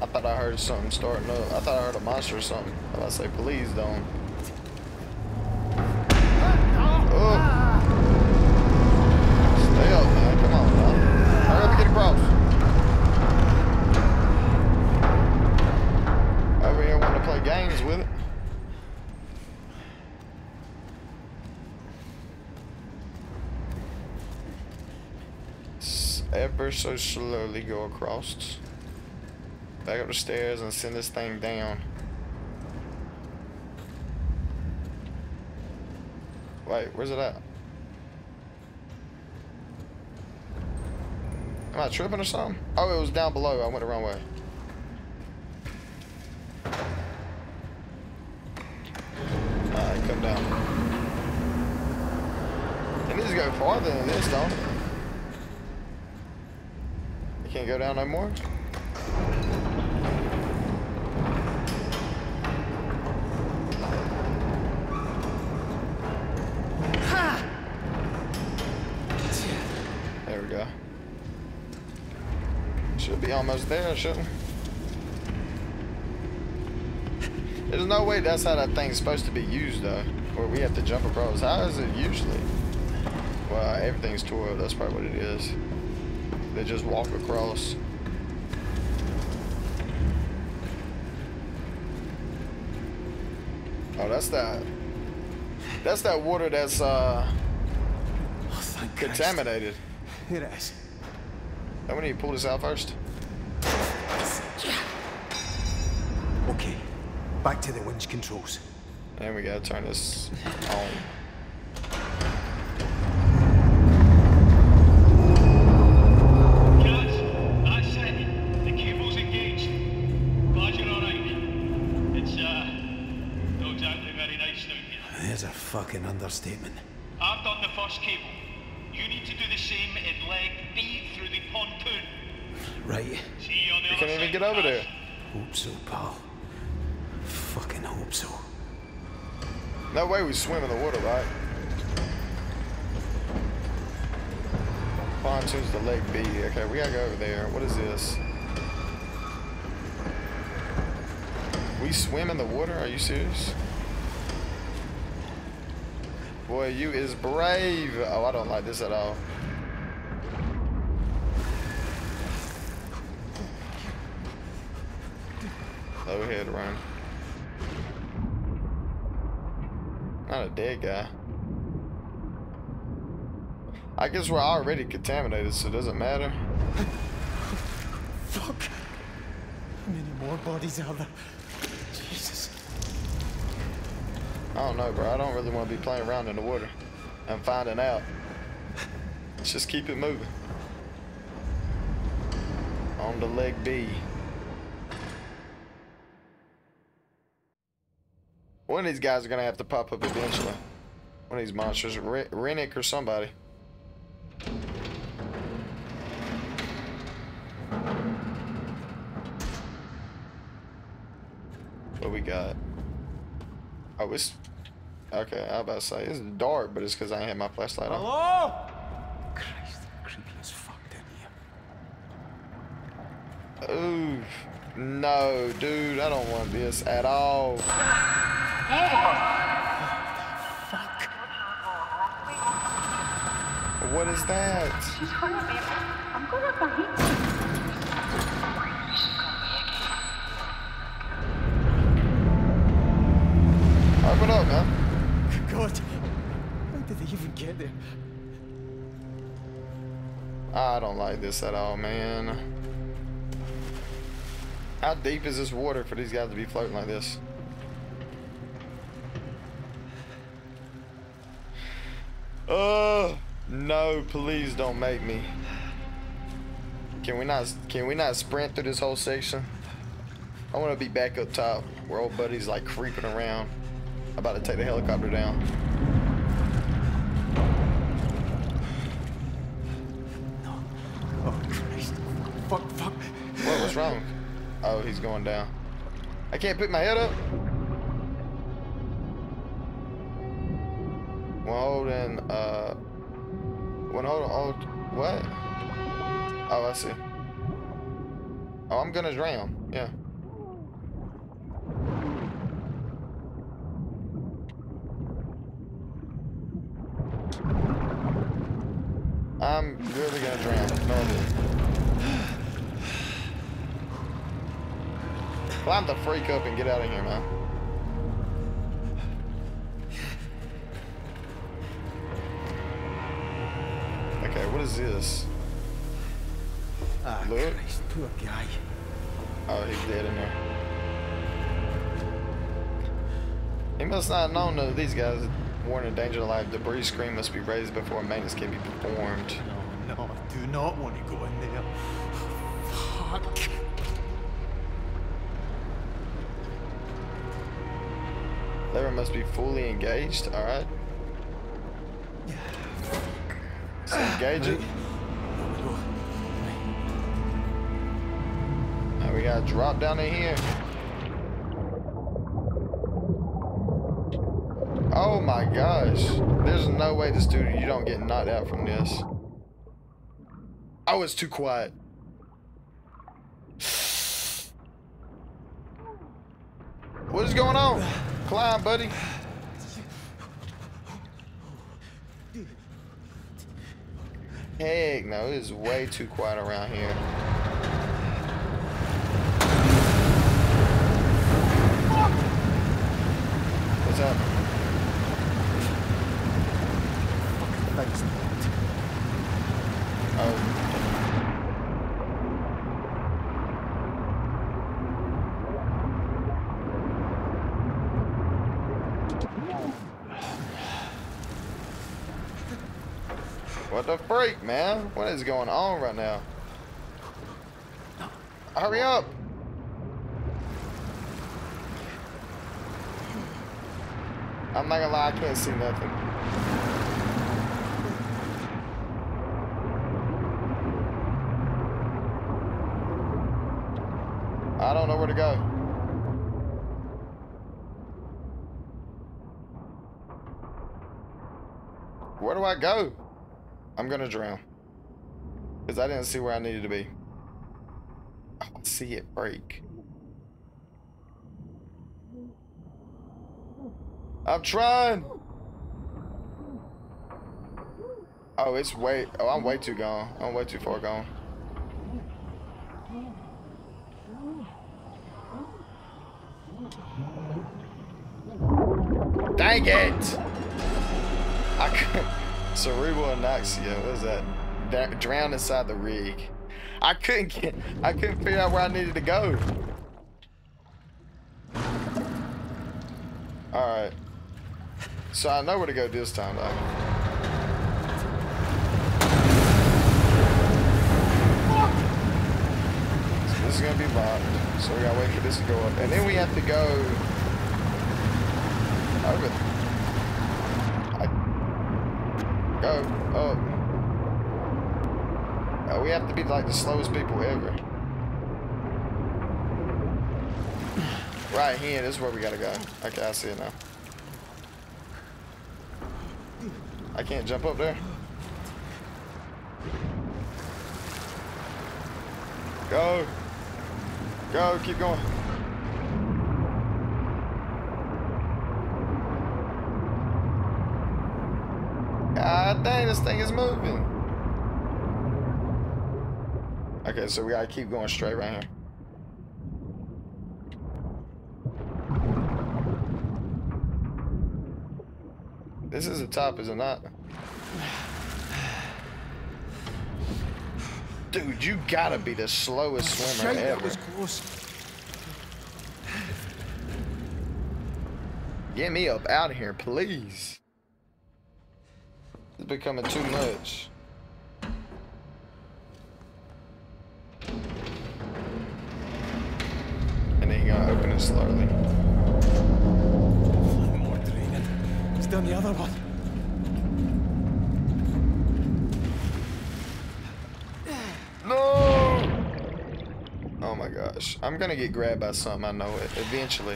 Speaker 1: I thought I heard something starting up. I thought I heard a monster or something. I say, please don't. So slowly go across. Back up the stairs and send this thing down. Wait, where's it at? Am I tripping or something? Oh, it was down below. I went the wrong way. Alright, come down. It needs to go farther than this, don't it? You can't go down no more? There we go. Should be almost there, shouldn't? There's no way that's how that thing's supposed to be used, though. Where we have to jump across. How is it usually? Well, everything's tore up. That's probably what it is. They just walk across. Oh, that's that. That's that water that's, uh... contaminated.
Speaker 7: Here it is.
Speaker 1: We need to pull this out first.
Speaker 7: Okay, back to the winch controls.
Speaker 1: And we gotta turn this on.
Speaker 7: Fucking understatement.
Speaker 6: I've done the first cable. You need to do the same in leg B through the pontoon.
Speaker 7: Right.
Speaker 6: See you on the
Speaker 1: You
Speaker 6: other
Speaker 1: can't even get over there.
Speaker 7: Hope so, pal. Fucking hope so.
Speaker 1: No way we swim in the water, right? Pontoons the Lake B. Okay, we gotta go over there. What is this? We swim in the water? Are you serious? Boy, you is brave. Oh, I don't like this at all. Low head run. Not a dead guy. I guess we're already contaminated, so it doesn't matter.
Speaker 10: Fuck! Many more bodies are there? Jesus.
Speaker 1: I don't know, bro. I don't really want to be playing around in the water and finding out. Let's just keep it moving. On to leg B. One of these guys are gonna have to pop up eventually. One of these monsters, Re Rennick or somebody. What we got? Oh, it's okay. I was about to say it's dark, but it's because I ain't had my flashlight on.
Speaker 10: Hello?
Speaker 7: Christ, creepy as fuck down here.
Speaker 1: Ooh, no, dude, I don't want this at all. Fuck. What is that?
Speaker 20: I'm gonna find
Speaker 1: Open up, man.
Speaker 10: God. How did they even get there?
Speaker 1: I don't like this at all, man. How deep is this water for these guys to be floating like this? Uh, no, please don't make me. Can we not, can we not sprint through this whole section? I want to be back up top where old buddy's like creeping around. About to take the helicopter down.
Speaker 10: Oh, Christ. Fuck, fuck.
Speaker 1: What was wrong? Oh, he's going down. I can't pick my head up. When holding, uh, when holding, hold, what? Oh, I see. Oh, I'm gonna drown. Yeah. I'm really gonna drown. No. Climb the freak up and get out of here, man. Okay, what is this?
Speaker 10: Ah,
Speaker 1: Look.
Speaker 10: Christ, poor guy.
Speaker 1: Oh, he's dead in there. He must not have known that these guys warned in danger of life. Debris screen must be raised before maintenance can be performed.
Speaker 10: No, no, I do not want to go in there. Fuck.
Speaker 1: Lever must be fully engaged. All right. So engage it. Now we gotta drop down in here. Oh my gosh. There's no way this dude, you don't get knocked out from this. Oh, it's too quiet. What is going on? Climb, buddy. Heck no, it is way too quiet around here. What's up? Oh. Freak, man? What is going on right now? Hurry up! I'm not gonna lie, I can't see nothing. I don't know where to go. Where do I go? I'm gonna drown. Because I didn't see where I needed to be. I see it break. I'm trying. Oh, it's way. Oh, I'm way too gone. I'm way too far gone. Dang it! I could. Cerebral anoxia. What is that? Da- drown inside the rig. I couldn't get. I couldn't figure out where I needed to go. All right. So I know where to go this time, though. This is gonna be locked. So we gotta wait for this to go up, and then we have to go over. I, go up. Oh, we have to be like the slowest people ever. Right here, this is where we gotta go. Okay, I see it now. I can't jump up there. Go. Go, keep going. God dang, this thing is moving. Okay, so we gotta keep going straight right here. This is the top, is it not? Dude, you gotta be the slowest swimmer
Speaker 7: Shite,
Speaker 1: ever.
Speaker 7: that was close.
Speaker 1: Get me up out of here, please. It's becoming too much. And then you gotta open it slowly.
Speaker 7: One More draining. It's down the other one.
Speaker 1: No! Oh my gosh. I'm gonna get grabbed by something, I know it. Eventually.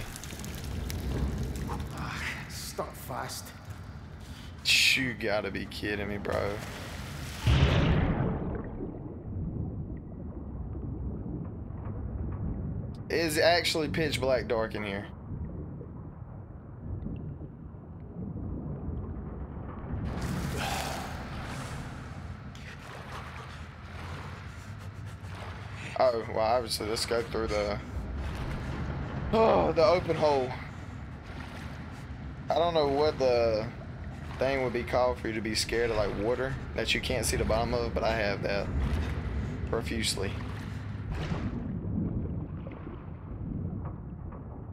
Speaker 7: Ah, Start fast.
Speaker 1: You gotta be kidding me, bro. It's actually pitch black dark in here. Oh, well, obviously, let's go through the... Oh, the open hole. I don't know what the thing would be called for you to be scared of, like, water that you can't see the bottom of, but I have that profusely.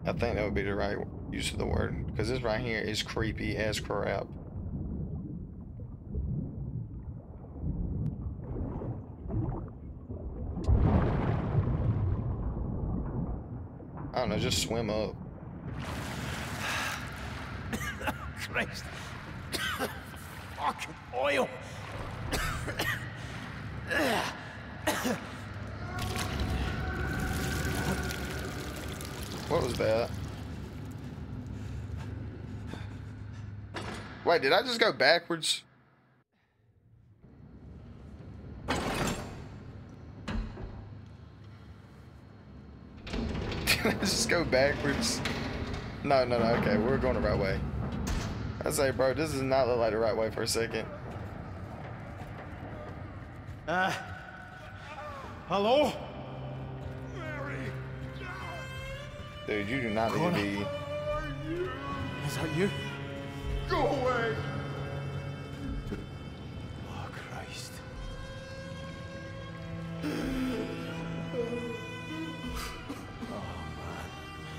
Speaker 1: I think that would be the right use of the word, because this right here is creepy as crap. I don't know, just swim up.
Speaker 7: Christ. Fucking oil.
Speaker 1: What was that? Wait, did I just go backwards? Did I just go backwards? No, no, no, okay, we're going the right way. I say, bro, this does not look like the right way for a second.
Speaker 7: Uh. Hello?
Speaker 1: Mary, Dude, you do not need to be...
Speaker 7: Is that you?
Speaker 18: Go away!
Speaker 7: Oh, Christ.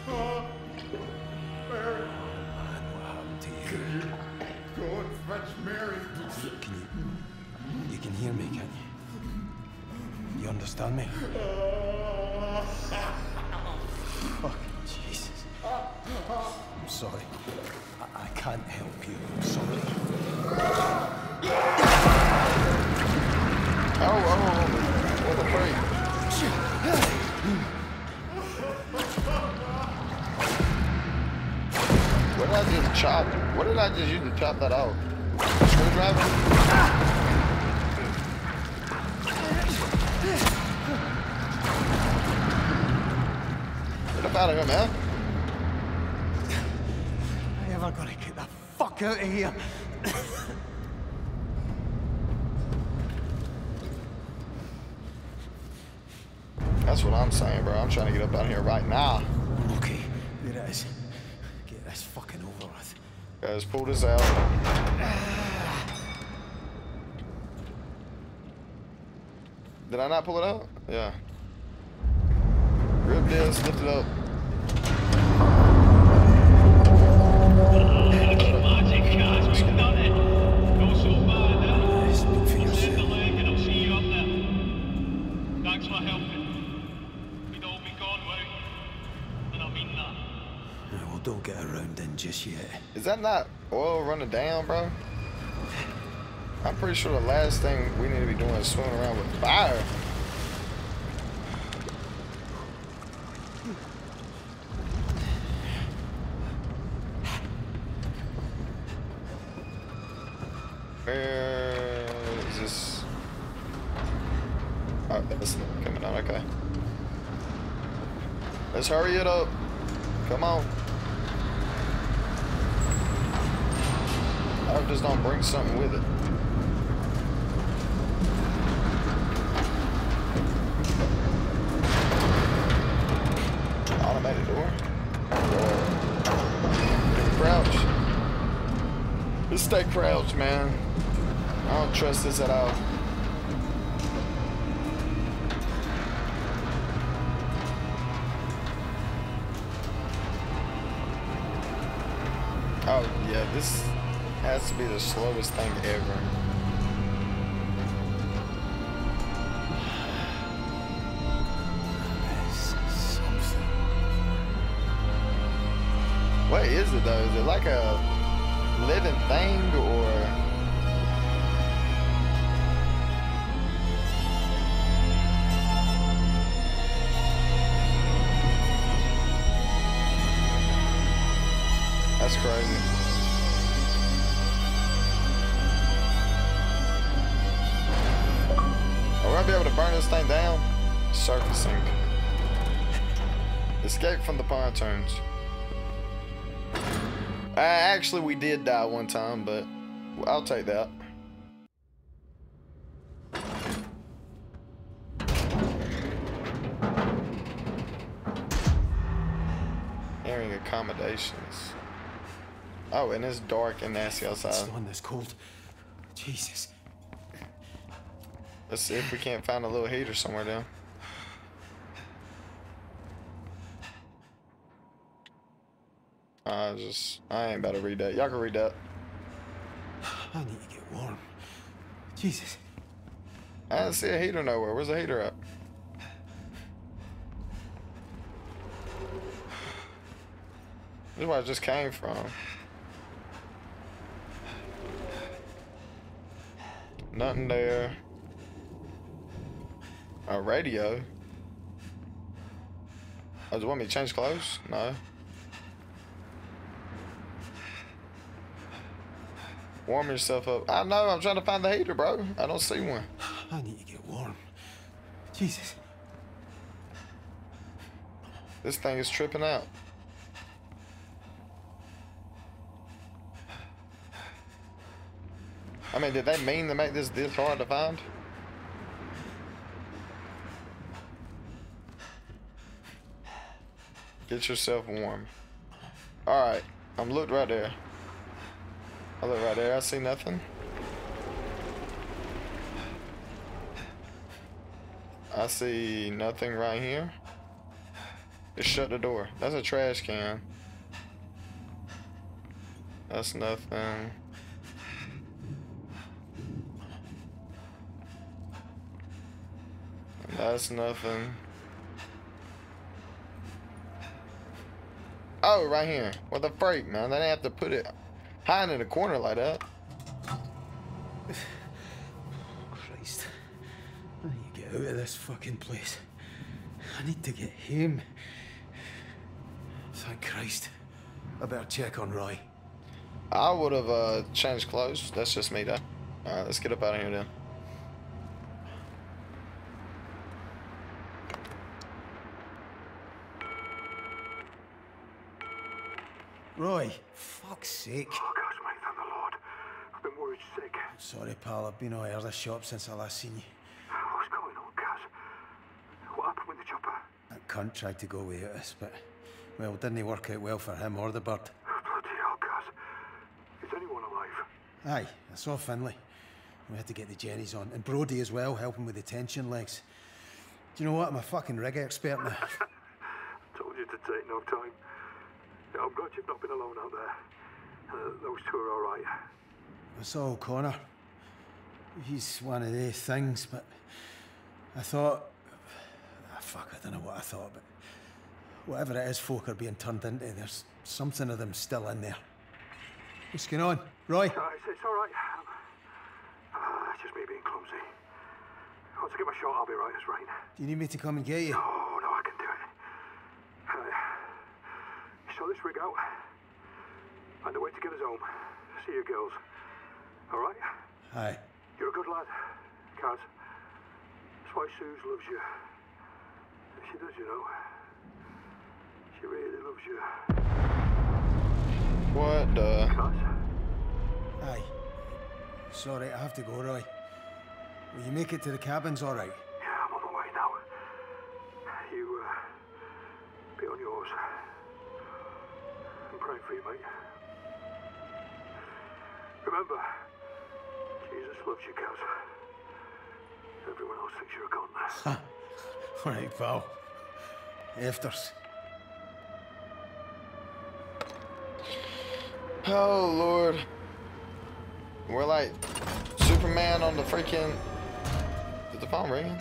Speaker 18: Oh, Mary.
Speaker 7: Understand me? Fucking Jesus. I'm sorry. I, I can't help you. I'm sorry.
Speaker 1: Oh, oh, oh, what a freak. What did I just chop? What did I just use to chop that out? Screwdriver? Out of here, man.
Speaker 7: I ever gonna get the fuck out of here?
Speaker 1: That's what I'm saying, bro. I'm trying to get up out of here right now.
Speaker 7: Okay, there it is. Get this fucking over with.
Speaker 1: Guys, pull this out. Did I not pull it out? Yeah. Grip this, lift it up.
Speaker 7: Just yet.
Speaker 1: Is that not oil running down, bro? I'm pretty sure the last thing we need to be doing is swimming around with fire. Where is this? Oh, coming out, okay. Let's hurry it up. Come on. This don't bring something with it. Automated door. Crouch. Just stay crouched, man. I don't trust this at all. Oh, yeah, this has to be the slowest thing ever. What is it though? Is it like a living thing or? That's crazy. Surfacing. Escape from the pontoons. Uh, actually, we did die one time, but I'll take that. Airing accommodations. Oh, and it's dark and nasty outside.
Speaker 7: It's on this cold. Jesus.
Speaker 1: Let's see if we can't find a little heater somewhere down. I just, I ain't about to read that. Y'all can read that.
Speaker 7: I need to get warm. Jesus.
Speaker 1: I didn't see a heater nowhere. Where's the heater at? This is where I just came from. Nothing there. A radio. Oh, do you want me to change clothes? No. Warm yourself up. I know, I'm trying to find the heater, bro. I don't see one.
Speaker 7: I need to get warm. Jesus.
Speaker 1: This thing is tripping out. I mean, did they mean to make this this hard to find? Get yourself warm. Alright, I'm looked right there. I look right there, I see nothing. I see nothing right here. Just shut the door. That's a trash can. That's nothing. That's nothing. Oh, right here. What the freak, man? They didn't have to put it hiding in a corner like that.
Speaker 7: Christ. I need to get out of this fucking place. I need to get him. Thank Christ. I better check on Roy.
Speaker 1: I would have uh, changed clothes. That's just me, though. Alright, let's get up out of here then.
Speaker 7: Roy, fuck's sake.
Speaker 3: Oh, gosh, mate, thank the Lord. I've been worried sick.
Speaker 7: Sorry, pal, I've been all out of the shop since I last seen you.
Speaker 3: What's going on, Caz? What happened with the chopper?
Speaker 7: That cunt tried to go without us, but, well, didn't it work out well for him or the bird.
Speaker 3: Bloody hell, Caz. Is anyone alive?
Speaker 7: Aye, I saw Finlay. We had to get the Jennies on. And Brodie as well, helping with the tension legs. Do you know what? I'm a fucking rig expert now.
Speaker 3: Told you to take no time. I'm glad you've not been alone out there. Uh, those two are all right.
Speaker 7: I saw O'Connor. He's one of these things, but I thought. Ah, fuck, I don't know what I thought, but whatever it is folk are being turned into, there's something of them still in there. What's going on? Roy?
Speaker 3: Uh, it's, it's all right. Um, uh, it's just me being clumsy. Once I get my shot, I'll be right as rain.
Speaker 7: Do you need me to come and get you?
Speaker 3: No, I can do it. Uh, so this rig out. And the way to get us home. See you girls. All right?
Speaker 7: Hi.
Speaker 3: You're a good lad, Caz. That's why Suze loves you. She does, you know. She really loves you.
Speaker 1: What the?
Speaker 7: Aye. Sorry, I have to go, Roy. Will you make it to the cabins all right?
Speaker 3: Yeah, I'm on the way now. You, uh, be on yours. I'm praying for you, mate. Remember, Jesus loves you, Caz. Everyone else thinks you're a con.
Speaker 7: All right, pal. Afters.
Speaker 1: Oh lord. We're like Superman on the freaking. Is the phone ringing?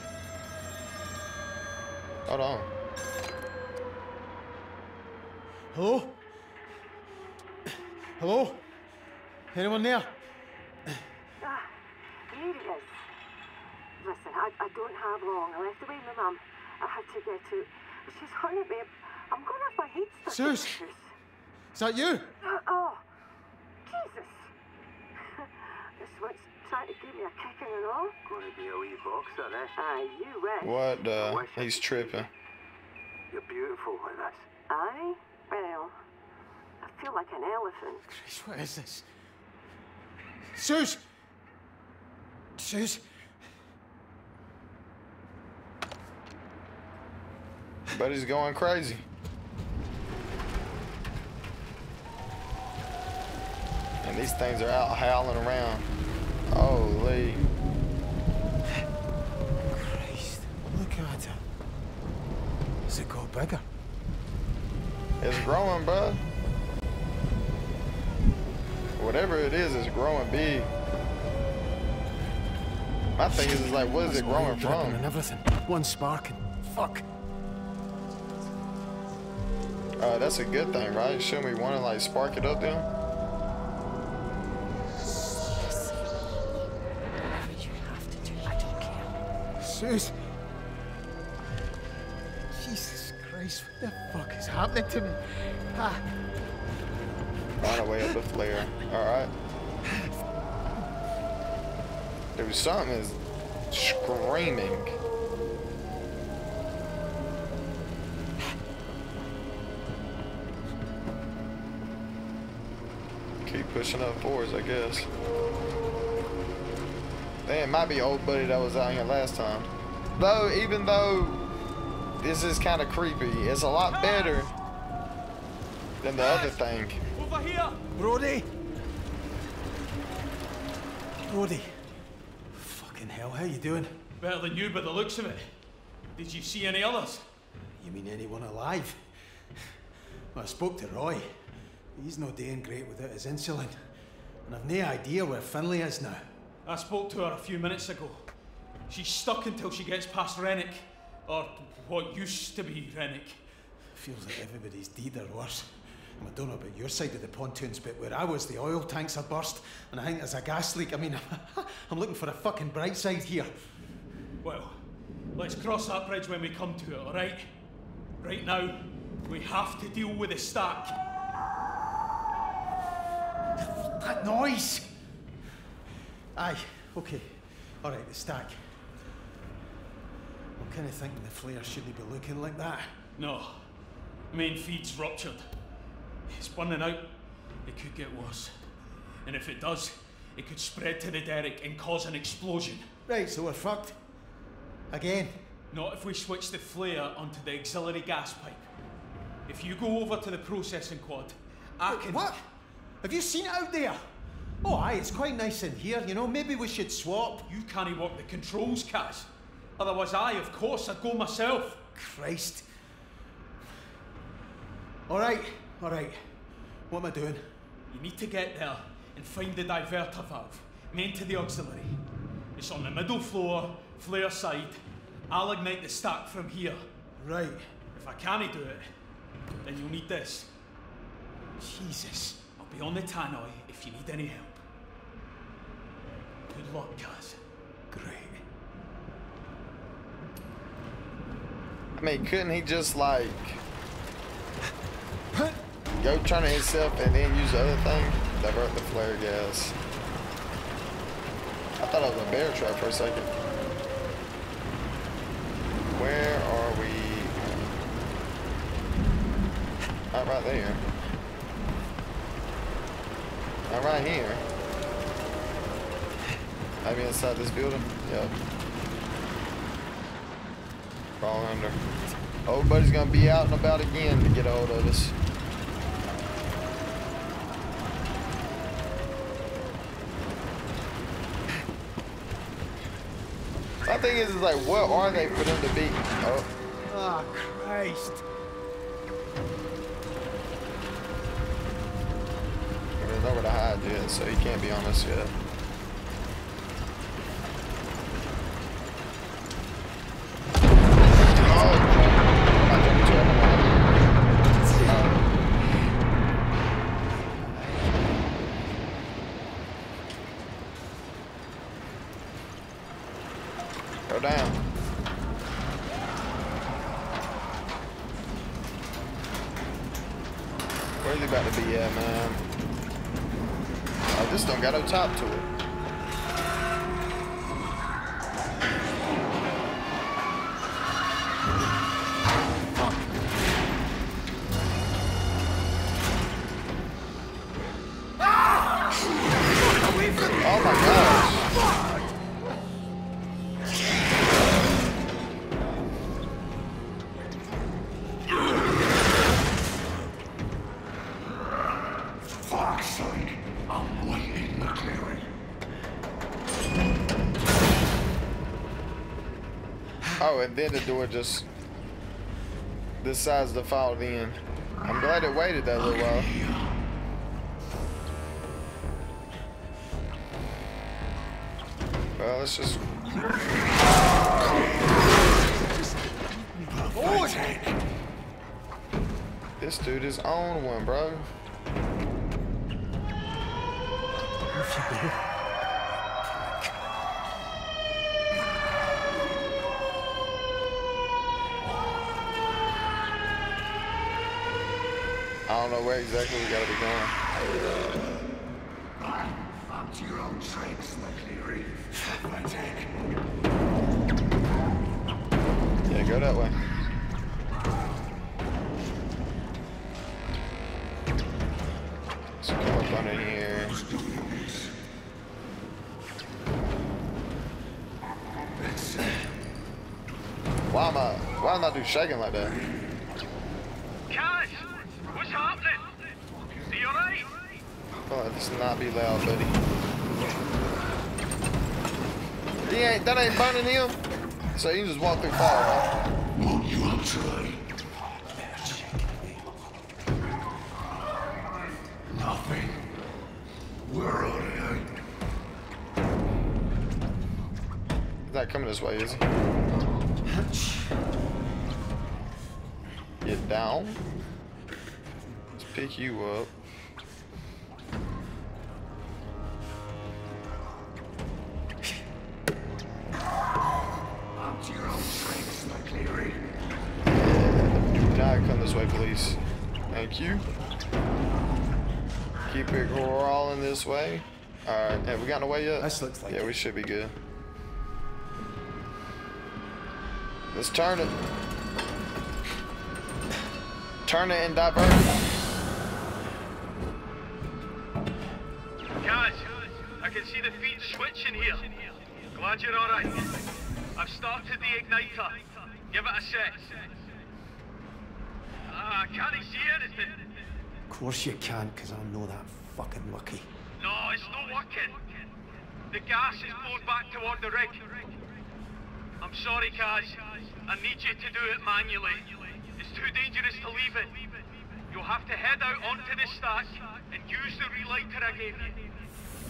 Speaker 1: Hold on.
Speaker 7: Hello? Hello? Anyone there?
Speaker 2: Ah, here he is. Listen, I, I don't have long. I left away my mum. I had to get out. She's hurting me. I'm going to have my head stuck in
Speaker 7: Suze?
Speaker 2: shoes.
Speaker 7: Is that you?
Speaker 2: Uh, oh, Jesus. this one's trying to give me a kicking and all.
Speaker 3: Going to be a wee boxer, eh?
Speaker 2: Aye, you wish.
Speaker 1: What the? He's tripping.
Speaker 3: You're beautiful like that.
Speaker 2: Aye? Well, I feel like an elephant.
Speaker 7: Christ, what is this? Suze! Suze!
Speaker 1: But he's going crazy. And these things are out howling around. Holy.
Speaker 7: Christ, look at it. Does it go bigger?
Speaker 1: It's growing, bud. Whatever it is, it's growing big. My thing is, is like, what is it growing from?
Speaker 7: And everything. One sparking. Fuck.
Speaker 1: Uh, that's a good thing, right? Shouldn't we want to like spark it up then?
Speaker 7: Suze! Jesus Christ, what the fuck is happening to me? Ah.
Speaker 1: Find a way up the flare. Alright. Dude, something is screaming. Keep pushing up fours, I guess. Hey, it might be old buddy that was out here last time. Though, even though this is kind of creepy, it's a lot better than the other thing.
Speaker 7: Brodie! Brodie. Fucking hell, how you doing?
Speaker 21: Better than you by the looks of it. Did you see any others?
Speaker 7: You mean anyone alive? Well, I spoke to Roy. He's no doing great without his insulin. And I've no idea where Finlay is now.
Speaker 21: I spoke to her a few minutes ago. She's stuck until she gets past Rennick. Or what used to be Rennick.
Speaker 7: Feels like everybody's deed or worse. I don't know about your side of the pontoons, but where I was, the oil tanks are burst, and I think there's a gas leak. I mean, I'm looking for a fucking bright side here.
Speaker 21: Well, let's cross that bridge when we come to it, alright? Right now, we have to deal with the stack.
Speaker 7: That noise! Aye, okay. All right, the stack. I'm kind of thinking the flare shouldn't be looking like that.
Speaker 21: No. Main feed's ruptured.
Speaker 3: It's burning out. It could get worse. And if it does, it could spread to the derrick and cause an explosion.
Speaker 7: Right, so we're fucked. Again.
Speaker 3: Not if we switch the flare onto the auxiliary gas pipe. If you go over to the processing quad, I can.
Speaker 7: What? Have you seen it out there? Oh, aye, it's quite nice in here, you know. Maybe we should swap.
Speaker 3: You can't work the controls, Caz. Otherwise, I, of course, I'd go myself.
Speaker 7: Christ. All right, all right. What am I doing?
Speaker 3: You need to get there and find the diverter valve, main to the auxiliary. It's on the middle floor, flare side. I'll ignite the stack from here.
Speaker 7: Right.
Speaker 3: If I can't do it, then you'll need this.
Speaker 7: Jesus.
Speaker 3: I'll be on the tannoy if you need any help. Good luck, Caz.
Speaker 7: Great.
Speaker 1: I mean, couldn't he just like go turn it himself and then use the other thing? Divert the flare gas. I thought it was a bear trap for a second. Where are we? Not right there. Not right here. Maybe inside this building? Yep. Crawl under. Old buddy's gonna be out and about again to get a hold of us. My thing is, is like, what are they for them to be? Oh,
Speaker 7: Oh, Christ.
Speaker 1: there's nowhere to hide yet, so he can't be on us yet. Go down. Where's he about to be at, man? Oh, this don't got no top to it. And then the door just decides to fall in. I'm glad it waited that little while. Well, let's just. This dude is on one, bro. Don't know where exactly we gotta be going.
Speaker 9: Up to your own tricks. Pathetic.
Speaker 1: Yeah, go that way. So come up under here. Why am I? Why am I do shaking like that?
Speaker 22: Caz, what's happening? Are you alright?
Speaker 1: Oh, this not be loud, buddy. He ain't. That ain't burning him. So you just walk through fire, huh?
Speaker 9: Won't you outside? Nothing. We're on it.
Speaker 1: He's not coming this way, is he? Get down. Let's pick you. Up this way? Alright, have we gotten away yet?
Speaker 7: This looks like
Speaker 1: Yeah, it. we should be good. Let's turn it. Turn it and divert.
Speaker 23: Guys, I can see the feet switching here. Glad you're alright. I've started the igniter. Give it a sec. Ah, uh, can't see anything?
Speaker 7: Of course you can, because I know that fucking lucky.
Speaker 23: No, it's not working. The gas is poured back toward the rig. I'm sorry, Caz. I need you to do it manually. It's too dangerous to leave it. You'll have to head out onto the stack and use the relighter I gave you.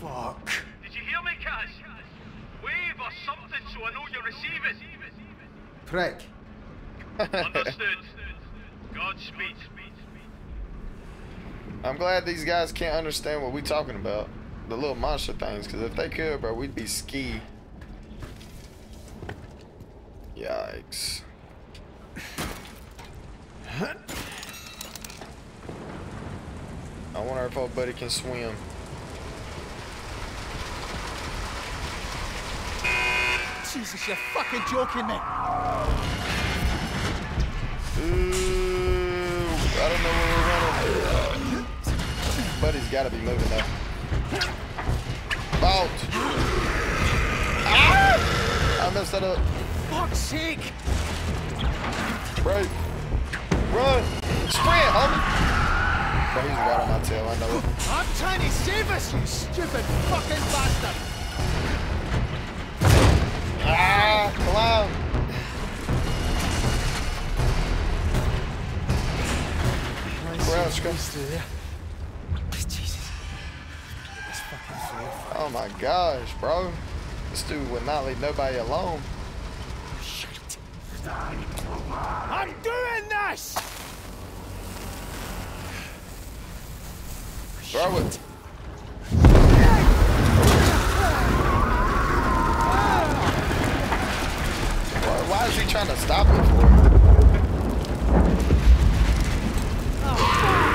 Speaker 7: Fuck.
Speaker 23: Did you hear me, Caz? Wave or something so I know you're receiving.
Speaker 17: Prick.
Speaker 23: Understood. Godspeed.
Speaker 1: I'm glad these guys can't understand what we're talking about. The little monster things, because if they could, bro, we'd be ski. Yikes. I wonder if old buddy can swim.
Speaker 10: Jesus, you're fucking joking me.
Speaker 1: Ooh, I don't know where we're running. Buddy's got to be moving though. Bolt! Ah! I messed that up.
Speaker 10: Fuck's sake!
Speaker 1: Right. Run! Sprint, homie! Bro, he's right on my tail, I know it.
Speaker 10: I'm trying to save us, you stupid fucking bastard!
Speaker 1: Ah, clown! Crouch, come.
Speaker 7: Jesus.
Speaker 1: Oh my gosh, bro. This dude would not leave nobody alone.
Speaker 10: I'm doing this!
Speaker 1: Throw it. Why, why is he trying to stop me for? Oh,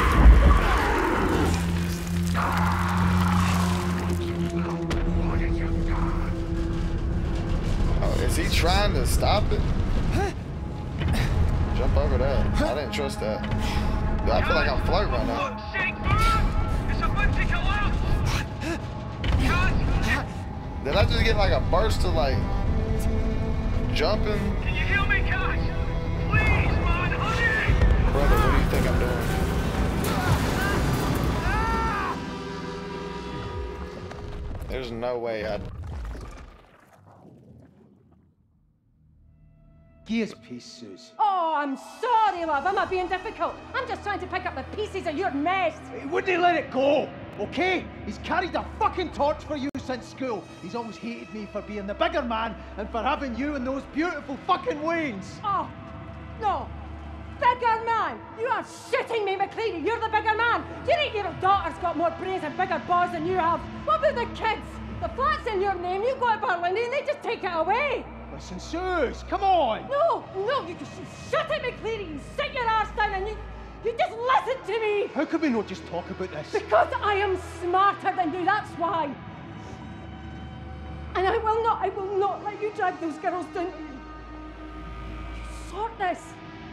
Speaker 1: trying to stop it? Jump over that. I didn't trust that. Dude, I feel like I'm floating right now. Did I just get like a burst of like jumping?
Speaker 23: Can you hear me, Caz? Please, man, hurry!
Speaker 1: Brother, what do you think I'm doing? There's no way I'd.
Speaker 11: Gears piece, Suze.
Speaker 13: Oh, I'm sorry, love. I'm not being difficult. I'm just trying to pick up the pieces of your mess.
Speaker 10: He wouldn't he let it go, okay? He's carried a fucking torch for you since school. He's always hated me for being the bigger man and for having you and those beautiful fucking Waynes.
Speaker 13: Oh, no. Bigger man! You are shitting me, McLeary. You're the bigger man. Do you think your daughter's got more brains and bigger balls than you have? What about the kids? The flat's in your name. You go to Berlin and they just take it away.
Speaker 10: Listen, Suze, come on!
Speaker 13: No, no, you just shut it, McLeary. You sit your ass down and you, you just listen to me.
Speaker 10: How could we not just talk about this?
Speaker 13: Because I am smarter than you, that's why. And I will not, I will not let you drag those girls down. You sort this.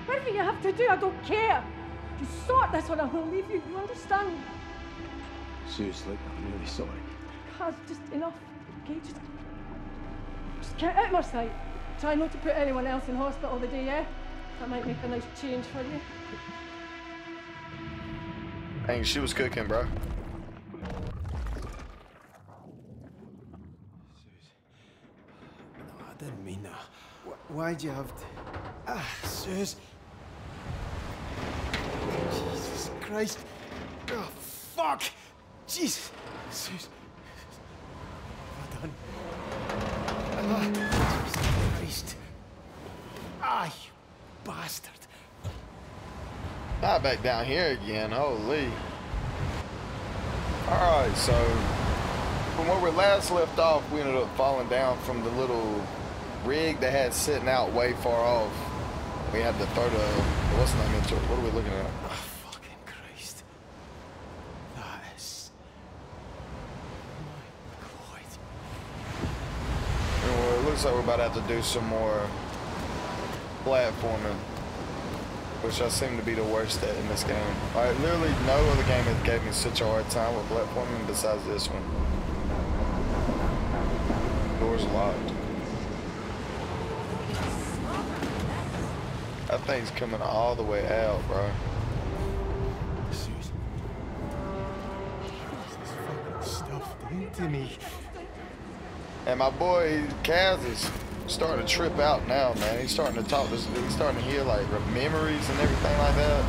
Speaker 13: Whatever you have to do, I don't care. You sort this or I will leave you, you understand?
Speaker 10: Suze, look, I'm really sorry.
Speaker 13: Has just enough. Okay, just, just get out of my sight. Try not to put anyone else in hospital the day, yeah? That might make a nice change for you.
Speaker 1: Dang, she was cooking, bro.
Speaker 7: No, I didn't mean that. Wh- Why'd you have to... Ah, Suze. Jesus Christ. Oh, fuck. Jesus. Suze. What have I done? Ah, you bastard.
Speaker 1: Not back down here again. Holy. Alright, so from where we last left off, we ended up falling down from the little rig that had sitting out way far off. We had to throw the what's the name? What are we looking at?
Speaker 7: Oh, fucking Christ. That is... My God.
Speaker 1: And well, it looks like we're about to have to do some more platforming. Which I seem to be the worst at in this game. Alright, literally no other game has gave me such a hard time with platforming besides this one. door's locked. That thing's coming all the way out, bro.
Speaker 17: This is fucking stuff into me.
Speaker 1: And my boy Caz is starting to trip out now, man. He's starting to talk. He's starting to hear like memories and everything like that.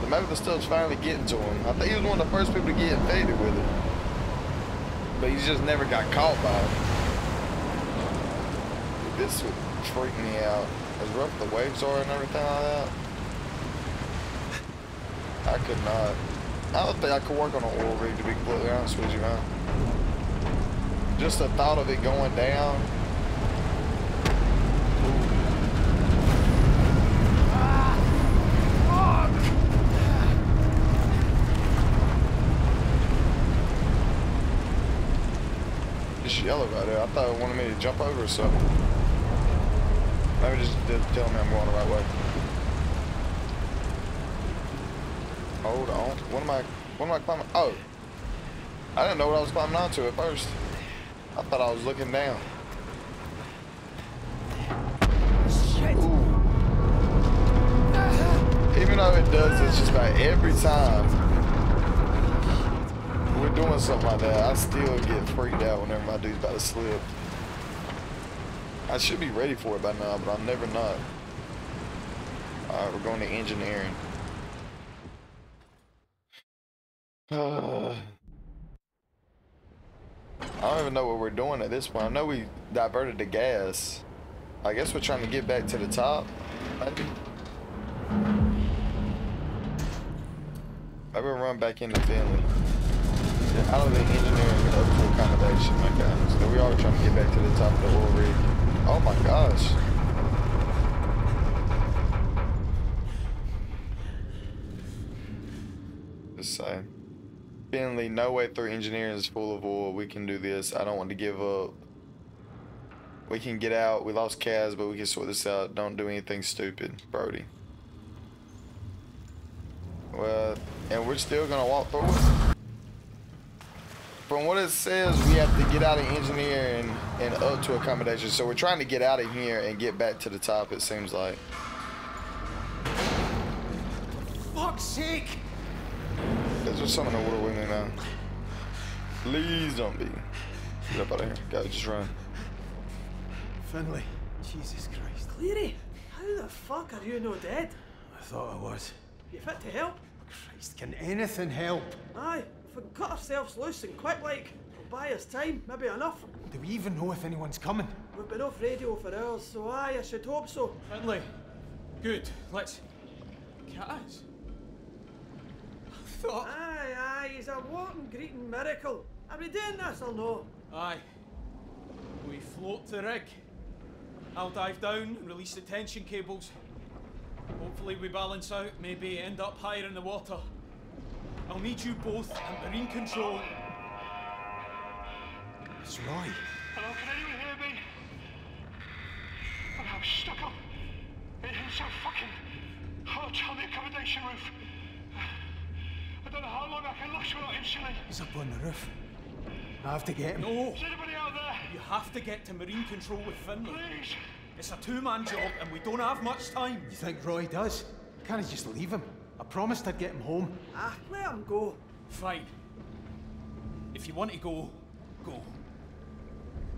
Speaker 1: The medical stuff's finally getting to him. I think he was one of the first people to get infected with it, but he just never got caught by it. This would freak me out. As rough the waves are and everything like that. I could not. I don't think I could work on an oil rig to be completely honest with you, man. Just the thought of it going down. This yellow right there. I thought it wanted me to jump over or something. Maybe just tell me I'm going the right way. Hold on. What am I what am I climbing? Oh. I didn't know what I was climbing onto at first. I thought I was looking down. Even though it does this just about every time we're doing something like that, I still get freaked out whenever my dude's about to slip. I should be ready for it by now, but I'm never not. Alright, we're going to engineering. Uh, I don't even know what we're doing at this point. I know we diverted the gas. I guess we're trying to get back to the top. Maybe. Maybe we'll run back into Finlay. Out of the engineering up to accommodation, okay. So we are trying to get back to the top of the oil rig. Oh my gosh. Just saying. Finlay, no way through engineering is full of oil. We can do this. I don't want to give up. We can get out. We lost Caz, but we can sort this out. Don't do anything stupid, Brodie. Well, and we're still gonna walk through it. From what it says, we have to get out of engineering and up to accommodation. So we're trying to get out of here and get back to the top, it seems like.
Speaker 14: Fuck's sake!
Speaker 1: There's just something in the water with me now. Please don't be. Get up out of here. Go, just run.
Speaker 17: Finlay. Jesus Christ.
Speaker 5: Cleary, how the fuck are you no dead?
Speaker 17: I thought I was.
Speaker 5: You fit to help?
Speaker 17: Christ, can anything help?
Speaker 5: Aye, if we can cut ourselves loose and quick like, we'll buy us time, maybe enough.
Speaker 17: Do we even know if anyone's coming?
Speaker 5: We've been off radio for hours, so aye, I should hope so.
Speaker 3: Finlay, good. Let's. Caz. I thought.
Speaker 5: Aye, aye, he's a walking greeting miracle. Are we doing this or no?
Speaker 3: Aye. We float the rig. I'll dive down and release the tension cables. Hopefully we balance out, maybe end up higher in the water. I'll need you both at marine control.
Speaker 17: It's Roy.
Speaker 6: Hello, can anyone hear me? Oh, I'm stuck up in some fucking hot on the accommodation roof. I don't know how long I can last without insulin.
Speaker 17: He's up on the roof. I have to get him.
Speaker 3: No!
Speaker 6: Is anybody out there?
Speaker 3: You have to get to marine control with Finlay.
Speaker 6: Please.
Speaker 3: It's a two-man job and we don't have much time.
Speaker 17: You think Roy does? Can't I just leave him? I promised I'd get him home.
Speaker 5: Ah, let him go.
Speaker 3: Fine. If you want to go, go.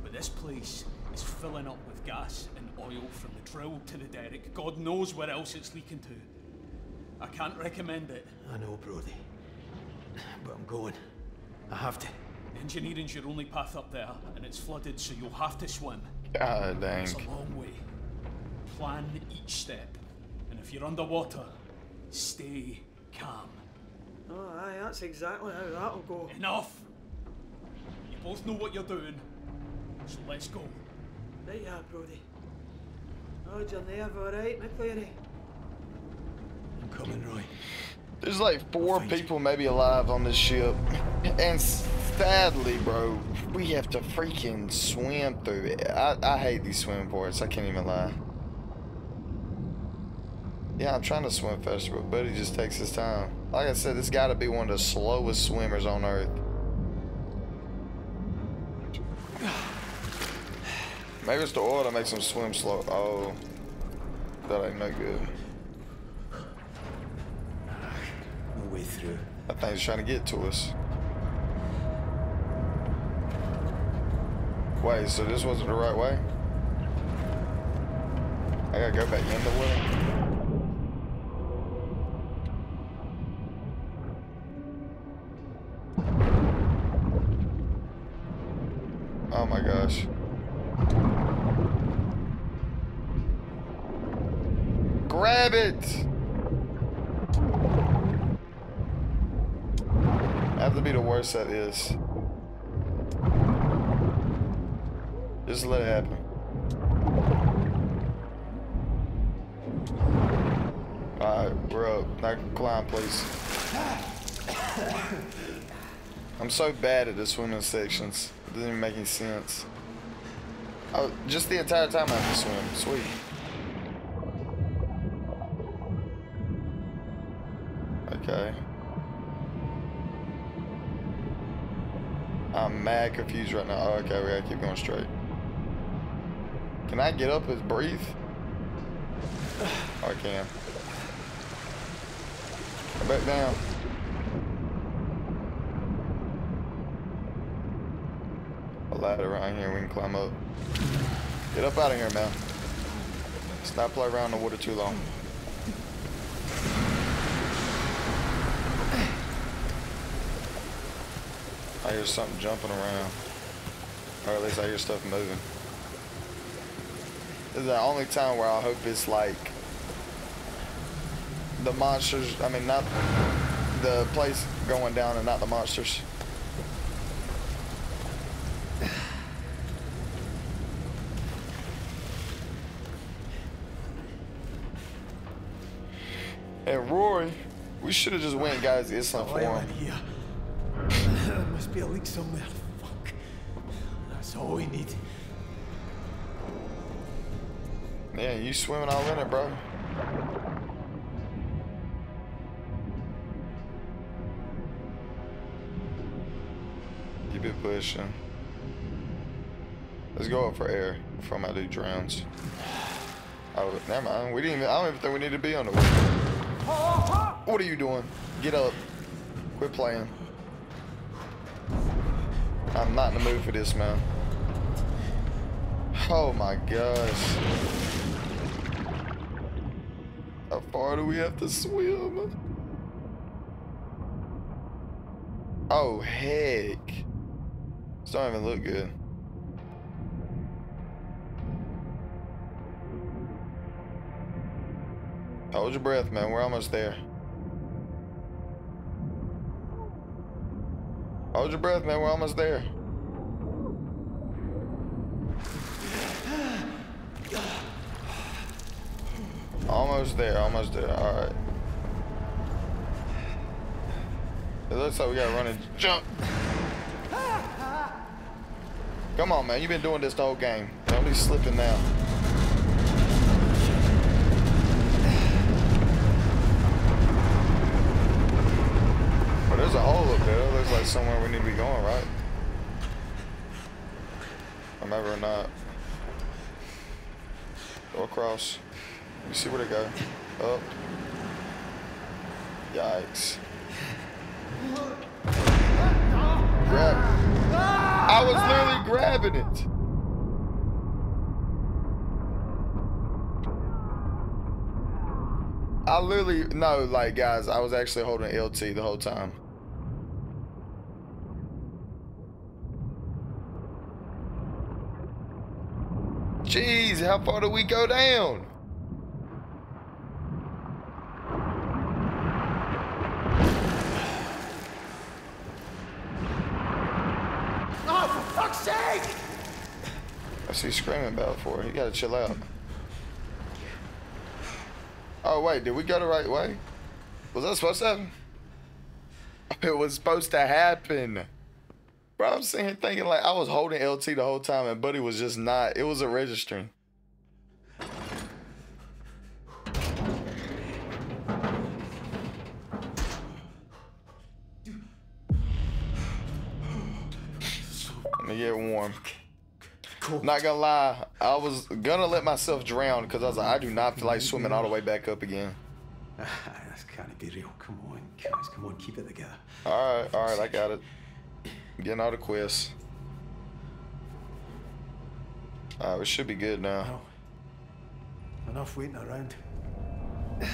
Speaker 3: But this place is filling up with gas and oil from the drill to the derrick. God knows where else it's leaking to. I can't recommend it.
Speaker 17: I know, Brodie. But I'm going. I have to.
Speaker 3: Engineering's your only path up there, and it's flooded, so you'll have to swim.
Speaker 1: God dang.
Speaker 3: It's a long way. Plan each step. And if you're underwater, stay calm.
Speaker 5: Oh, aye, that's exactly how that'll go.
Speaker 3: Enough! You both know what you're doing, so let's go.
Speaker 5: Right, yeah, Brodie. How's your nerve alright, McLeary?
Speaker 17: I'm coming, Roy.
Speaker 1: There's like four people maybe alive on this ship. And sadly, bro, we have to freaking swim through it. I, I hate these swimming ports. I can't even lie. Yeah, I'm trying to swim faster, but Buddy just takes his time. Like I said, this got to be one of the slowest swimmers on Earth. Maybe it's the oil that makes them swim slow. Oh, that ain't no good.
Speaker 7: Way through.
Speaker 1: That thing's trying to get to us. Wait, so this wasn't the right way? I gotta go back in the way? Oh my gosh. Grab it! Have to be the worst that is. Just let it happen. Alright, we're up. Now climb, please. I'm so bad at the swimming sections. It doesn't even make any sense. Oh, just the entire time I have to swim. Sweet. Mad confused right now. Oh, okay, we gotta keep going straight. Can I get up and breathe? Oh, I can. Go back down. A ladder around here we can climb up. Get up out of here, man. Let's not play around in the water too long. I hear something jumping around. Or at least I hear stuff moving. This is the only time where I hope it's like the monsters, I mean not the place going down and not the monsters. And Rory, we should have just went guys his Islam for him.
Speaker 7: Here. there must be a leak somewhere. Fuck. That's all we need.
Speaker 1: Yeah, you swimming all in it, bro. Keep it pushing. Let's go up for air before my dude drowns. Oh, never mind. We didn't even, I don't even think we need to be on the water. What are you doing? Get up. Quit playing. I'm not in the mood for this, man. Oh my gosh. How far do we have to swim? Oh, heck. This don't even look good. Hold your breath, man. We're almost there. Hold your breath, man. We're almost there. Almost there, almost there. Alright. It looks like we gotta run and jump. Come on, man. You've been doing this the whole game. Don't be slipping now. But there's a hole up there. Looks like somewhere we need to be going, right? Maybe we're not. Go across. Me see where they go. Up. Yikes. Grab. I was literally grabbing it. I literally, no, like, guys, I was actually holding LT the whole time. Jeez, how far do we go down?
Speaker 10: Oh, for fuck's sake!
Speaker 1: What's he screaming about for? You gotta chill out. Oh, wait, did we go the right way? Was that supposed to happen? It was supposed to happen. Bro, I'm sitting here thinking like I was holding LT the whole time and Buddy was just not. It wasn't registering. Let me get warm. Not gonna lie, I was gonna let myself drown because I was like, I do not feel like swimming all the way back up again.
Speaker 7: this can't be real. Come on, guys. Come on, keep it together.
Speaker 1: All right, all right, I got it. Getting all the quests. All right, we should be good now.
Speaker 17: Enough waiting around.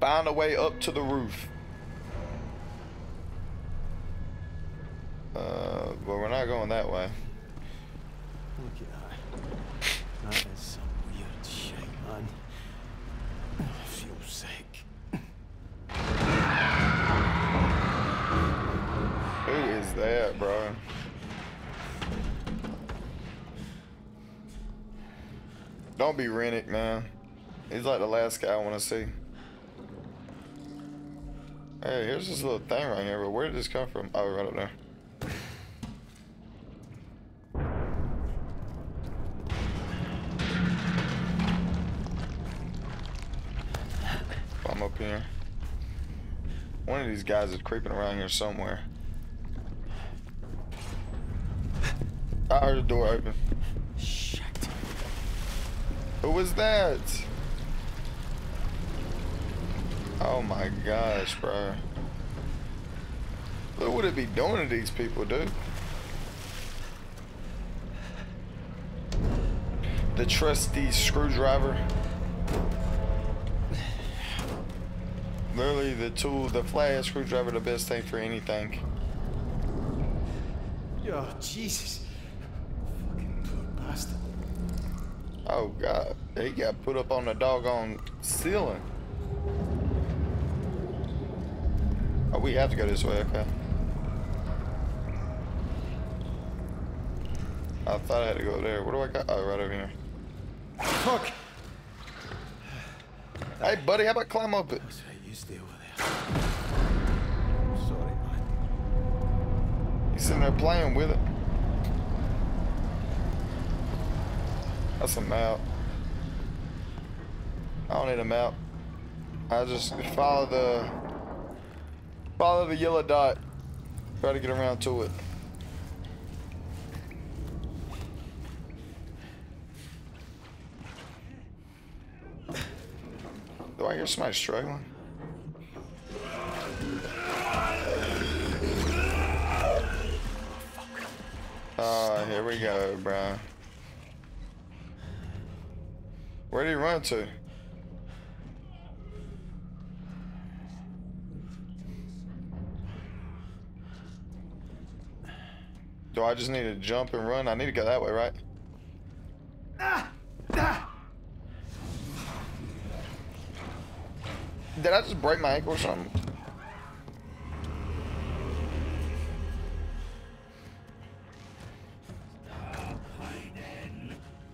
Speaker 1: Find a way up to the roof. Uh, but we're not going that way.
Speaker 17: Look at that. That is some weird shit, man. I feel sick.
Speaker 1: That, bro? Don't be Rennick, man. He's like the last guy I want to see. Hey, here's this little thing right here, but where did this come from? Oh, right up there. I'm up here. One of these guys is creeping around here somewhere. I heard the door open.
Speaker 17: Shit.
Speaker 1: Who was that? Oh my gosh, bro. What would it be doing to these people, dude? The trusty screwdriver. Literally the tool, the flathead screwdriver, the best thing for anything.
Speaker 17: Oh, Jesus. Bastard.
Speaker 1: Oh god, he got put up on the doggone ceiling. Oh, we have to go this way, okay. I thought I had to go there. What do I got? Oh, right over here.
Speaker 17: Fuck!
Speaker 1: Hey, buddy, how about climb up it?
Speaker 17: You stay over there. Sorry, man.
Speaker 1: He's sitting there playing with it. That's a map. I don't need a map. I just follow the follow the yellow dot. Try to get around to it. Do I hear somebody struggling? Oh, here we go, bro. Where did he run to? Do I just need to jump and run? I need to go that way, right? Did I just break my ankle or something?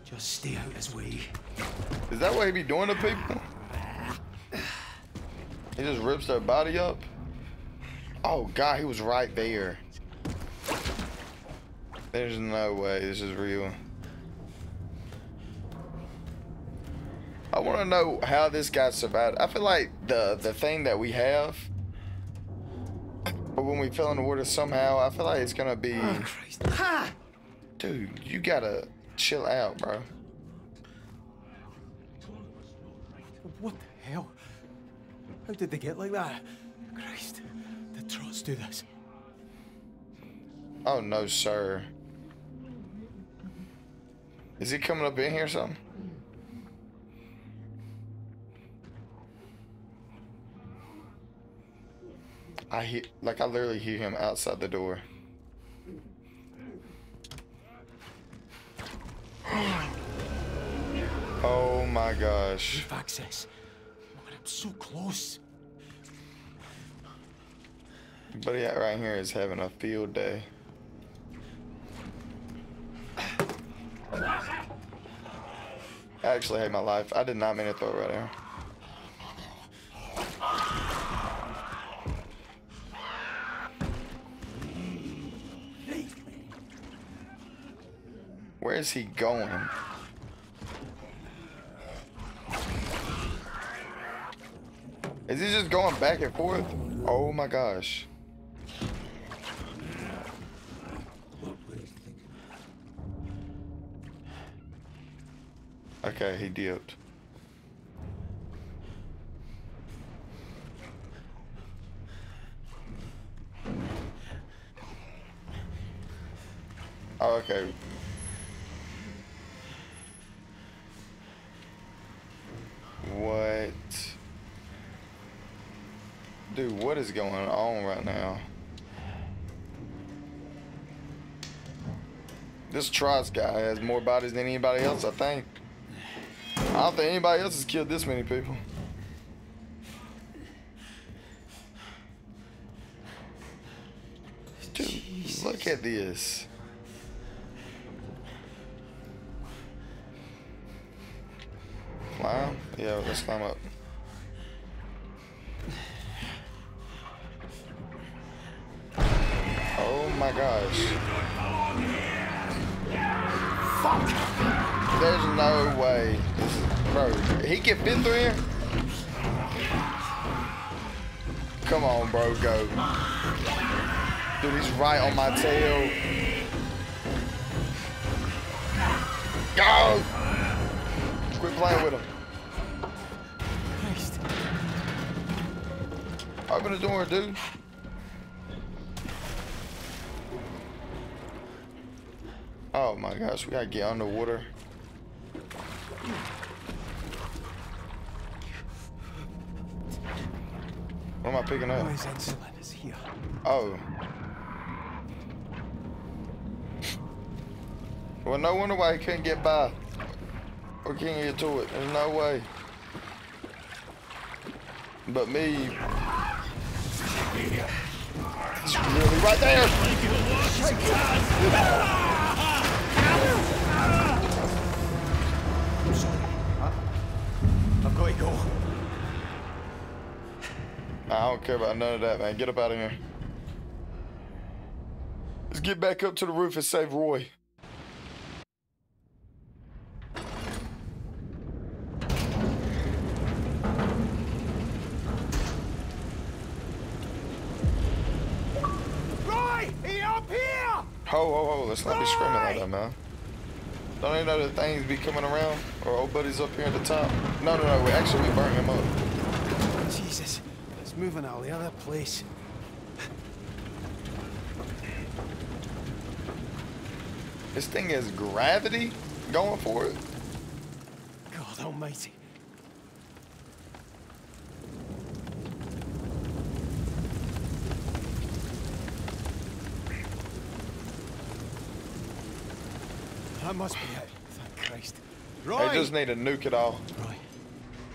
Speaker 7: Just stay out his way.
Speaker 1: Is that what he be doing to people? He just rips their body up? Oh god, he was right there. There's no way this is real. I want to know how this guy survived. I feel like the the thing that we have, but when we fell in the water somehow, I feel like it's gonna be. Oh, Dude, you gotta chill out, bro.
Speaker 17: What the hell? How did they get like that? Christ, did Trots do this?
Speaker 1: Oh no, sir. Is he coming up in here or something? I hear, like I literally hear him outside the door. Oh my gosh.
Speaker 17: Access. So close.
Speaker 1: Buddy out right here is having a field day. I actually hate my life. I did not mean to throw it right there. Where is he going? Is he just going back and forth? Oh my gosh. Okay, he dipped. Oh, okay. What? Dude, what is going on right now? This Trots guy has more bodies than anybody else, I think. I don't think anybody else has killed this many people. Dude, look at this. Climb? Yeah, let's climb up. Oh my gosh. Fuck! There's no way. This is, bro, he can fit through here? Come on, bro, go. Dude, he's right on my tail. Go! Quit playing with him.
Speaker 7: Christ.
Speaker 1: Open the door, dude. Oh my gosh, we gotta get underwater. What am I picking up?
Speaker 7: Where's insulin? Is here.
Speaker 1: Oh. Well, no wonder why he couldn't get by. Or can't get to it. There's no way. But me. It's really right there.
Speaker 7: I've got to go.
Speaker 1: I don't care about none of that, man. Get up out of here. Let's get back up to the roof and save Roy.
Speaker 24: Roy! He up here!
Speaker 1: Ho, ho, ho. Let's not be screaming like that, man. Don't you know that things be coming around? Or old buddies up here at the top? No, no, no. We actually we burn him up.
Speaker 7: Jesus. It's moving all the other place.
Speaker 1: This thing has gravity going for it.
Speaker 7: God almighty. That must be it. Thank Christ. Roy!
Speaker 1: They just need a nuke at all.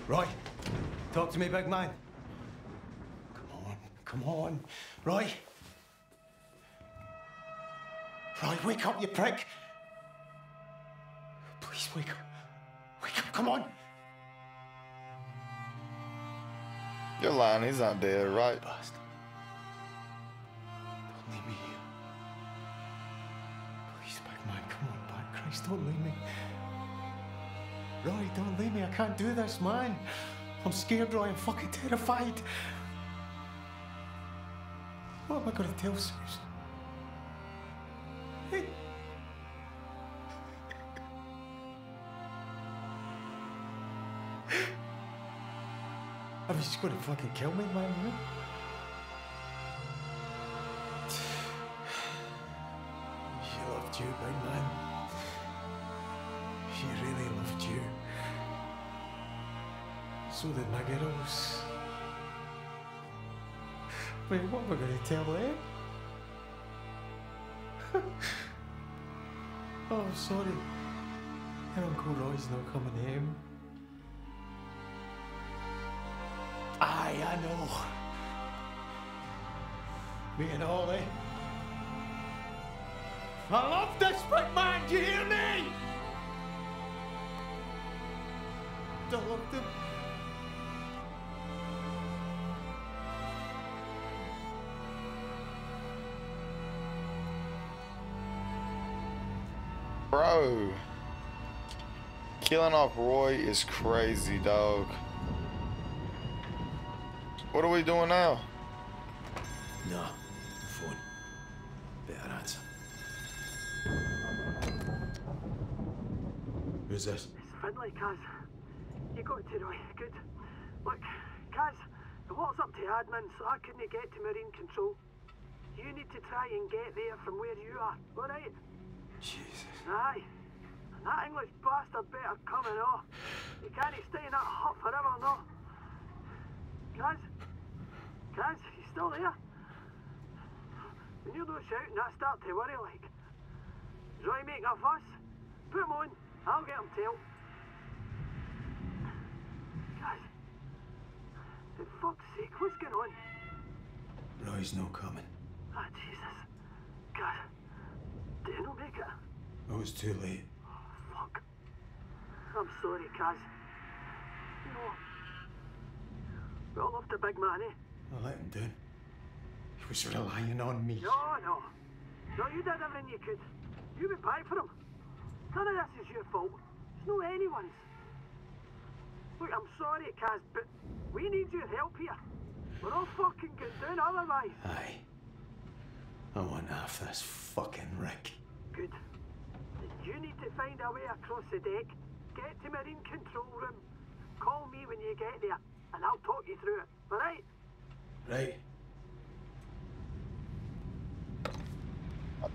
Speaker 7: Roy, talk to me, big man. Come on, come on. Roy. Roy, wake up, you prick. Please wake up. Wake up, come on.
Speaker 1: You're lying. He's not dead, right?
Speaker 7: Bastard. Christ, don't leave me. Roy, don't leave me. I can't do this, man. I'm scared, Roy. I'm fucking terrified. What am I going to tell Susan? Hey. I mean, she's going to fucking kill me, man, you loved you, man. My girls. Wait, what am I going to tell them? oh, sorry. Your Uncle Roy's not coming home. Aye, I know. Me and Ollie. I love this big man, do you hear me?
Speaker 1: Bro. Killing off Roy is crazy, dog. What are we doing now?
Speaker 7: No. Phone. Better answer. Who's this?
Speaker 5: It's Finlay, Caz. You got to, Roy. Good. Look, Caz, the water's up to admin, so I couldn't get to Marine Control. You need to try and get there from where you are, alright?
Speaker 7: Jesus.
Speaker 5: Aye. That English bastard better come and all. You can't stay in that hut forever, no. Caz? Caz, you still there? When you're not shouting, I start to worry like. Is Roy making a fuss? Put him on. I'll get him tail. Caz? For fuck's sake, what's going on?
Speaker 7: Roy's no coming.
Speaker 5: Ah, Jesus. Caz, did you not make it?
Speaker 7: Oh, it's too late.
Speaker 5: I'm sorry, Caz. You know, we all love the big man, eh?
Speaker 7: I let him down. He was relying on me.
Speaker 5: No, no. No, you did everything you could. You went back for him. None of this is your fault. It's no anyone's. Look, I'm sorry, Caz, but we need your help here. We're all fucking going down otherwise.
Speaker 7: Aye. I want half this fucking rig.
Speaker 5: Good. You need to find a way across the deck, get to Marine Control Room, call me when you get there, and I'll talk you through it. Alright?
Speaker 7: Right.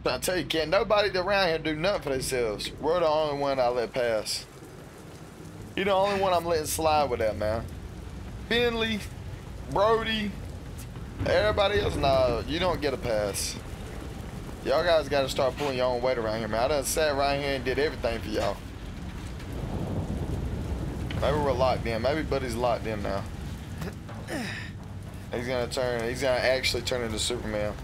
Speaker 1: I tell you, can't nobody around here do nothing for themselves. We're the only one I let pass. You're the only one I'm letting slide with that, man. Finlay, Brodie, everybody else, nah, you don't get a pass. Y'all guys gotta start pulling your own weight around here, man. I done sat right here and did everything for y'all. Maybe we're locked in. Maybe Buddy's locked in now. He's gonna turn, he's gonna actually turn into Superman.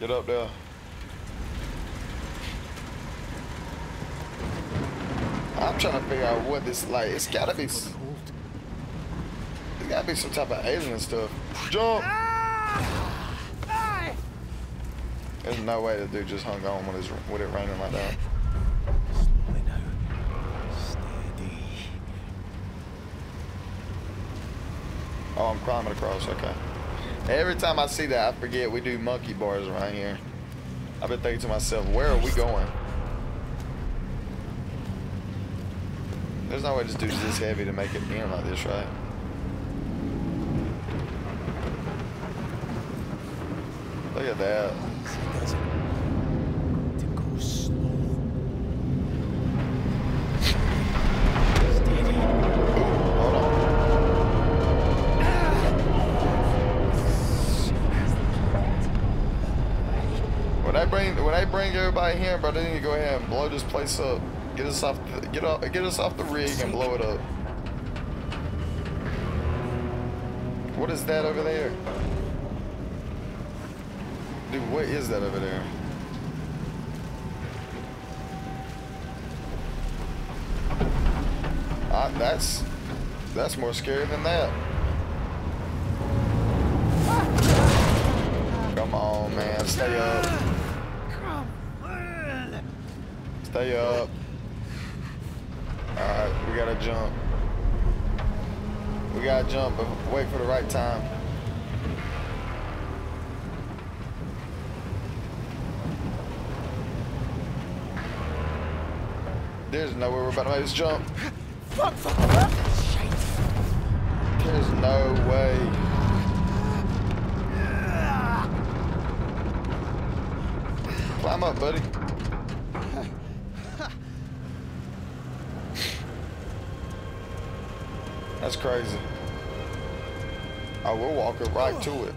Speaker 1: Get up there. I'm trying to figure out what this like. It's gotta be. It's gotta be some type of alien stuff. Jump! Ah! There's no way the dude just hung on when it's with it raining like that. Oh, I'm climbing across. Okay. Every time I see that, I forget we do monkey bars around here. I've been thinking to myself, where are we going? There's no way this dude's this heavy to make it in like this, right? Look at that. Bro, they need to go ahead and blow this place up. Get us off the, get off get us off the rig and blow it up. What is that over there? Dude, what is that over there? Ah, that's that's more scary than that. Come on, man, stay up. Stay up. Alright, we gotta jump. We gotta jump, but wait for the right time. There's no way we're about to make this jump.
Speaker 10: Fuck, fuck, fuck!
Speaker 1: There's no way. Climb up, buddy. That's crazy. Oh, we'll walk it right to it.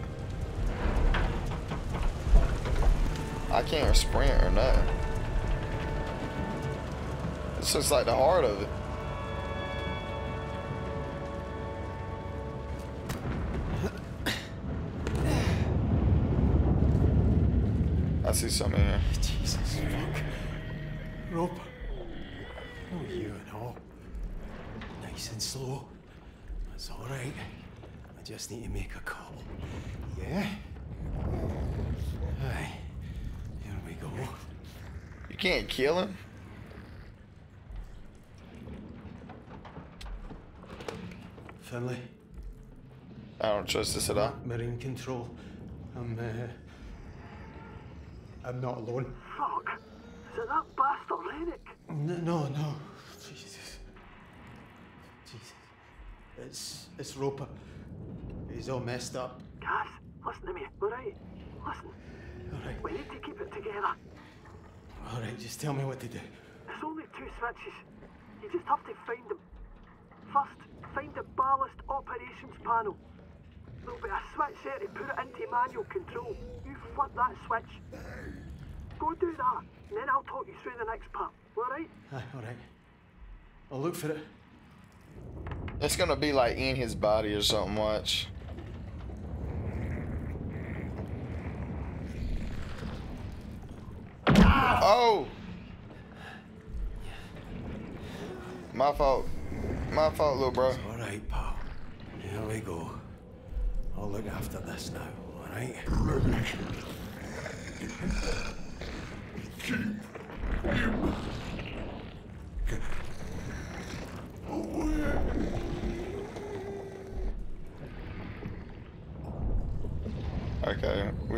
Speaker 1: I can't sprint or nothing. It's just like the heart of it. I see something here.
Speaker 7: Jesus, fuck. Rope. Oh, you and all. Nice and slow. That's all right. I just need to make a call. Yeah? Aye. Here we go.
Speaker 1: You can't kill him.
Speaker 7: Finlay.
Speaker 1: I don't trust this at all.
Speaker 7: Marine control. I'm, uh... I'm not alone.
Speaker 5: Fuck. Is it that bastard Rennick?
Speaker 7: No, no, no. Jesus. Jesus. It's it's Roper. He's all messed up.
Speaker 5: Caz, listen to me, alright? Listen.
Speaker 7: Alright.
Speaker 5: We need to keep it together.
Speaker 7: Alright, just tell me what to do.
Speaker 5: There's only two switches. You just have to find them. First, find the ballast operations panel. There'll be a switch there to put it into manual control. You flip that switch. Go do that, and then I'll talk you through the next part. Alright?
Speaker 7: Aye, alright. I'll look for it.
Speaker 1: It's gonna be like in his body or something, watch. Oh! My fault. My fault, little bro.
Speaker 7: Alright, pal. Here we go. I'll look after this now, alright?
Speaker 1: Okay, we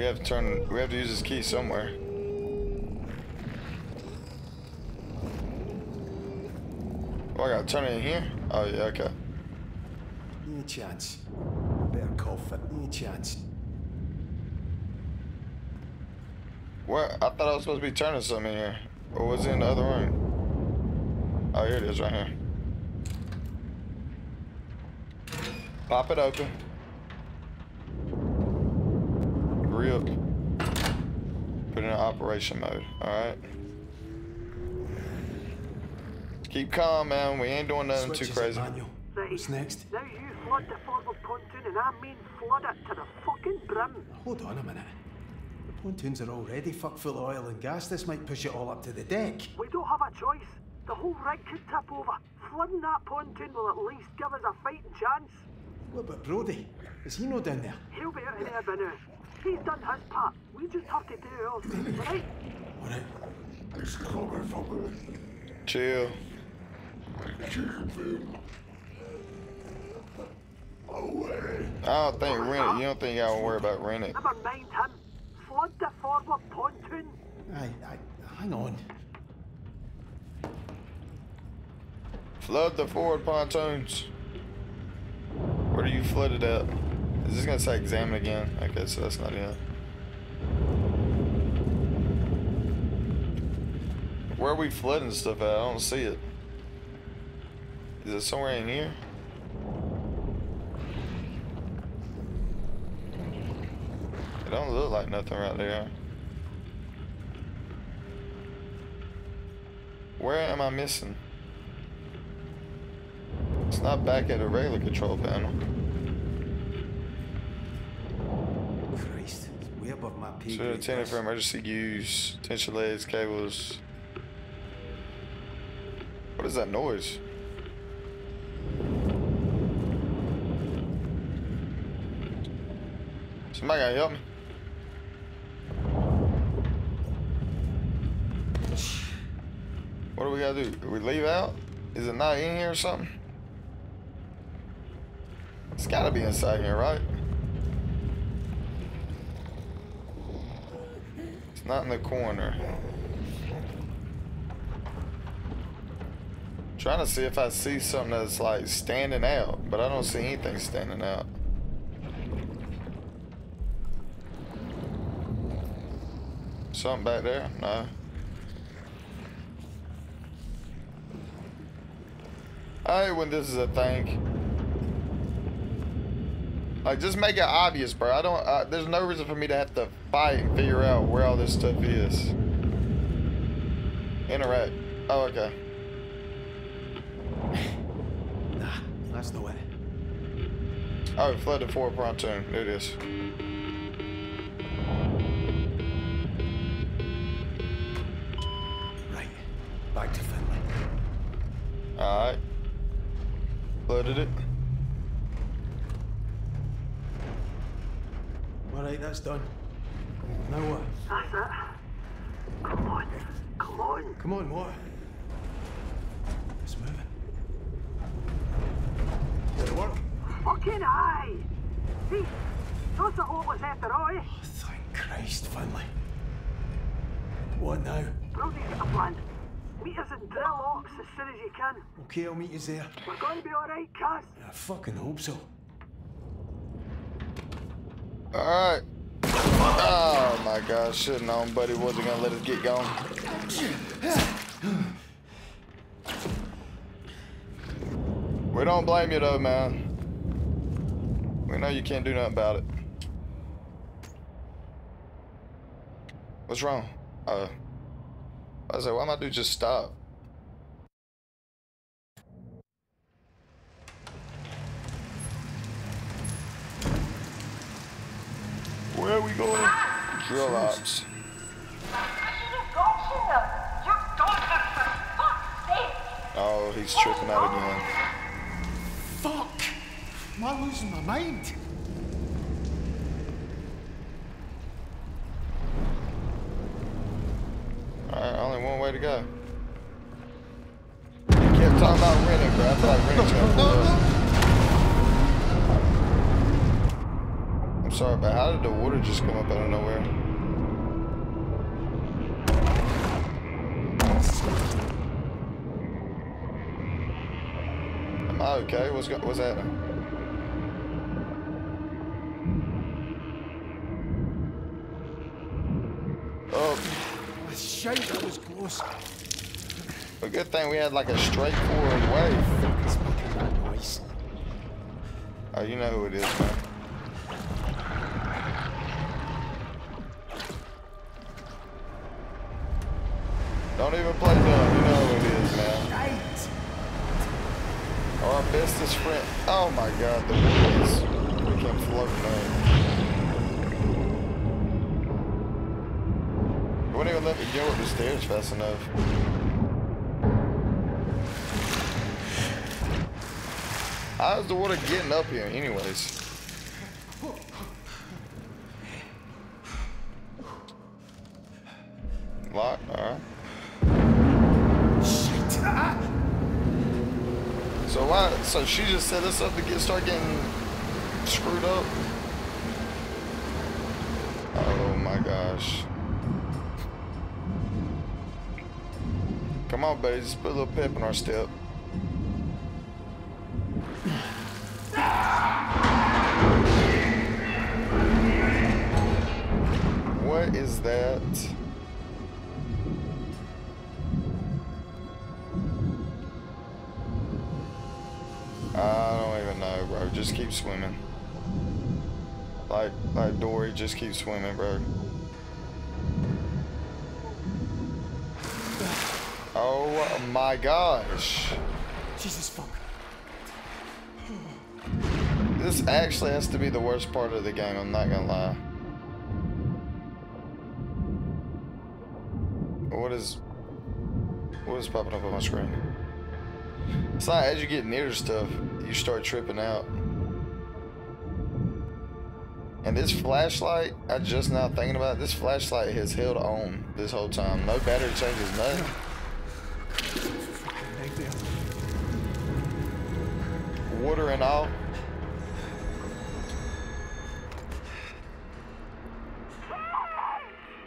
Speaker 1: have to turn. We have to use this key somewhere. Oh, I gotta turn it in here. Oh yeah, okay.
Speaker 7: Any chance? Better call for any chance.
Speaker 1: What? I thought I was supposed to be turning something in here. Or was it in the other room? Oh, here it is, right here. Pop it open. Grip. Put it in operation mode. Alright. Keep calm, man. We ain't doing nothing
Speaker 7: Switches
Speaker 1: too
Speaker 7: at
Speaker 1: crazy.
Speaker 7: manual.
Speaker 5: Right.
Speaker 7: What's next?
Speaker 5: Now you flood the forward pontoon, and I mean flood it to the fucking brim.
Speaker 7: Hold on a minute. The pontoons are already fuck full of oil and gas. This might push it all up to the deck.
Speaker 5: We don't have a choice. The whole rig could tip over. Flooding that pontoon will at least give us a fighting chance.
Speaker 7: What about Brodie? Is he no down there?
Speaker 5: He'll be out of there by now. He's done his part. We just have to do ours, right?
Speaker 7: Alright.
Speaker 25: It's coming from me.
Speaker 1: Chill.
Speaker 25: Keep him away.
Speaker 1: I don't think rent. You don't think I will worry about rent it.
Speaker 5: Never mind him. Flood the forward pontoon.
Speaker 7: Aye, aye. Hang on.
Speaker 1: Flood the forward pontoons. Where are you flooded at? Is this gonna say examine again? Okay, so that's not it. Where are we flooding stuff at? I don't see it. Is it somewhere in here? It don't look like nothing right there. Where am I missing? It's not back at a regular control panel.
Speaker 7: Way above my
Speaker 1: So intended for emergency use, tension leads, cables. What is that noise? Somebody gotta help me. What do we gotta do? Do we leave out? Is it not in here or something? It's gotta be inside here, right? It's not in the corner. Trying to see if I see something that's like standing out, but I don't see anything standing out. Something back there? No. I hate when this is a thing. Like, just make it obvious, bro. I don't. Uh, there's no reason for me to have to fight and figure out where all this stuff is. Interact. Oh, okay.
Speaker 7: Nah, that's the way.
Speaker 1: Oh, flood the forward pontoon. There it is.
Speaker 7: Right. Back to Finlay.
Speaker 1: Alright. Flooded it.
Speaker 7: Alright, that's done. Now what?
Speaker 5: That's it. Come on. Come on.
Speaker 7: Come on, what? It's moving. Did it work?
Speaker 5: Fucking aye. See, that's the was after all, eh?
Speaker 7: Thank Christ, Finlay. What now?
Speaker 5: Brodie's got a plan. Meet us in drill ops as soon as you can.
Speaker 7: Okay, I'll meet you there.
Speaker 5: We're going to be alright, Caz.
Speaker 7: I fucking hope so.
Speaker 1: Alright. Oh my god, should've known Buddy wasn't gonna let us get going. We don't blame you though, man. We know you can't do nothing about it. What's wrong? Uh, I said, why my dude just stop? Where are we going? Drill ops. Oh, he's tripping out again.
Speaker 10: Fuck! Am I losing my mind?
Speaker 1: Alright, only one way to go. You kept talking about renting, bro. I feel like renting's gonna pull up. Sorry, but how did the water just come up out of nowhere? Am I okay? What's, go what's happening? Oh.
Speaker 10: Shite, that was close.
Speaker 1: A good thing we had like a straightforward way. Oh, you know who it is, man. Don't even play dumb. You know who it is, man. Our bestest friend. Oh my god, the boys freaking floating up. You wouldn't even let me go up the stairs fast enough. How's the water getting up here anyways? So she just set us up to get, start getting screwed up? Oh my gosh. Come on, buddy, just put a little pep in our step. Just keep swimming, bro. Oh my gosh.
Speaker 10: Jesus fuck.
Speaker 1: This actually has to be the worst part of the game, I'm not gonna lie. What is... What is popping up on my screen? It's like as you get near stuff, you start tripping out. And this flashlight, I just now thinking about it, this flashlight has held on this whole time. No battery changes, nothing. Water and all.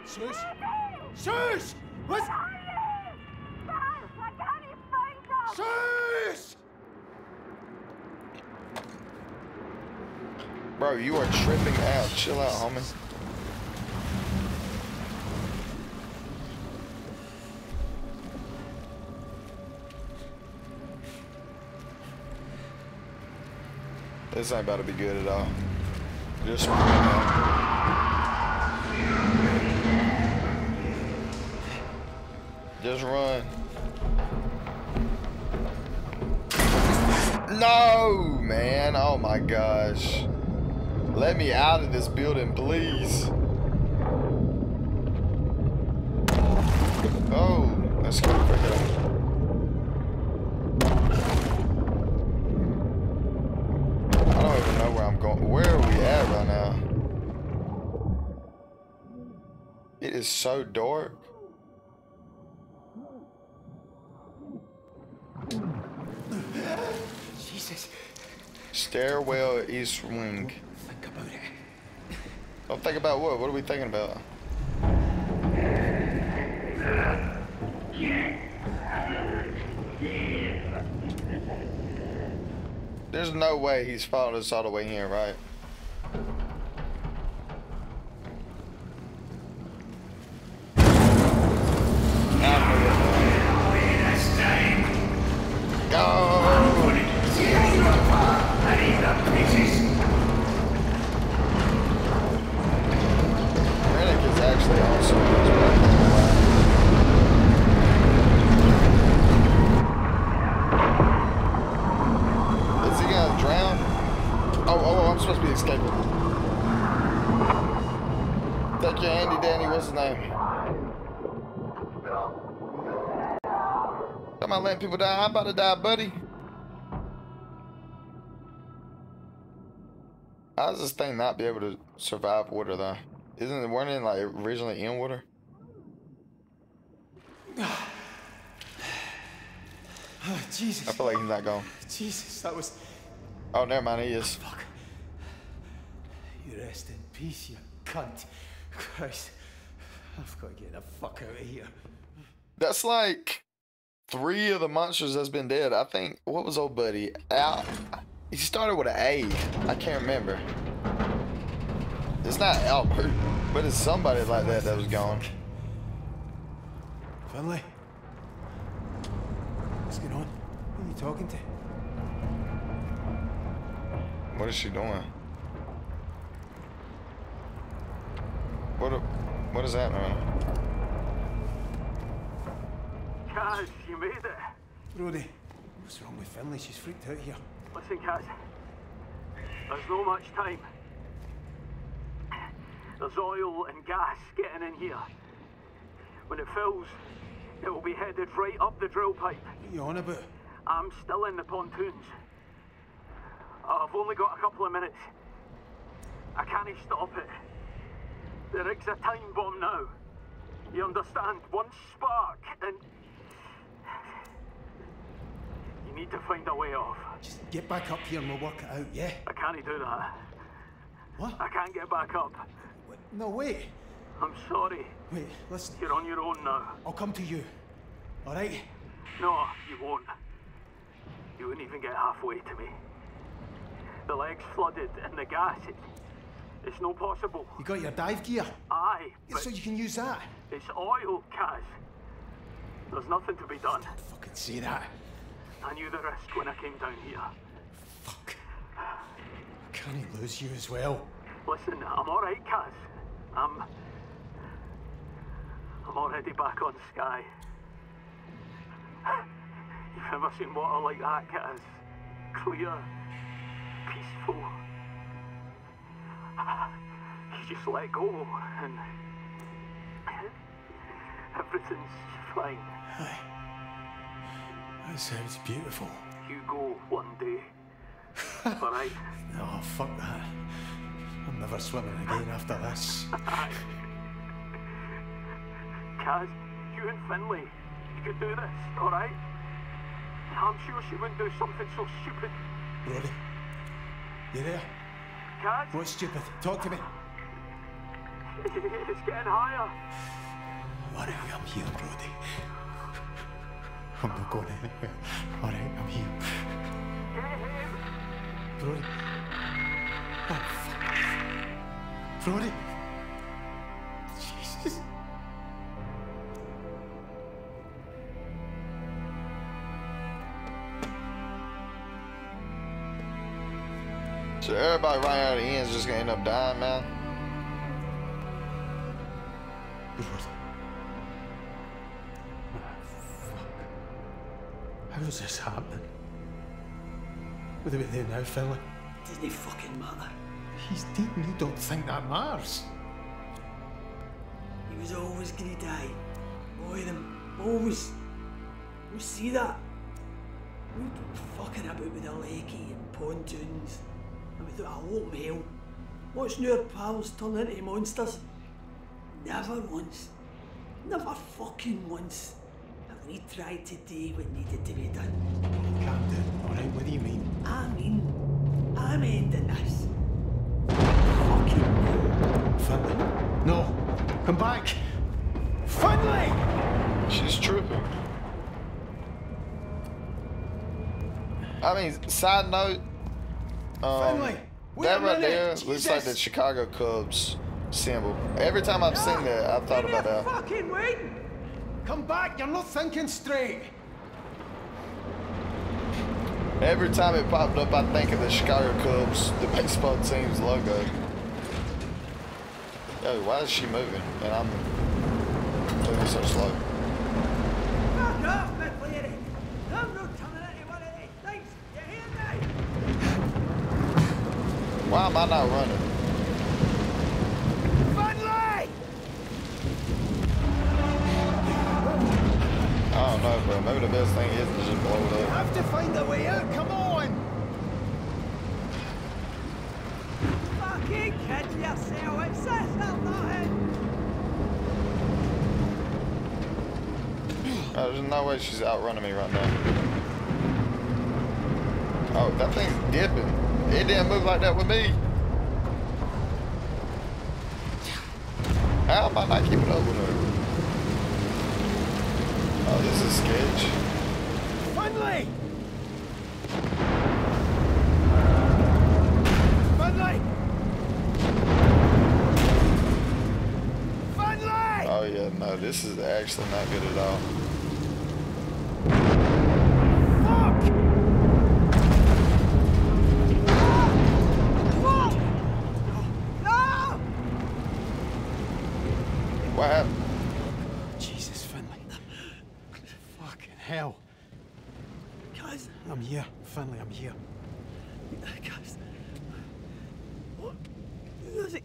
Speaker 10: Shush! Shush! What's...
Speaker 1: Bro, you are tripping out. Chill out, homie. This ain't about to be good at all. Just Just run. No, man. Oh my gosh. Let me out of this building, please. Oh, let's go for him. I don't even know where I'm going. Where are we at right now? It is so dark.
Speaker 10: Jesus.
Speaker 1: Stairwell East Wing
Speaker 10: about.
Speaker 1: Don't think about what? What are we thinking about? There's no way he's followed us all the way here, right? Go! Supposed to be escaping. Thank you, Andy Danny. What's his name? Come on, letting people die. I'm about to die, buddy. How does this thing not be able to survive water, though? Isn't it, weren't it like originally in water?
Speaker 7: Oh, Jesus.
Speaker 1: I feel like he's not going.
Speaker 7: Jesus, that was.
Speaker 1: Oh, never mind, he is.
Speaker 7: Fuck. You rest in peace, you cunt. Christ. I've got to get the fuck out of here.
Speaker 1: That's like three of the monsters that's been dead. I think, what was old buddy? Al. He started with an A. I can't remember. It's not Albert, but it's somebody like that that was gone.
Speaker 7: Finlay? What's going on? Who are you talking to?
Speaker 1: What is she doing? What? A, what is that, man?
Speaker 3: Caz, you made it.
Speaker 7: Brodie, what's wrong with Finlay? She's freaked out here.
Speaker 3: Listen, Caz. There's no much time. There's oil and gas getting in here. When it fills, it will be headed right up the drill pipe.
Speaker 7: What are you on about?
Speaker 3: I'm still in the pontoons. I've only got a couple of minutes. I can't stop it. The rig's a time bomb now. You understand? One spark and... You need to find a way off.
Speaker 7: Just get back up here and we'll work it out, yeah?
Speaker 3: I can't do that.
Speaker 7: What?
Speaker 3: I can't get back up.
Speaker 7: No, wait.
Speaker 3: I'm sorry.
Speaker 7: Wait, listen.
Speaker 3: You're on your own now.
Speaker 7: I'll come to you. All right?
Speaker 3: No, you won't. You wouldn't even get halfway to me. The leg's flooded and the gas, it, it's no possible.
Speaker 7: You got your dive gear?
Speaker 3: Aye,
Speaker 7: so you can use that.
Speaker 3: it's oil, Caz. There's nothing to be done.
Speaker 7: Fucking say that.
Speaker 3: I knew the risk when I came down here. Fuck.
Speaker 7: Can he lose you as well?
Speaker 3: Listen, I'm alright, Caz. I'm... I'm already back on Skye. You've never seen water like that, Caz. Clear. Peaceful. You just let go and... Everything's fine.
Speaker 7: That sounds beautiful.
Speaker 3: You go one day. alright?
Speaker 7: No, fuck that. I'm never swimming again after this.
Speaker 3: Caz, you and Finlay, you could do this, alright? I'm sure she wouldn't do something so stupid.
Speaker 7: Brodie, you there?
Speaker 3: Caz,
Speaker 7: What's stupid? Talk to me.
Speaker 3: it's getting higher.
Speaker 7: Alright, I'm here, Brodie. I'm not going anywhere. Alright, I'm here. Brodie. Oh, fuck.
Speaker 1: Brodie. Just gonna end up dying, man.
Speaker 7: Ah, How is this happening? What are we doing now, Finlay?
Speaker 5: Doesn't it fucking matter?
Speaker 7: He's dead and you don't think that matters.
Speaker 5: He was always gonna die. Boy, them. Always. You see that. We were fucking about with the lakey and pontoons. And we thought, oh, hell. Watching our pals turn into monsters. Never once. Never fucking once. Have we tried to do what needed to be done.
Speaker 7: Calm down, alright? What do you mean?
Speaker 5: I mean, I'm ending this.
Speaker 7: Finlay. No. Come back. Finlay!
Speaker 1: She's tripping. I mean, side note, Um,
Speaker 7: Finlay, wait
Speaker 1: that right there looks like the Chicago Cubs symbol. Every time I've seen that, I've thought about that.
Speaker 10: Fucking waiting!
Speaker 7: Come back, you're not thinking straight.
Speaker 1: Every time it popped up, I think of the Chicago Cubs, the baseball team's logo. Yo, why is she moving? And I'm moving so slow.
Speaker 5: Fuck off, McLeary! I'm not coming into one of these things! You hear me?
Speaker 1: Am not running? I don't know, bro. Maybe the best thing is to just blow it
Speaker 10: You
Speaker 1: up.
Speaker 10: have to find a way out, come on!
Speaker 5: Fucking kid yourself! It's this or nothing!
Speaker 1: Oh, there's no way she's outrunning me right now. Oh, that thing's dipping. It didn't move like that with me. How am I not keeping up with her? Oh, this is sketch.
Speaker 10: Finlay! Finlay! Finlay!
Speaker 1: Oh yeah, no, this is actually not good at all.
Speaker 5: No!
Speaker 1: What happened?
Speaker 7: Jesus, Finlay. Fucking hell.
Speaker 5: Guys,
Speaker 7: I'm here, Finlay, I'm here.
Speaker 5: guys. What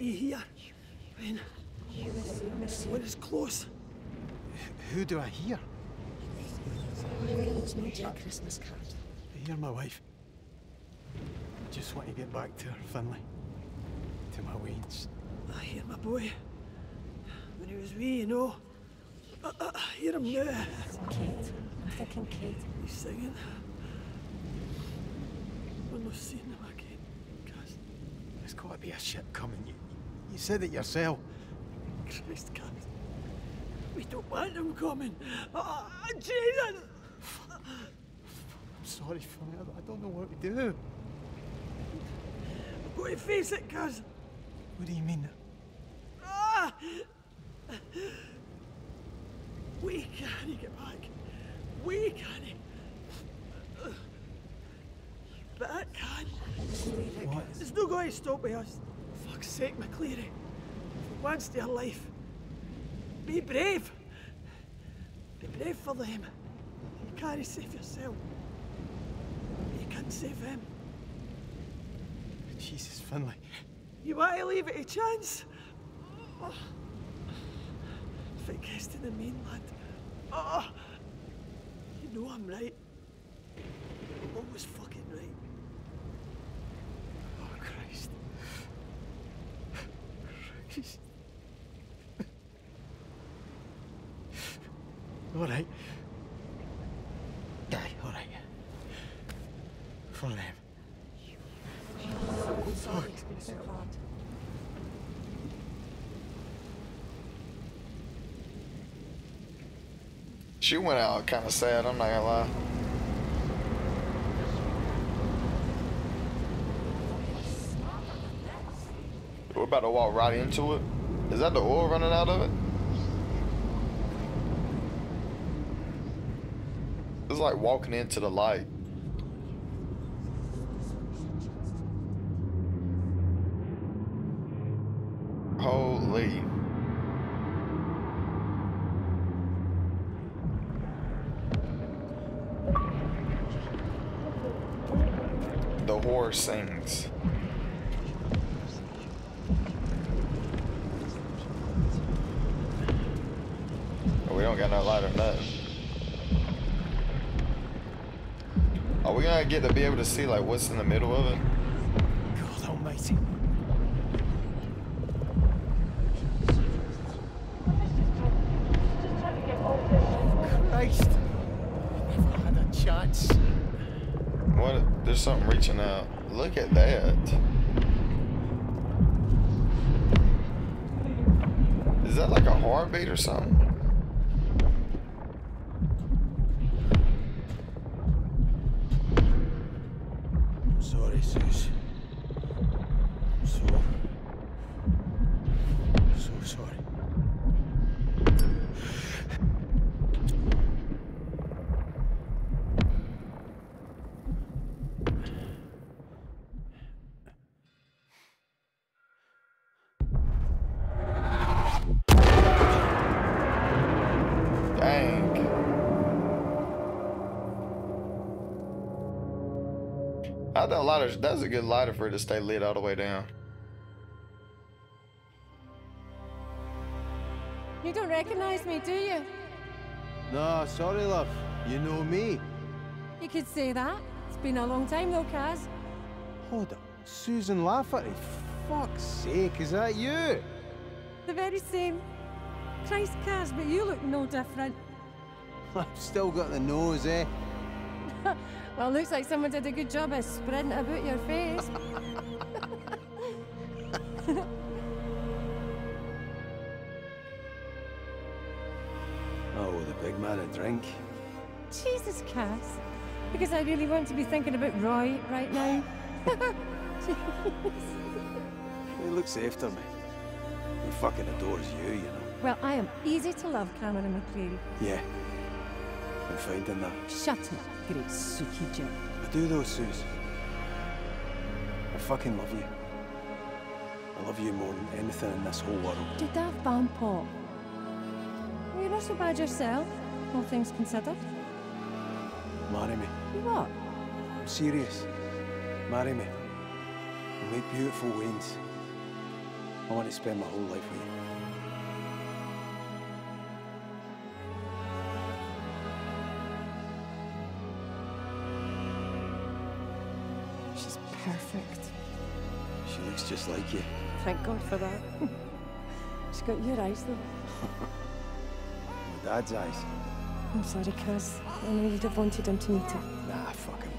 Speaker 5: you hear? When, when it's close.
Speaker 7: Who do I hear?
Speaker 2: It's not your Christmas card.
Speaker 7: I hear my wife. I just want to get back to her, Finlay. To my weeds.
Speaker 5: I hear my boy. When he was wee, you know. I, I, hear him now.
Speaker 2: Kate. I'm Kate.
Speaker 5: He's singing. We're not seeing him again.
Speaker 7: There's got to be a ship coming. You, you said it yourself.
Speaker 5: Christ, guys. We don't want them coming. Oh, Jesus!
Speaker 7: I'm sorry, Finlay. I, I don't know what to do.
Speaker 5: I've got to face it, cuz.
Speaker 7: What do you mean?
Speaker 5: Ah! We can't get back. We can't. But I can.
Speaker 7: What?
Speaker 5: It's no going to stop us. Fuck's sake, McLeary. For once in your life, be brave. Be brave for them. You can't save yourself. You can't save them.
Speaker 7: Jesus, Finlay.
Speaker 5: You want to leave it a chance? Oh. If it gets to the mainland, oh, you know I'm right. Always fucking right.
Speaker 7: Oh, Christ. Christ. All right. Aye, all right. Fuck.
Speaker 2: So.
Speaker 1: She went out kind of sad, I'm not gonna lie. About to walk right into it. Is that the oil running out of it? It's like walking into the light. Holy. The horse sings. We don't got no light or nothing. Are we gonna get to be able to see like what's in the middle of it?
Speaker 7: God almighty. Christ. Never had a chance.
Speaker 1: What? There's something reaching out. Look at that. Is that like a heartbeat or something?
Speaker 26: I thought a lighter. That's a good lighter for it to stay lit all the way down.
Speaker 13: You don't recognize me, do you?
Speaker 7: No, sorry, love. You know me.
Speaker 13: You could say that. It's been a long time though, Caz.
Speaker 7: Hold up. Susan Lafferty. Fuck's sake, is that you?
Speaker 13: The very same. Christ, Caz, but you look no different.
Speaker 7: I've still got the nose, eh?
Speaker 13: well, looks like someone did a good job of spreading it about your face.
Speaker 7: Oh, the big man a drink.
Speaker 13: Jesus, Caz. Because I really want to be thinking about Roy right now. Jesus.
Speaker 7: He looks after me. He fucking adores you, you know.
Speaker 13: well, I am easy to love, Cameron McLeary.
Speaker 7: Yeah. I'm finding that.
Speaker 13: Shut up, great sooty Jim.
Speaker 7: I do though, Suze. I fucking love you. I love you more than anything in this whole world.
Speaker 13: Did that ban Paul. Well, you're not so bad yourself, all things considered.
Speaker 7: Marry me.
Speaker 13: You what?
Speaker 7: I'm serious. Marry me. We'll make beautiful Waynes. I want to spend my whole life with you. Just like you.
Speaker 13: Thank God for that. She's got your eyes, though.
Speaker 7: My dad's eyes.
Speaker 13: I'm sorry, Caz. I know you'd have wanted him to meet her.
Speaker 7: Nah, fuck him.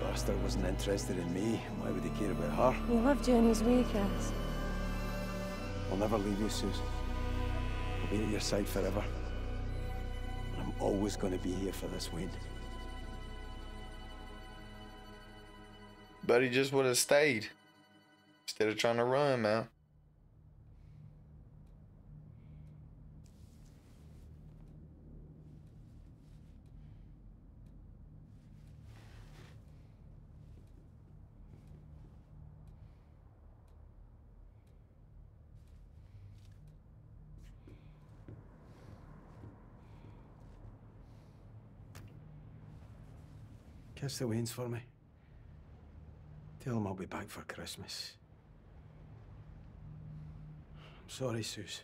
Speaker 7: The bastard wasn't interested in me. Why would he care about her?
Speaker 13: He loved you in his way, Caz.
Speaker 7: I'll never leave you, Suze. I'll be at your side forever. And I'm always going to be here for this Wayne.
Speaker 26: But he just would have stayed. Instead of trying to run, man.
Speaker 7: Kiss the Waynes for me. Tell them I'll be back for Christmas. I'm sorry, Suze.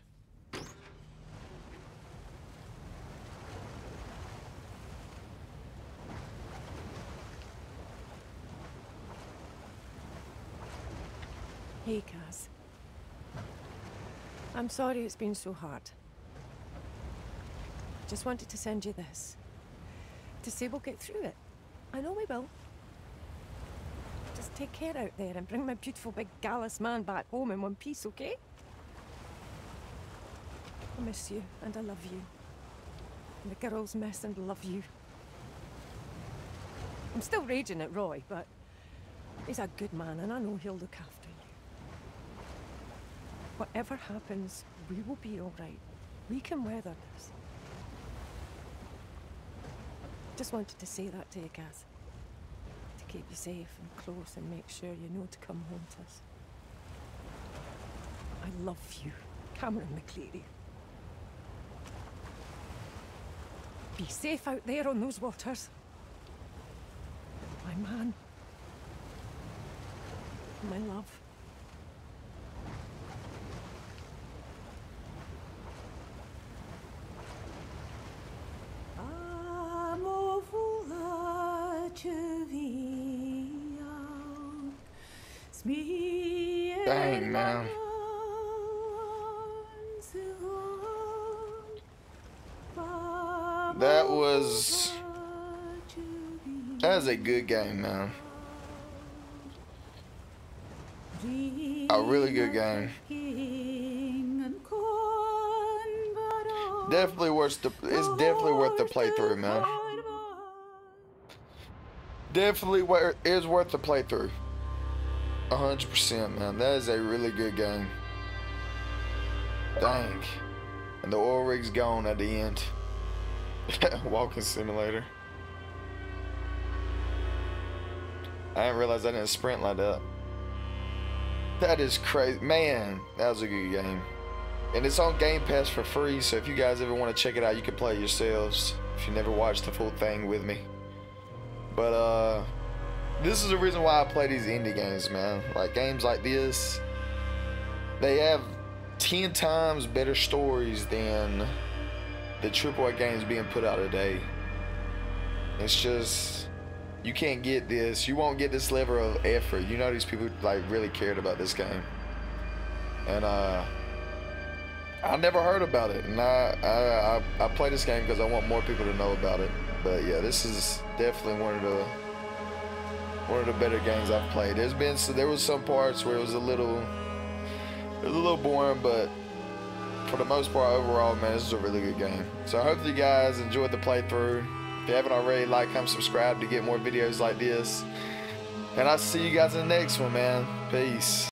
Speaker 2: Hey, Caz. I'm sorry it's been so hard. Just wanted to send you this. To say we'll get through it. I know we will. Just take care out there and bring my beautiful big gallus man back home in one piece, okay? Miss you and I love you. And the girls miss and love you. I'm still raging at Roy, but he's a good man and I know he'll look after you. Whatever happens, we will be all right. We can weather this. Just wanted to say that to you, Caz. To keep you safe and close and make sure you know to come home to us. I love you, Cameron McLeary. Be safe out there on those waters. My man. My love.
Speaker 26: Dang, man. Was. That was a good game, man. A really good game. Definitely worth the. It's definitely worth the playthrough, man. Definitely is worth the playthrough.
Speaker 1: 100%, man. That is a really good game. Dang. And the oil rig's gone at the end. Walking simulator. I didn't realize I didn't sprint like that. That is crazy. Man, that was a good game. And it's on Game Pass for free, so if you guys ever want to check it out, you can play it yourselves if you never watched the full thing with me. But, uh, this is the reason why I play these indie games, man. Like, games like this, they have 10 times better stories than the AAA games being put out today. It's just, you can't get this. You won't get this level of effort. You know these people, like, really cared about this game. And, uh, I never heard about it, and I I, I, I play this game because I want more people to know about it. But yeah, this is definitely one of the one of the better games I've played. There's been so there was some parts where it was a little it was a little boring, but for the most part, overall, man, this is a really good game. So I hope you guys enjoyed the playthrough. If you haven't already, like, comment, subscribe to get more videos like this. And I'll see you guys in the next one, man. Peace.